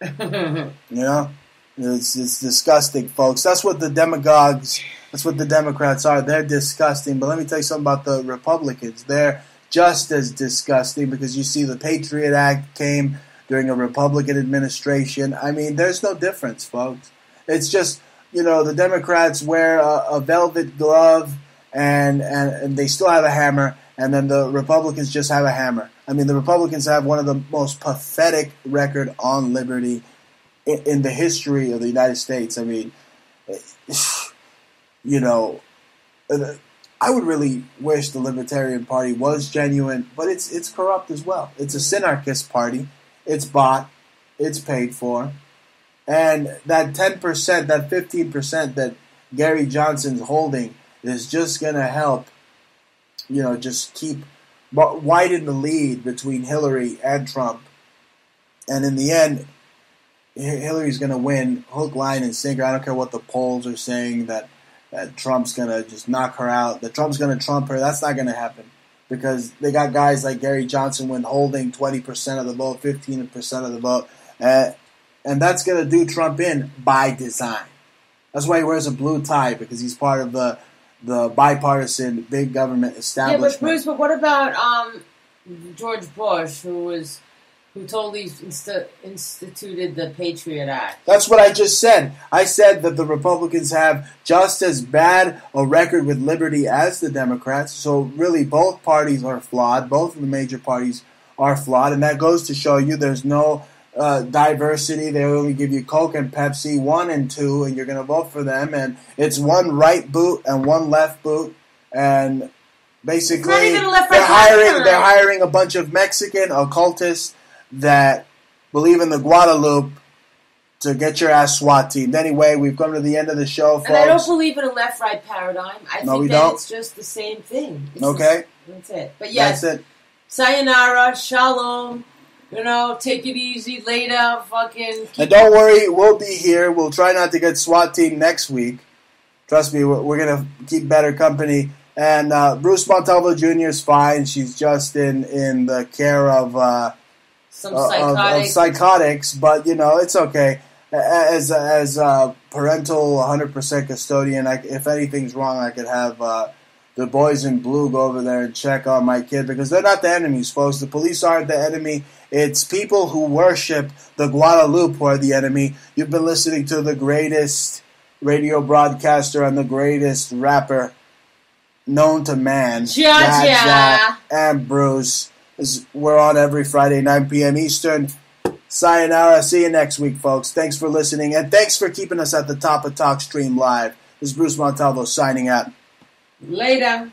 You know, it's it's disgusting, folks. That's what the demagogues, that's what the Democrats are. They're disgusting. But let me tell you something about the Republicans. They're just as disgusting because you see, the Patriot Act came during a Republican administration. I mean, there's no difference, folks. It's just you know the Democrats wear a, a velvet glove and, and and they still have a hammer, and then the Republicans just have a hammer. I mean, the Republicans have one of the most pathetic record on liberty in, in the history of the United States. I mean, you know, uh, I would really wish the Libertarian Party was genuine, but it's it's corrupt as well. It's a synarchist party. It's bought. It's paid for. And that 10%, that 15% that Gary Johnson's holding is just going to help, you know, just keep widen the lead between Hillary and Trump. And in the end, Hillary's going to win hook, line, and sinker. I don't care what the polls are saying that, that Trump's going to just knock her out, that Trump's going to trump her. That's not going to happen because they got guys like Gary Johnson when holding 20% of the vote, 15% of the vote. Uh, and that's going to do Trump in by design. That's why he wears a blue tie because he's part of the the bipartisan big government establishment. Yeah, but Bruce, but what about um, George Bush, who was who totally insti- instituted the Patriot Act? That's what I just said. I said that the Republicans have just as bad a record with liberty as the Democrats. So really, both parties are flawed. Both of the major parties are flawed, and that goes to show you there's no uh, diversity. They only give you Coke and Pepsi, one and two, and you're going to vote for them. And it's one right boot and one left boot, and basically It's not even a left, they're hiring they're hiring a bunch of Mexican occultists that believe in the Guadalupe to get your ass SWAT teamed. Anyway, we've come to the end of the show, And I don't believe in a left right paradigm. I No, think we that don't. it's just the same thing. It's Okay, the- that's it. But yes, that's it. Sayonara, shalom. You know, take it easy later. Fucking. And don't worry, we'll be here. We'll try not to get SWAT team next week. Trust me, we're, we're gonna keep better company. And uh, Bruce Montalvo Jr. is fine. She's just in in the care of, uh, Some of, of psychotics, but you know it's okay. As as a parental 100% custodian, I, if anything's wrong, I could have uh, the boys in blue go over there and check on my kid because they're not the enemies, folks. The police aren't the enemy. It's people who worship the Guadalupe who are the enemy. You've been listening to the greatest radio broadcaster and the greatest rapper known to man, Ja, and Bruce. We're on every Friday, 9 p.m. Eastern. Sayonara. See you next week, folks. Thanks for listening, and thanks for keeping us at the top of TalkStream Live. This is Bruce Montalvo signing out. Later.